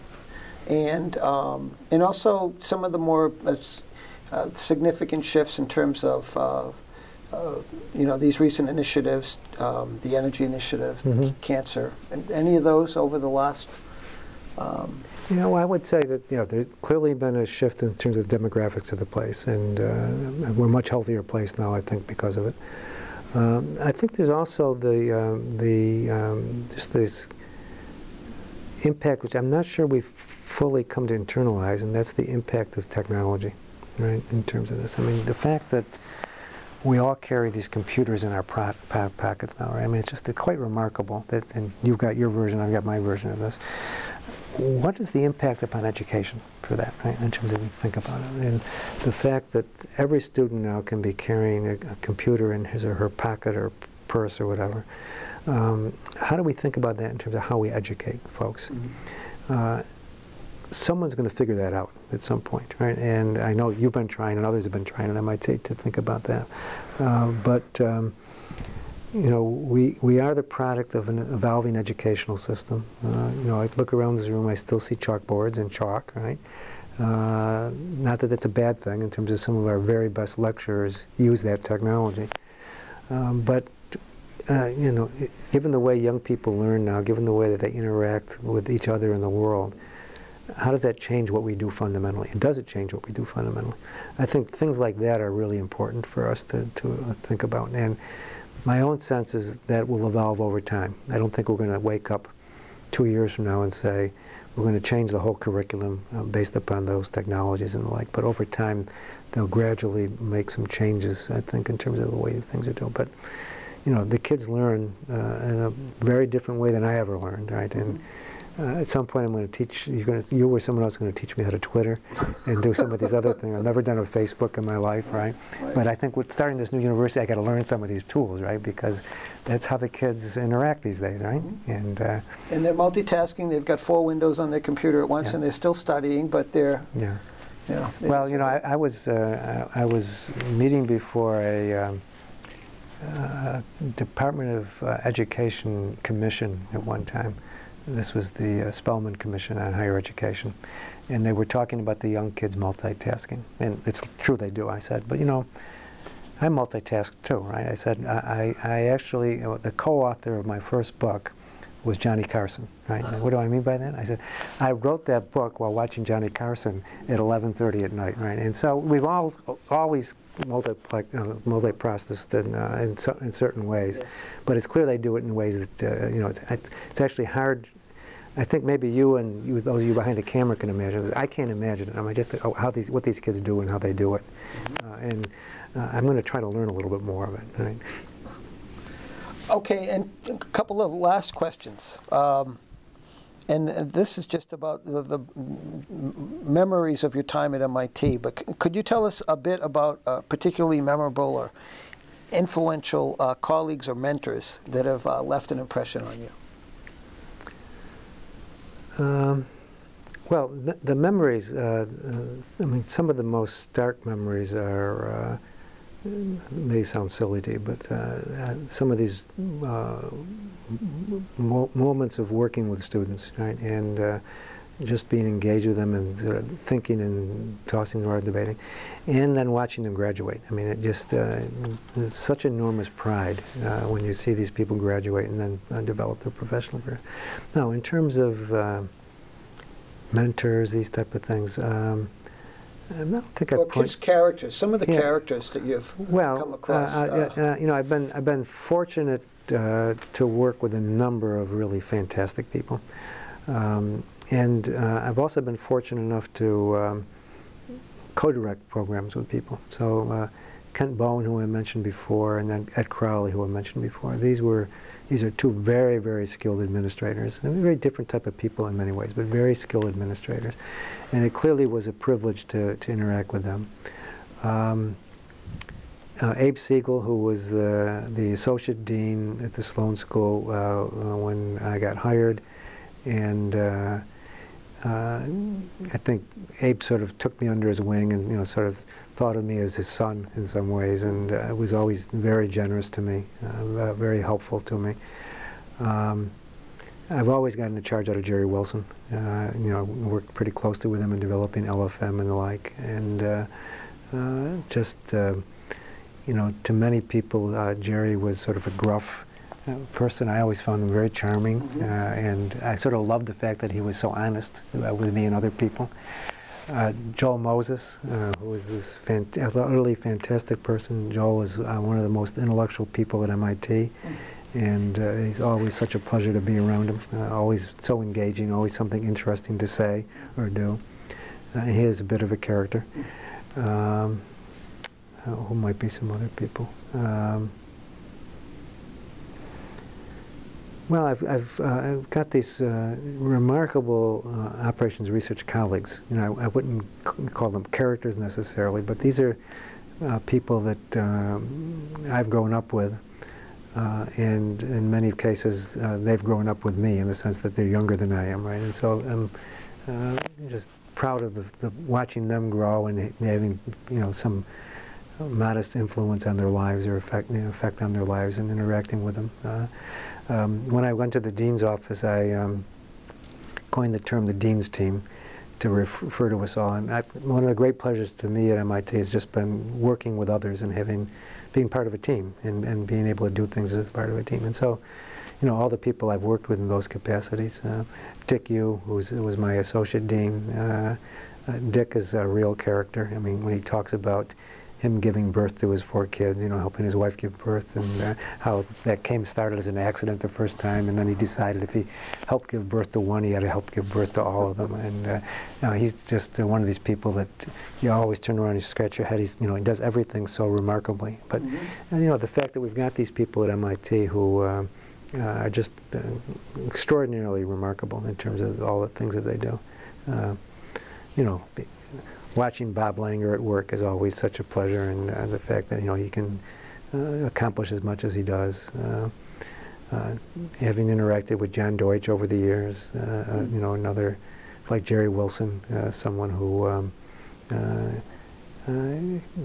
and um, and also some of the more uh, uh, significant shifts in terms of. Uh, you know these recent initiatives, um, the energy initiative, the Mhm. c- cancer, and any of those over the last um, You know, I would say that you know there's clearly been a shift in terms of demographics of the place, and uh, we're a much healthier place now. I think because of it. Um, I think there's also the um, the um, just this impact, which I'm not sure we've fully come to internalize, and that's the impact of technology, right? In terms of this, I mean, the fact that we all carry these computers in our pockets now, right? I mean, it's just quite remarkable that, and you've got your version, I've got my version of this. What is the impact upon education for that, right? In terms of think about it, and the fact that every student now can be carrying a, a computer in his or her pocket or purse or whatever. Um, how do we think about that in terms of how we educate folks? Uh, someone's going to figure that out at some point, right? And I know you've been trying, and others have been trying and I might MIT to think about that. Uh, but um, you know, we we are the product of an evolving educational system. Uh, you know, I look around this room, I still see chalkboards and chalk, right? Uh, not that that's a bad thing in terms of some of our very best lecturers use that technology. Um, but uh, you know, given the way young people learn now, given the way that they interact with each other in the world, how does that change what we do fundamentally? And does it change what we do fundamentally? I think things like that are really important for us to, to uh, think about. And my own sense is that will evolve over time. I don't think we're going to wake up two years from now and say we're going to change the whole curriculum uh, based upon those technologies and the like. But over time, they'll gradually make some changes, I think, in terms of the way things are done. But you know, the kids learn uh, in a very different way than I ever learned, right? And uh, at some point, I'm going to teach you're going to, you or someone else is going to teach me how to Twitter and do some of these other things. I've never done a Facebook in my life, right? Right. But I think with starting this new university, I got to learn some of these tools, right? Because that's how the kids interact these days, right? And uh, And they're multitasking. They've got four windows on their computer at once, Yeah. and they're still studying. But they're, yeah. you know. Well, you know, I, I was uh, I I was meeting before a um, uh, Department of uh, Education commission at one time. This was the uh, Spellings Commission on Higher Education, and they were talking about the young kids multitasking, and it's true they do. I said, but you know. I multitask too, right? I said I, I I actually uh, the co-author of my first book was Johnny Carson, right? And what do I mean by that? I said I wrote that book while watching Johnny Carson at 11:30 at night, right? And so we've all always multiplex, uh, multi-processed in, uh, in, so, in certain ways, Yes. but it's clear they do it in ways that uh, you know it's, it's actually hard. I think maybe you and you, those of you behind the camera can imagine this. I can't imagine it. I mean, just how these, what these kids do and how they do it, uh, and uh, I'm going to try to learn a little bit more of it. Right? Okay, and a couple of last questions. Um, and this is just about the, the memories of your time at MIT. But could you tell us a bit about uh, particularly memorable or influential uh, colleagues or mentors that have uh, left an impression on you? Um, well, me- the memories, uh, uh, I mean, some of the most stark memories are, uh, may sound silly to you, but uh, uh, some of these uh, mo- moments of working with students, right, and uh, just being engaged with them and sort of thinking and tossing around debating, and then watching them graduate. I mean, it just, uh, it's such enormous pride uh, when you see these people graduate and then develop their professional career. Now, in terms of mentors, these type of things, um, I don't think I Or point. characters, some of the Yeah. characters that you've Well, come uh, across. uh, uh, you know, I've been I've been fortunate to work with a number of really fantastic people. Um, and uh, I've also been fortunate enough to um, co-direct programs with people. So uh, Kent Bowen, who I mentioned before, and then Ed Crowley, who I mentioned before. These were these are two very, very skilled administrators. They're very different type of people in many ways, but very skilled administrators. And it clearly was a privilege to, to interact with them. Um, uh, Abe Siegel, who was the, the associate dean at the Sloan School uh, when I got hired, and uh, uh, I think Abe sort of took me under his wing and you know sort of thought of me as his son in some ways, and uh, was always very generous to me, uh, very helpful to me. Um, I've always gotten a charge out of Jerry Wilson. Uh, you know, worked pretty closely with him in developing LFM and the like, and uh, uh, just uh, you know, to many people, Jerry was sort of a gruff. person. I always found him very charming, mm -hmm. and I sort of loved the fact that he was so honest with me and other people uh, Joel Moses, uh, who was this fant utterly fantastic person. Joel is uh, one of the most intellectual people at MIT, and uh, he's always such a pleasure to be around him. Uh, always so engaging, always something interesting to say or do. Uh, he is a bit of a character. Um, who might be some other people? Um, Well, I've, I've, uh, I've got these uh, remarkable uh, operations research colleagues. You know, I, I, wouldn't call them characters necessarily, but these are uh, people that um, I've grown up with, uh, and in many cases uh, they've grown up with me in the sense that they're younger than I am, right? And so I'm just proud of the, the watching them grow and having, you know, some modest influence on their lives or effect, you know, effect on their lives and interacting with them. Um, when I went to the dean's office, I um, coined the term the dean's team to refer to us all. And I, one of the great pleasures to me at MIT has just been working with others and having, being part of a team and, and being able to do things as part of a team. And so, you know, all the people I've worked with in those capacities, uh, Dick Yue, who was, my associate dean, uh, uh, Dick is a real character. I mean, when he talks about him giving birth to his four kids, you know, helping his wife give birth, and uh, how that came started as an accident the first time, and then he decided if he helped give birth to one, he had to help give birth to all of them. And uh, you know, he's just uh, one of these people that you always turn around and you scratch your head. He's, you know, he does everything so remarkably. But mm -hmm. you know, the fact that we've got these people at MIT who uh, uh, are just uh, extraordinarily remarkable in terms of all the things that they do. you know watching Bob Langer at work is always such a pleasure, and uh, the fact that you know he can uh, accomplish as much as he does. Uh, uh having interacted with John Deutsch over the years, mm. you know, another like Jerry Wilson, someone who um,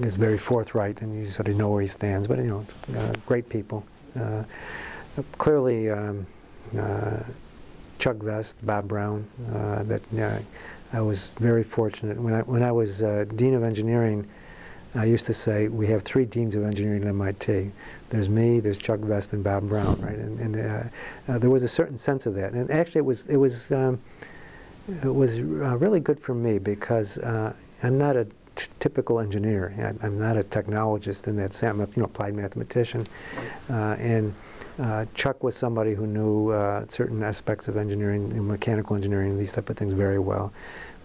is very forthright, and you sort of know where he stands. But you know, great people. clearly. Um, Chuck Vest, Bob Brown, that I was very fortunate. When I, when I was uh, Dean of Engineering, I used to say we have three deans of engineering at MIT. There's me, there's Chuck Vest, and Bob Brown, right? And, and uh, uh, there was a certain sense of that. And actually, it was it was um, it was uh, really good for me because uh, I'm not a typical engineer. I, am not a technologist in that sense. I'm a you know applied mathematician, uh, and uh, Chuck was somebody who knew uh, certain aspects of engineering, and mechanical engineering, these type of things very well.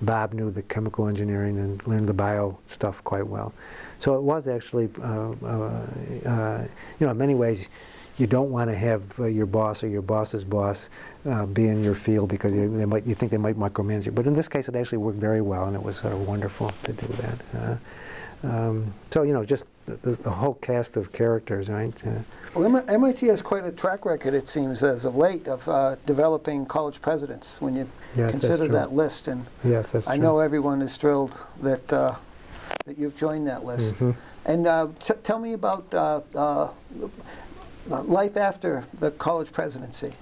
Bob knew the chemical engineering and learned the bio stuff quite well. So it was actually, uh, uh, uh you know, in many ways, you don't want to have uh, your boss or your boss's boss be in your field because you, they might, you think they might micromanage you. But in this case, it actually worked very well, and it was wonderful to do that. Um, so, you know, just the, the, whole cast of characters, right? Uh, well, MIT has quite a track record, it seems, as of late, of uh, developing college presidents when you yes, consider that list. And yes, that's I true. know everyone is thrilled that, uh, that you've joined that list. Mm -hmm. And uh, tell me about uh, uh, life after the college presidency.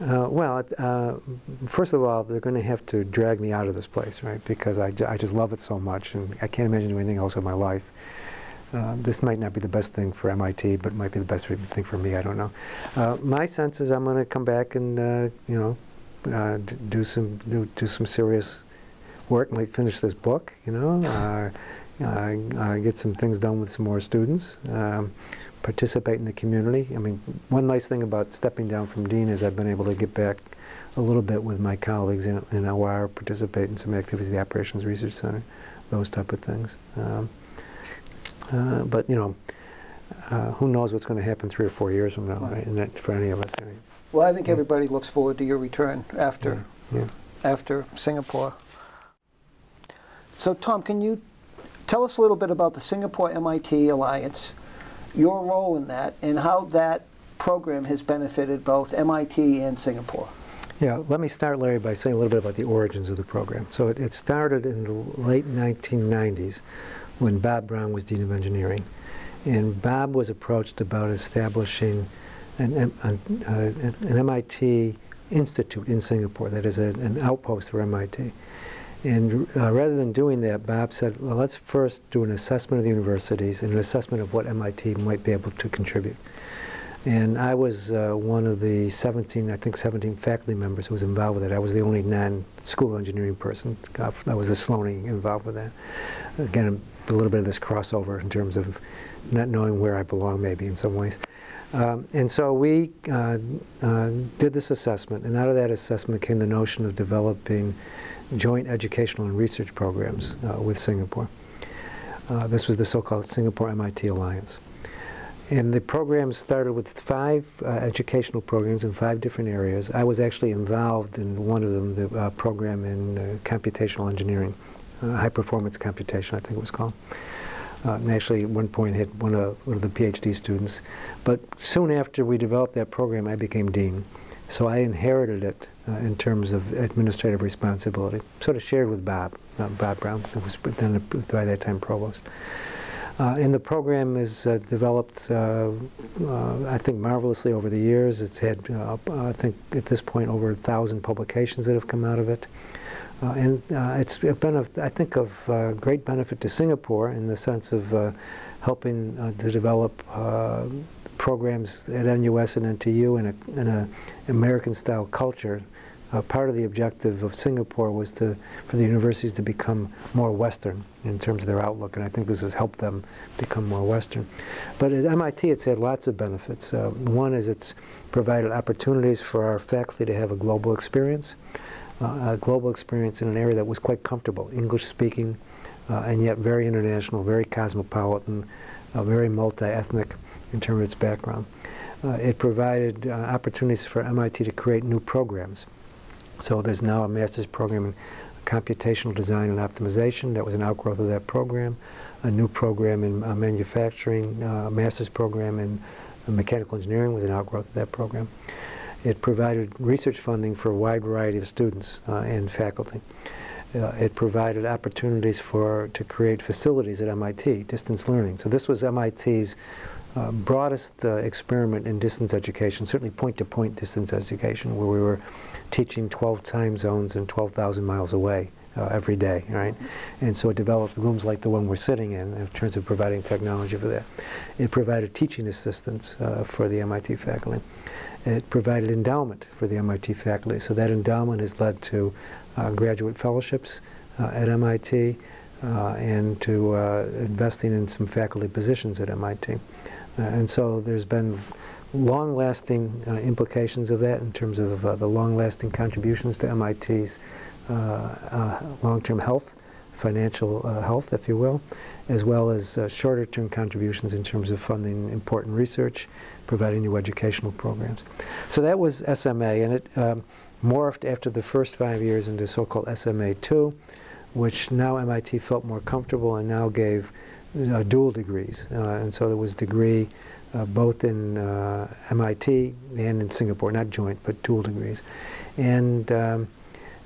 Uh, well, uh, first of all, they're going to have to drag me out of this place, right? Because I, I just love it so much, and I can't imagine doing anything else in my life. Uh, this might not be the best thing for MIT, but it might be the best thing for me. I don't know. Uh, my sense is I'm going to come back and uh, you know uh, do some do, do some serious work. Might finish this book, you know. get some things done with some more students. Um, participate in the community. I mean, one nice thing about stepping down from dean is I've been able to get back a little bit with my colleagues in, in OR, participate in some activities at the Operations Research Center, those type of things. Um, uh, but, you know, uh, who knows what's going to happen three or four years from now, right? right? And that for any of us. Right? Well, I think yeah. everybody looks forward to your return after yeah. Yeah. after Singapore. So, Tom, can you tell us a little bit about the Singapore MIT Alliance, your role in that, and how that program has benefited both MIT and Singapore? Yeah, let me start, Larry, by saying a little bit about the origins of the program. So it, it started in the late 1990s when Bob Brown was Dean of Engineering. And Bob was approached about establishing an, an, uh, an MIT institute in Singapore, that is a, an outpost for MIT. And uh, rather than doing that, Bob said, well, let's first do an assessment of the universities and an assessment of what MIT might be able to contribute. And I was uh, one of the 17, I think 17 faculty members who was involved with it. I was the only non-school engineering person. I was a Sloaney involved with that. Again, a little bit of this crossover in terms of not knowing where I belong maybe in some ways. Um, and so we uh, uh, did this assessment, and out of that assessment came the notion of developing joint educational and research programs uh, with Singapore. Uh, this was the so-called Singapore-MIT Alliance. And the program started with five uh, educational programs in five different areas. I was actually involved in one of them, the uh, program in computational engineering, high performance computation, I think it was called. Uh, and actually, at one point, hit one of, one of the PhD students. But soon after we developed that program, I became dean. So I inherited it uh, in terms of administrative responsibility, sort of shared with Bob, Bob Brown, who was then by that time provost. Uh, and the program is uh, developed, uh, uh, I think, marvelously over the years. It's had, uh, I think, at this point, over a thousand publications that have come out of it. And it's been, a, I think, of great benefit to Singapore in the sense of helping to develop programs at NUS and NTU in a, in a American-style culture uh, part of the objective of Singapore was to, for the universities to become more Western in terms of their outlook, and I think this has helped them become more Western. But at MIT, it's had lots of benefits. Uh, one is it's provided opportunities for our faculty to have a global experience, uh, a global experience in an area that was quite comfortable, English-speaking, uh, and yet very international, very cosmopolitan, uh, very multi-ethnic in terms of its background. Uh, it provided uh, opportunities for MIT to create new programs. So there's now a master's program in computational design and optimization. That was an outgrowth of that program. A new program in uh, manufacturing, uh, a master's program in uh, mechanical engineering was an outgrowth of that program. It provided research funding for a wide variety of students uh, and faculty. Uh, it provided opportunities for to create facilities at MIT, distance learning. So this was MIT's uh, broadest uh, experiment in distance education, certainly point-to-point -point distance education, where we were teaching 12 time zones and 12,000 miles away uh, every day, right? And so it developed rooms like the one we're sitting in in terms of providing technology for that. It provided teaching assistance uh, for the MIT faculty. It provided endowment for the MIT faculty. So that endowment has led to uh, graduate fellowships uh, at MIT uh, and to uh, investing in some faculty positions at MIT. and so there's been long-lasting uh, implications of that in terms of uh, the long-lasting contributions to MIT's uh, uh, long-term health, financial uh, health, if you will, as well as shorter-term contributions in terms of funding important research, providing new educational programs. So that was SMA, and it um, morphed after the first five years into so-called SMA2, which now MIT felt more comfortable and now gave dual degrees. and so there was degree uh, both in uh, MIT and in Singapore, not joint, but dual degrees. And um,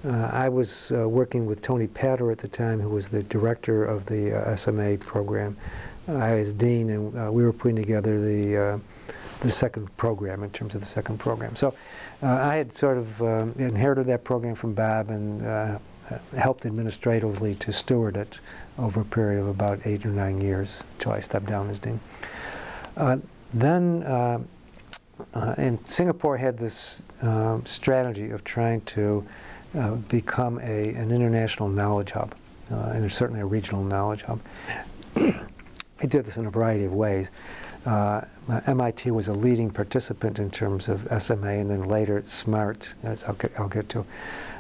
uh, I was uh, working with Tony Patera at the time, who was the director of the uh, SMA program. I was dean, and we were putting together the the second program in terms of the second program. So I had sort of um, inherited that program from Bob and helped administratively to steward it over a period of about eight or nine years until I stepped down as dean. Uh, then, uh, uh, and Singapore had this uh, strategy of trying to uh, become a, an international knowledge hub, uh, and certainly a regional knowledge hub. <clears throat> it did this in a variety of ways. Uh, MIT was a leading participant in terms of SMA and then later SMART, as I'll get, I'll get to.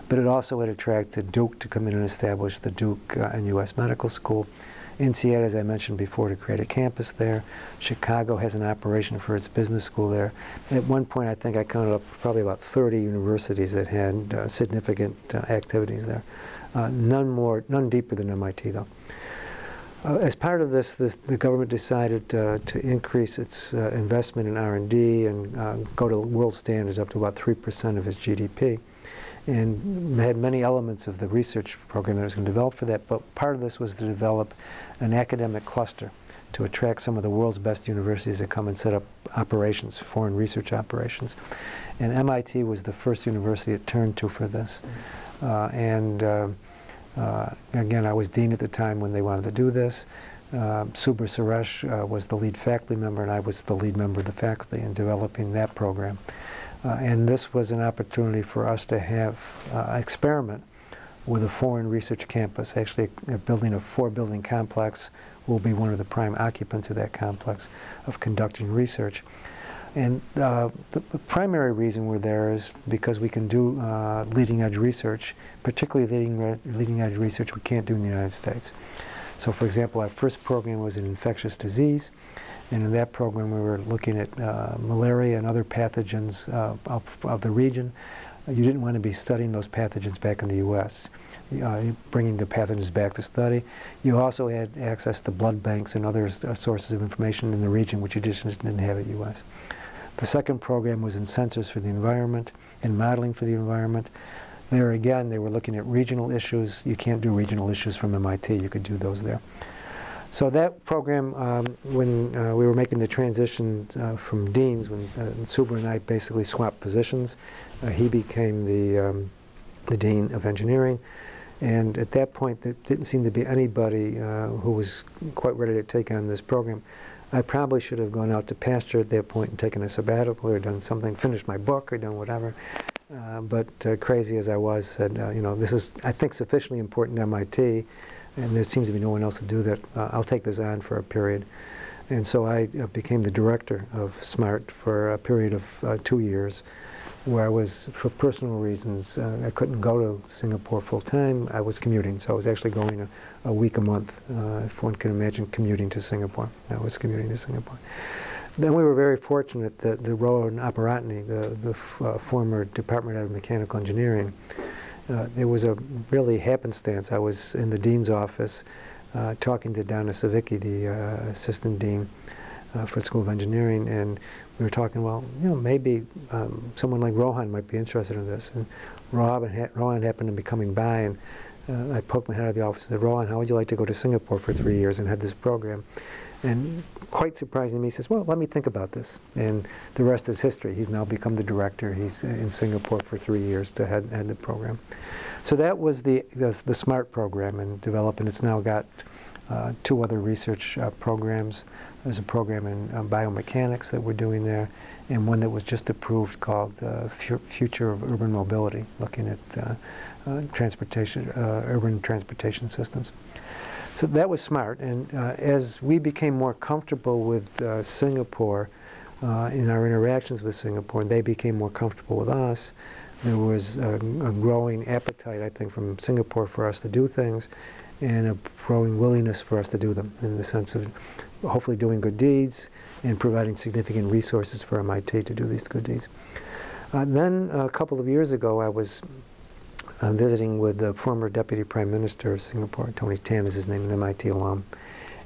But it also had attracted Duke to come in and establish the Duke uh, NUS Medical School. INSEAD, as I mentioned before, to create a campus there. Chicago has an operation for its business school there. At one point, I think I counted up probably about 30 universities that had uh, significant uh, activities there. Uh, none more, none deeper than MIT, though. Uh, as part of this, this, the government decided uh, to increase its uh, investment in R&D and uh, go to world standards up to about 3% of its GDP. And had many elements of the research program that was going to develop for that, but part of this was to develop an academic cluster to attract some of the world's best universities that come and set up operations, foreign research operations. And MIT was the first university it turned to for this. Uh, and uh, again, I was dean at the time when they wanted to do this. Uh, Subra Suresh uh, was the lead faculty member, and I was the lead member of the faculty in developing that program. Uh, and this was an opportunity for us to have uh, experiment with a foreign research campus. Actually, building a four-building complex will be one of the prime occupants of that complex of conducting research. And uh, the, primary reason we're there is because we can do uh, leading edge research, particularly leading, leading edge research we can't do in the United States. So for example, our first program was in infectious disease. And in that program, we were looking at uh, malaria and other pathogens uh, of, of, the region. You didn't want to be studying those pathogens back in the U.S., uh, bringing the pathogens back to study. You also had access to blood banks and other uh, sources of information in the region, which you just didn't have at U.S. The second program was in sensors for the environment and modeling for the environment. There again, they were looking at regional issues. You can't do regional issues from MIT. You could do those there. So that program, um, when uh, we were making the transition uh, from deans, when uh, and I basically swapped positions, uh, he became the, um, the dean of engineering. And at that point, there didn't seem to be anybody uh, who was quite ready to take on this program. I probably should have gone out to pasture at that point and taken a sabbatical or done something, finished my book or done whatever. Uh, but uh, crazy as I was, said, uh, you know, this is, I think, sufficiently important to MIT, and there seems to be no one else to do that. Uh, I'll take this on for a period. And so I uh, became the director of SMART for a period of uh, two years where I was, for personal reasons, uh, I couldn't go to Singapore full time. I was commuting, so I was actually going a, a week a month, uh, if one can imagine commuting to Singapore. I was commuting to Singapore. Then we were very fortunate that the Rohan Abeyaratne, the, the uh, former Department of Mechanical Engineering, uh, there was a really happenstance. I was in the dean's office uh, talking to Donna Savicki, the uh, assistant dean for the School of Engineering, and we were talking, well, you know, maybe um, someone like Rohan might be interested in this. And Rohan, ha Rohan happened to be coming by, and uh, I poked my head out of the office and said, Rohan, how would you like to go to Singapore for three years and had this program? And quite surprisingly, he says, well, let me think about this. And the rest is history. He's now become the director. He's in Singapore for three years to head, head the program. So that was the, the, the SMART program and developed, and it's now got uh, two other research uh, programs. There's a program in uh, biomechanics that we're doing there, and one that was just approved called uh, Future of Urban Mobility, looking at uh, uh, transportation, urban transportation systems. So that was SMART, and as we became more comfortable with Singapore in our interactions with Singapore, and they became more comfortable with us, there was a, a, growing appetite, I think, from Singapore for us to do things, and a growing willingness for us to do them in the sense of hopefully doing good deeds and providing significant resources for MIT to do these good deeds. Uh, then a couple of years ago, I was uh, visiting with the former Deputy Prime Minister of Singapore, Tony Tan is his name, an MIT alum.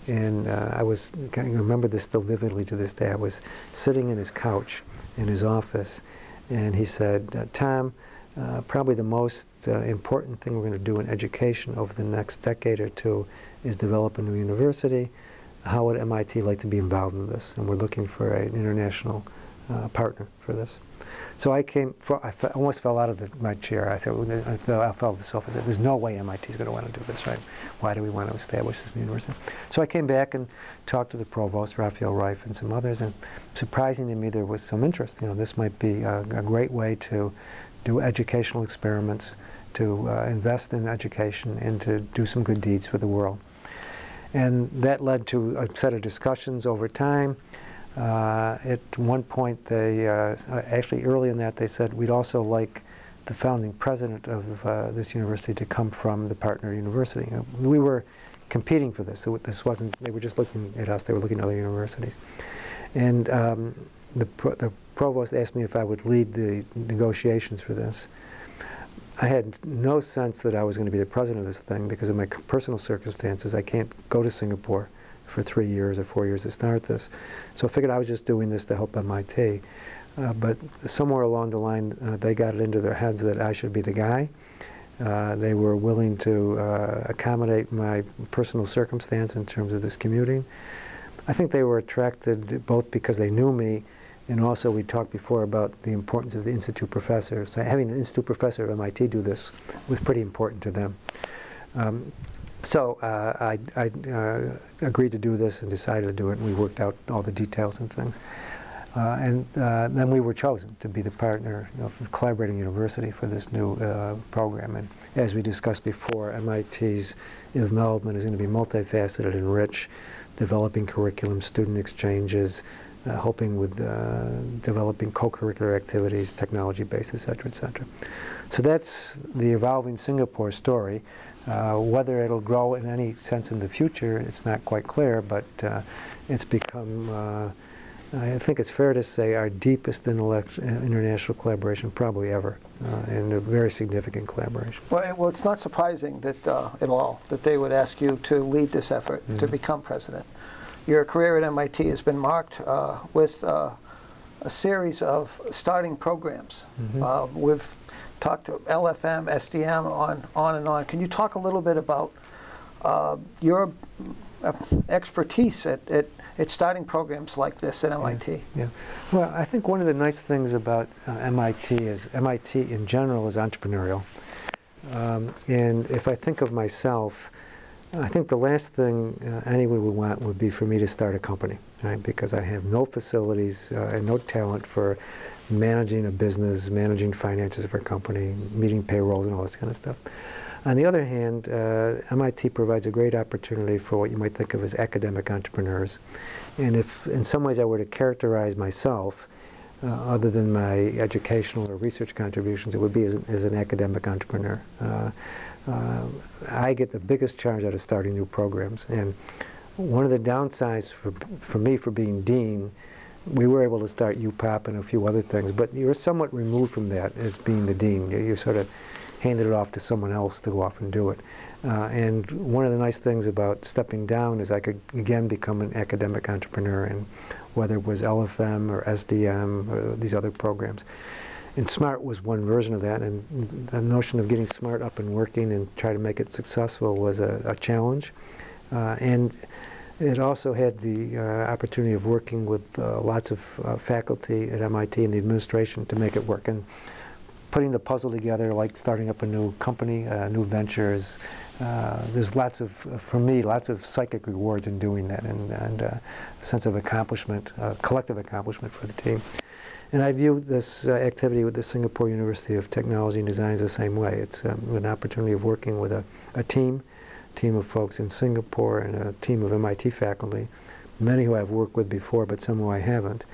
And uh, I was, I remember this still vividly to this day. I was sitting in his couch in his office, and he said, uh, Tom, uh, probably the most uh, important thing we're going to do in education over the next decade or two is develop a new university. How would MIT like to be involved in this? And we're looking for an international uh, partner for this. So I came, for, I almost fell out of the, my chair. I thought, I fell off the sofa. I said, there's no way MIT is going to want to do this, right? Why do we want to establish this new university? So I came back and talked to the provost, Rafael Reif, and some others, and surprising to me, there was some interest. You know, this might be a, a great way to do educational experiments, to uh, invest in education, and to do some good deeds for the world. And that led to a set of discussions over time. Uh, At one point, they, uh, actually early in that, they said, we'd also like the founding president of uh, this university to come from the partner university. Uh, We were competing for this, so this wasn't, they were just looking at us, they were looking at other universities. And um, the, pro the provost asked me if I would lead the negotiations for this. I had no sense that I was going to be the president of this thing because of my personal circumstances. I can't go to Singapore for three years or four years to start this. So I figured I was just doing this to help MIT. Uh, but somewhere along the line, uh, they got it into their heads that I should be the guy. Uh, they were willing to uh, accommodate my personal circumstance in terms of this commuting. I think they were attracted both because they knew me and also we talked before about the importance of the institute professor. So having an institute professor at MIT do this was pretty important to them. Um, so uh, I, I uh, agreed to do this and decided to do it, and we worked out all the details and things. Uh, and uh, then we were chosen to be the partner of the collaborating university for this new uh, program. And as we discussed before, MIT's involvement is going to be multifaceted and rich, developing curriculum, student exchanges, uh, helping with uh, developing co-curricular activities, technology-based, et cetera, et cetera. So that's the evolving Singapore story. Uh, whether it'll grow in any sense in the future, it's not quite clear, but uh, it's become, uh, I think it's fair to say, our deepest intellect- international collaboration probably ever, uh, and a very significant collaboration. Well, well, it's not surprising that, uh, at all, that they would ask you to lead this effort to Mhm. become president. Your career at MIT has been marked uh, with uh, a series of starting programs. Mhm. Uh, We've talked to LFM, SDM, on, on and on. Can you talk a little bit about uh, your uh, expertise at, at, at starting programs like this at MIT? Yeah. Well, I think one of the nice things about uh, MIT is MIT in general is entrepreneurial. Um, and if I think of myself, I think the last thing uh, anyone would want would be for me to start a company, right? Because I have no facilities uh, and no talent for managing a business, managing finances of a company, meeting payrolls and all this kind of stuff. On the other hand, uh, MIT provides a great opportunity for what you might think of as academic entrepreneurs. And if in some ways I were to characterize myself, uh, other than my educational or research contributions, it would be as an, as an academic entrepreneur. Uh, uh, I get the biggest charge out of starting new programs. And one of the downsides for, for me for being dean, we were able to start UPOP and a few other things, but you're somewhat removed from that as being the dean. You, you sort of handed it off to someone else to go off and do it. Uh, and one of the nice things about stepping down is I could again become an academic entrepreneur, and whether it was LFM or SDM or these other programs. And SMART was one version of that, and the notion of getting SMART up and working and try to make it successful was a, a challenge. Uh, and it also had the uh, opportunity of working with uh, lots of uh, faculty at MIT and the administration to make it work. And putting the puzzle together, like starting up a new company, uh, new ventures, uh, there's lots of, for me, lots of psychic rewards in doing that and, and a sense of accomplishment, collective accomplishment for the team. And I view this uh, activity with the Singapore University of Technology and Design the same way. It's um, an opportunity of working with a, a team, team of folks in Singapore and a team of MIT faculty, many who I've worked with before, but some who I haven't.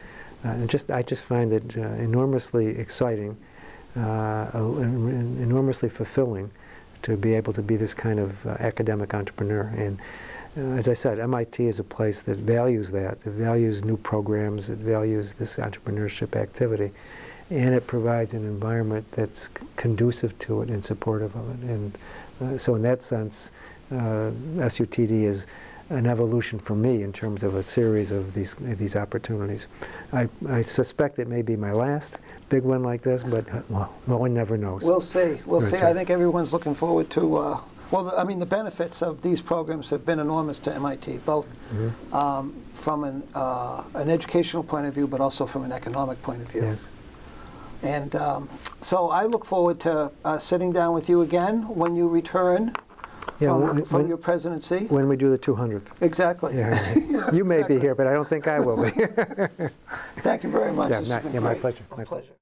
Uh, and just, I just find it uh, enormously exciting, uh, en- enormously fulfilling to be able to be this kind of uh, academic entrepreneur. And as I said, MIT is a place that values that. It values new programs. It values this entrepreneurship activity. And it provides an environment that's c- conducive to it and supportive of it. And uh, so in that sense, uh, SUTD is an evolution for me in terms of a series of these these opportunities. I, I suspect it may be my last big one like this, but uh, well, no one never knows. We'll see. We'll That's see. I think everyone's looking forward to, uh, well, the- I mean, the benefits of these programs have been enormous to MIT, both Mhm. um, from an, uh, an educational point of view, but also from an economic point of view. Yes. And um, so I look forward to uh, sitting down with you again when you return Yeah, from, when- from when- your presidency. When we do the 200th. Exactly. Yeah, <laughs> you may be here, but I don't think I will be. Thank you very much. Yeah, not- yeah, my pleasure. My pleasure.